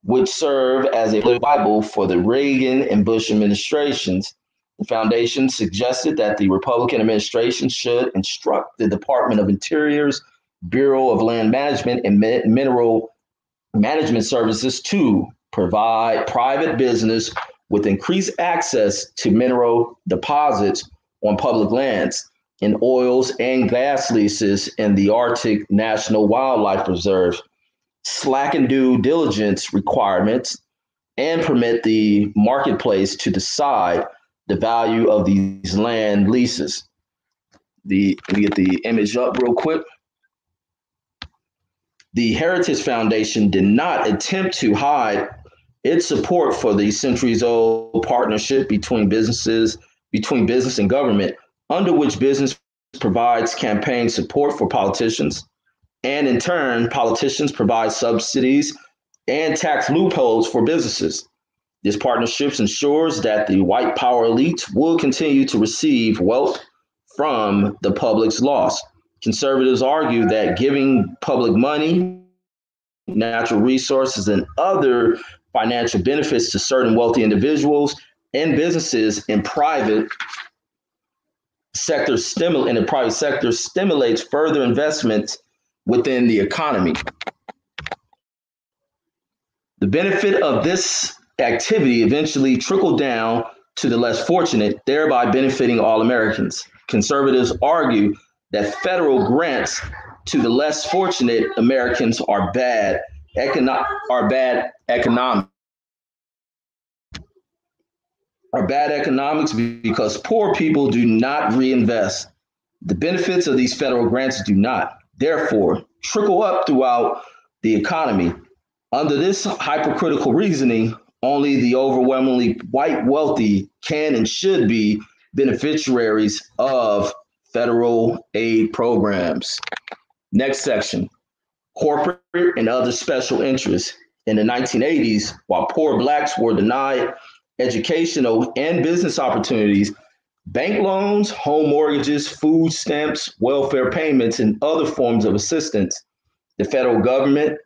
which serve as a Bible for the Reagan and Bush administrations, the foundation suggested that the Republican administration should instruct the Department of Interior's Bureau of Land Management and Mineral Management Services to provide private business with increased access to mineral deposits on public lands in oils and gas leases in the Arctic National Wildlife Reserve, slacken due diligence requirements, and permit the marketplace to decide the value of these land leases. The let me get the image up real quick. The Heritage Foundation did not attempt to hide its support for the centuries old partnership between businesses, between business and government, under which business provides campaign support for politicians. And in turn, politicians provide subsidies and tax loopholes for businesses. This partnership ensures that the white power elites will continue to receive wealth from the public's loss. Conservatives argue that giving public money, natural resources, and other financial benefits to certain wealthy individuals and businesses in private sector stimul in the private sector stimulates further investments within the economy. The benefit of this activity eventually trickled down to the less fortunate, thereby benefiting all Americans. Conservatives argue that federal grants to the less fortunate Americans are bad econo- are bad economic are bad economics because poor people do not reinvest. The benefits of these federal grants do not. Therefore, trickle up throughout the economy. Under this hypercritical reasoning, only the overwhelmingly white wealthy can and should be beneficiaries of federal aid programs. Next section corporate and other special interests. In the 1980s, while poor Blacks were denied educational and business opportunities, bank loans, home mortgages, food stamps, welfare payments, and other forms of assistance, the federal government,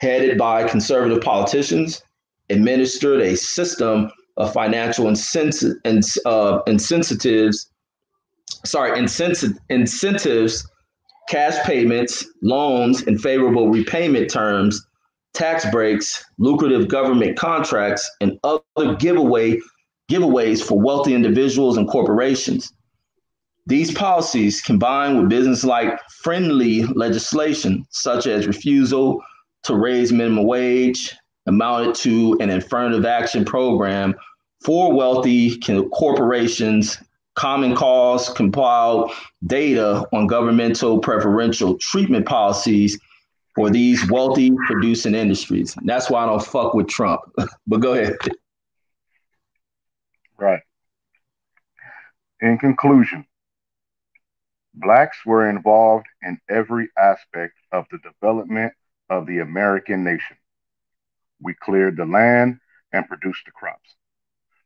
headed by conservative politicians, administered a system of financial uh, incentives, sorry, incentive, incentives, cash payments, loans, and favorable repayment terms, tax breaks, lucrative government contracts, and other giveaway giveaways for wealthy individuals and corporations. These policies, combined with business-like friendly legislation, such as refusal to raise minimum wage, amounted to an affirmative action program for wealthy corporations. Common Cause compiled data on governmental preferential treatment policies for these wealthy producing industries. And that's why I don't fuck with Trump. but go ahead. Right. In conclusion, Blacks were involved in every aspect of the development of the American nation. We cleared the land and produced the crops.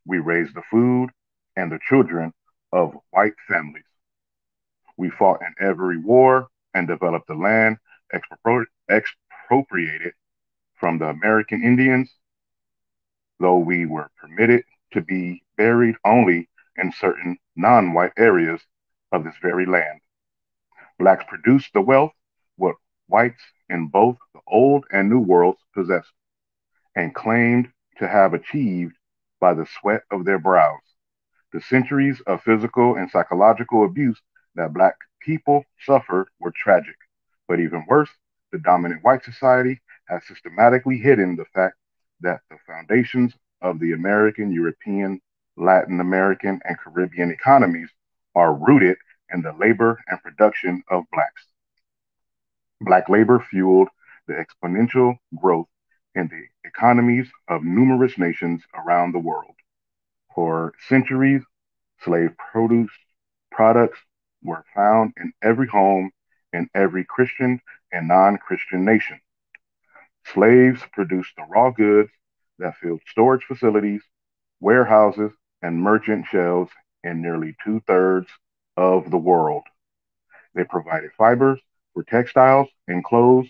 We raised the food and the children of white families. We fought in every war and developed the land expropriated from the American Indians, though we were permitted to be buried only in certain non white areas of this very land. Blacks produced the wealth what whites in both the old and new worlds possessed and claimed to have achieved by the sweat of their brows. The centuries of physical and psychological abuse that Black people suffered were tragic. But even worse, the dominant white society has systematically hidden the fact that the foundations of the American, European, Latin American, and Caribbean economies are rooted in the labor and production of Blacks. Black labor fueled the exponential growth in the economies of numerous nations around the world. For centuries, slave produce products were found in every home in every Christian and non Christian nation. Slaves produced the raw goods that filled storage facilities, warehouses, and merchant shelves in nearly two thirds of the world. They provided fibers for textiles and clothes,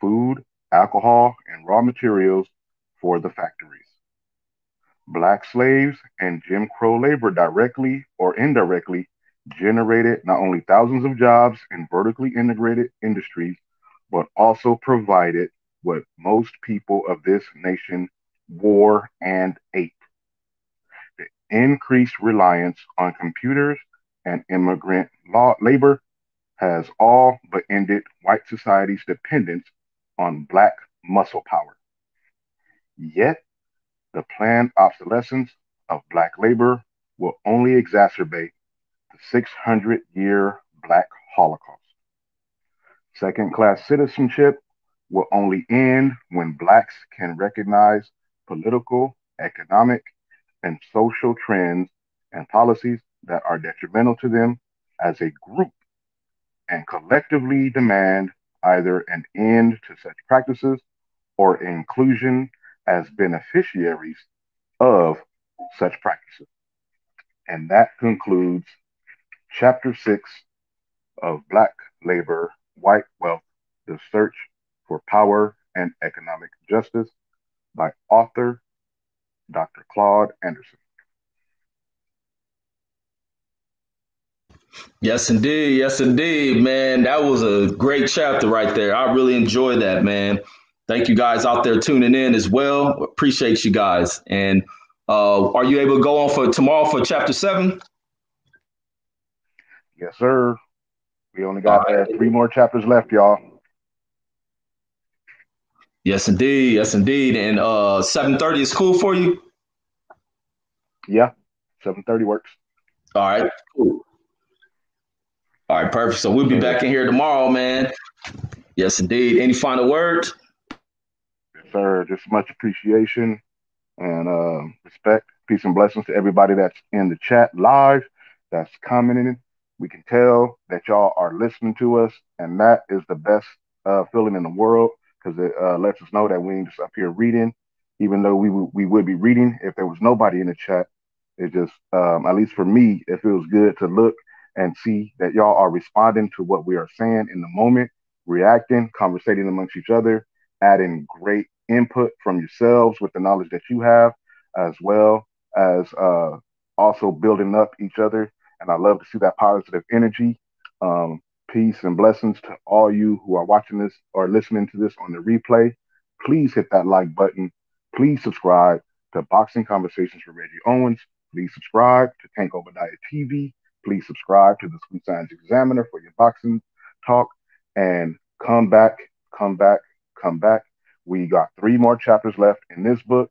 food, alcohol, and raw materials for the factories. Black slaves and Jim Crow labor directly or indirectly generated not only thousands of jobs in vertically integrated industries, but also provided what most people of this nation wore and ate. The increased reliance on computers and immigrant law, labor has all but ended white society's dependence on black muscle power. Yet, the planned obsolescence of black labor will only exacerbate the 600 year black holocaust. Second class citizenship will only end when blacks can recognize political, economic, and social trends and policies that are detrimental to them as a group and collectively demand either an end to such practices or inclusion as beneficiaries of such practices. And that concludes chapter six of Black Labor, White Wealth, The Search for Power and Economic Justice by author Dr. Claude Anderson. Yes, indeed. Yes, indeed, man. That was a great chapter right there. I really enjoyed that, man. Thank you guys out there tuning in as well. Appreciate you guys. And uh, are you able to go on for tomorrow for chapter seven? Yes, sir. We only got right. uh, three more chapters left, y'all. Yes, indeed. Yes, indeed. And uh, seven thirty is cool for you. Yeah, seven thirty works. All right. Cool. All right, perfect. So we'll be back in here tomorrow, man. Yes, indeed. Any final words? Yes, sir. Just much appreciation and uh, respect. Peace and blessings to everybody that's in the chat live, that's commenting. We can tell that y'all are listening to us, and that is the best uh, feeling in the world because it uh, lets us know that we ain't just up here reading, even though we w- we would be reading if there was nobody in the chat. It just, um, at least for me, it feels good to look and see that y'all are responding to what we are saying in the moment, reacting, conversating amongst each other, adding great input from yourselves with the knowledge that you have, as well as uh, also building up each other. And I love to see that positive energy. Um, peace and blessings to all you who are watching this or listening to this on the replay. Please hit that like button. Please subscribe to Boxing Conversations with Reggie Owens. Please subscribe to Tank Obadiah TV. Please subscribe to the Sweet Science Examiner for your boxing talk. And come back, come back, come back. We got three more chapters left in this book.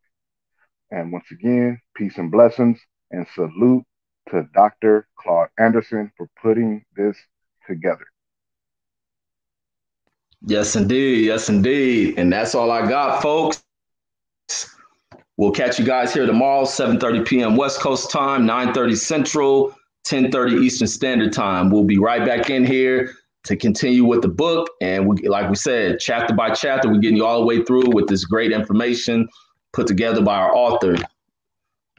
And once again, peace and blessings and salute to Dr. Claude Anderson for putting this together. Yes, indeed. Yes, indeed. And that's all I got, folks. We'll catch you guys here tomorrow, 7:30 p.m. West Coast time, 9:30 Central, 10:30 Eastern Standard Time. We'll be right back in here to continue with the book. And we, like we said, chapter by chapter, we're getting you all the way through with this great information put together by our author,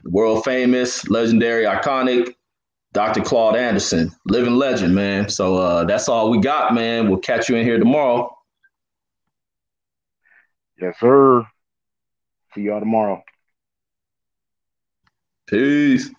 world famous, legendary, iconic, Dr. Claude Anderson, living legend, man. So uh, that's all we got, man. We'll catch you in here tomorrow. Yes, sir. See y'all tomorrow. Peace.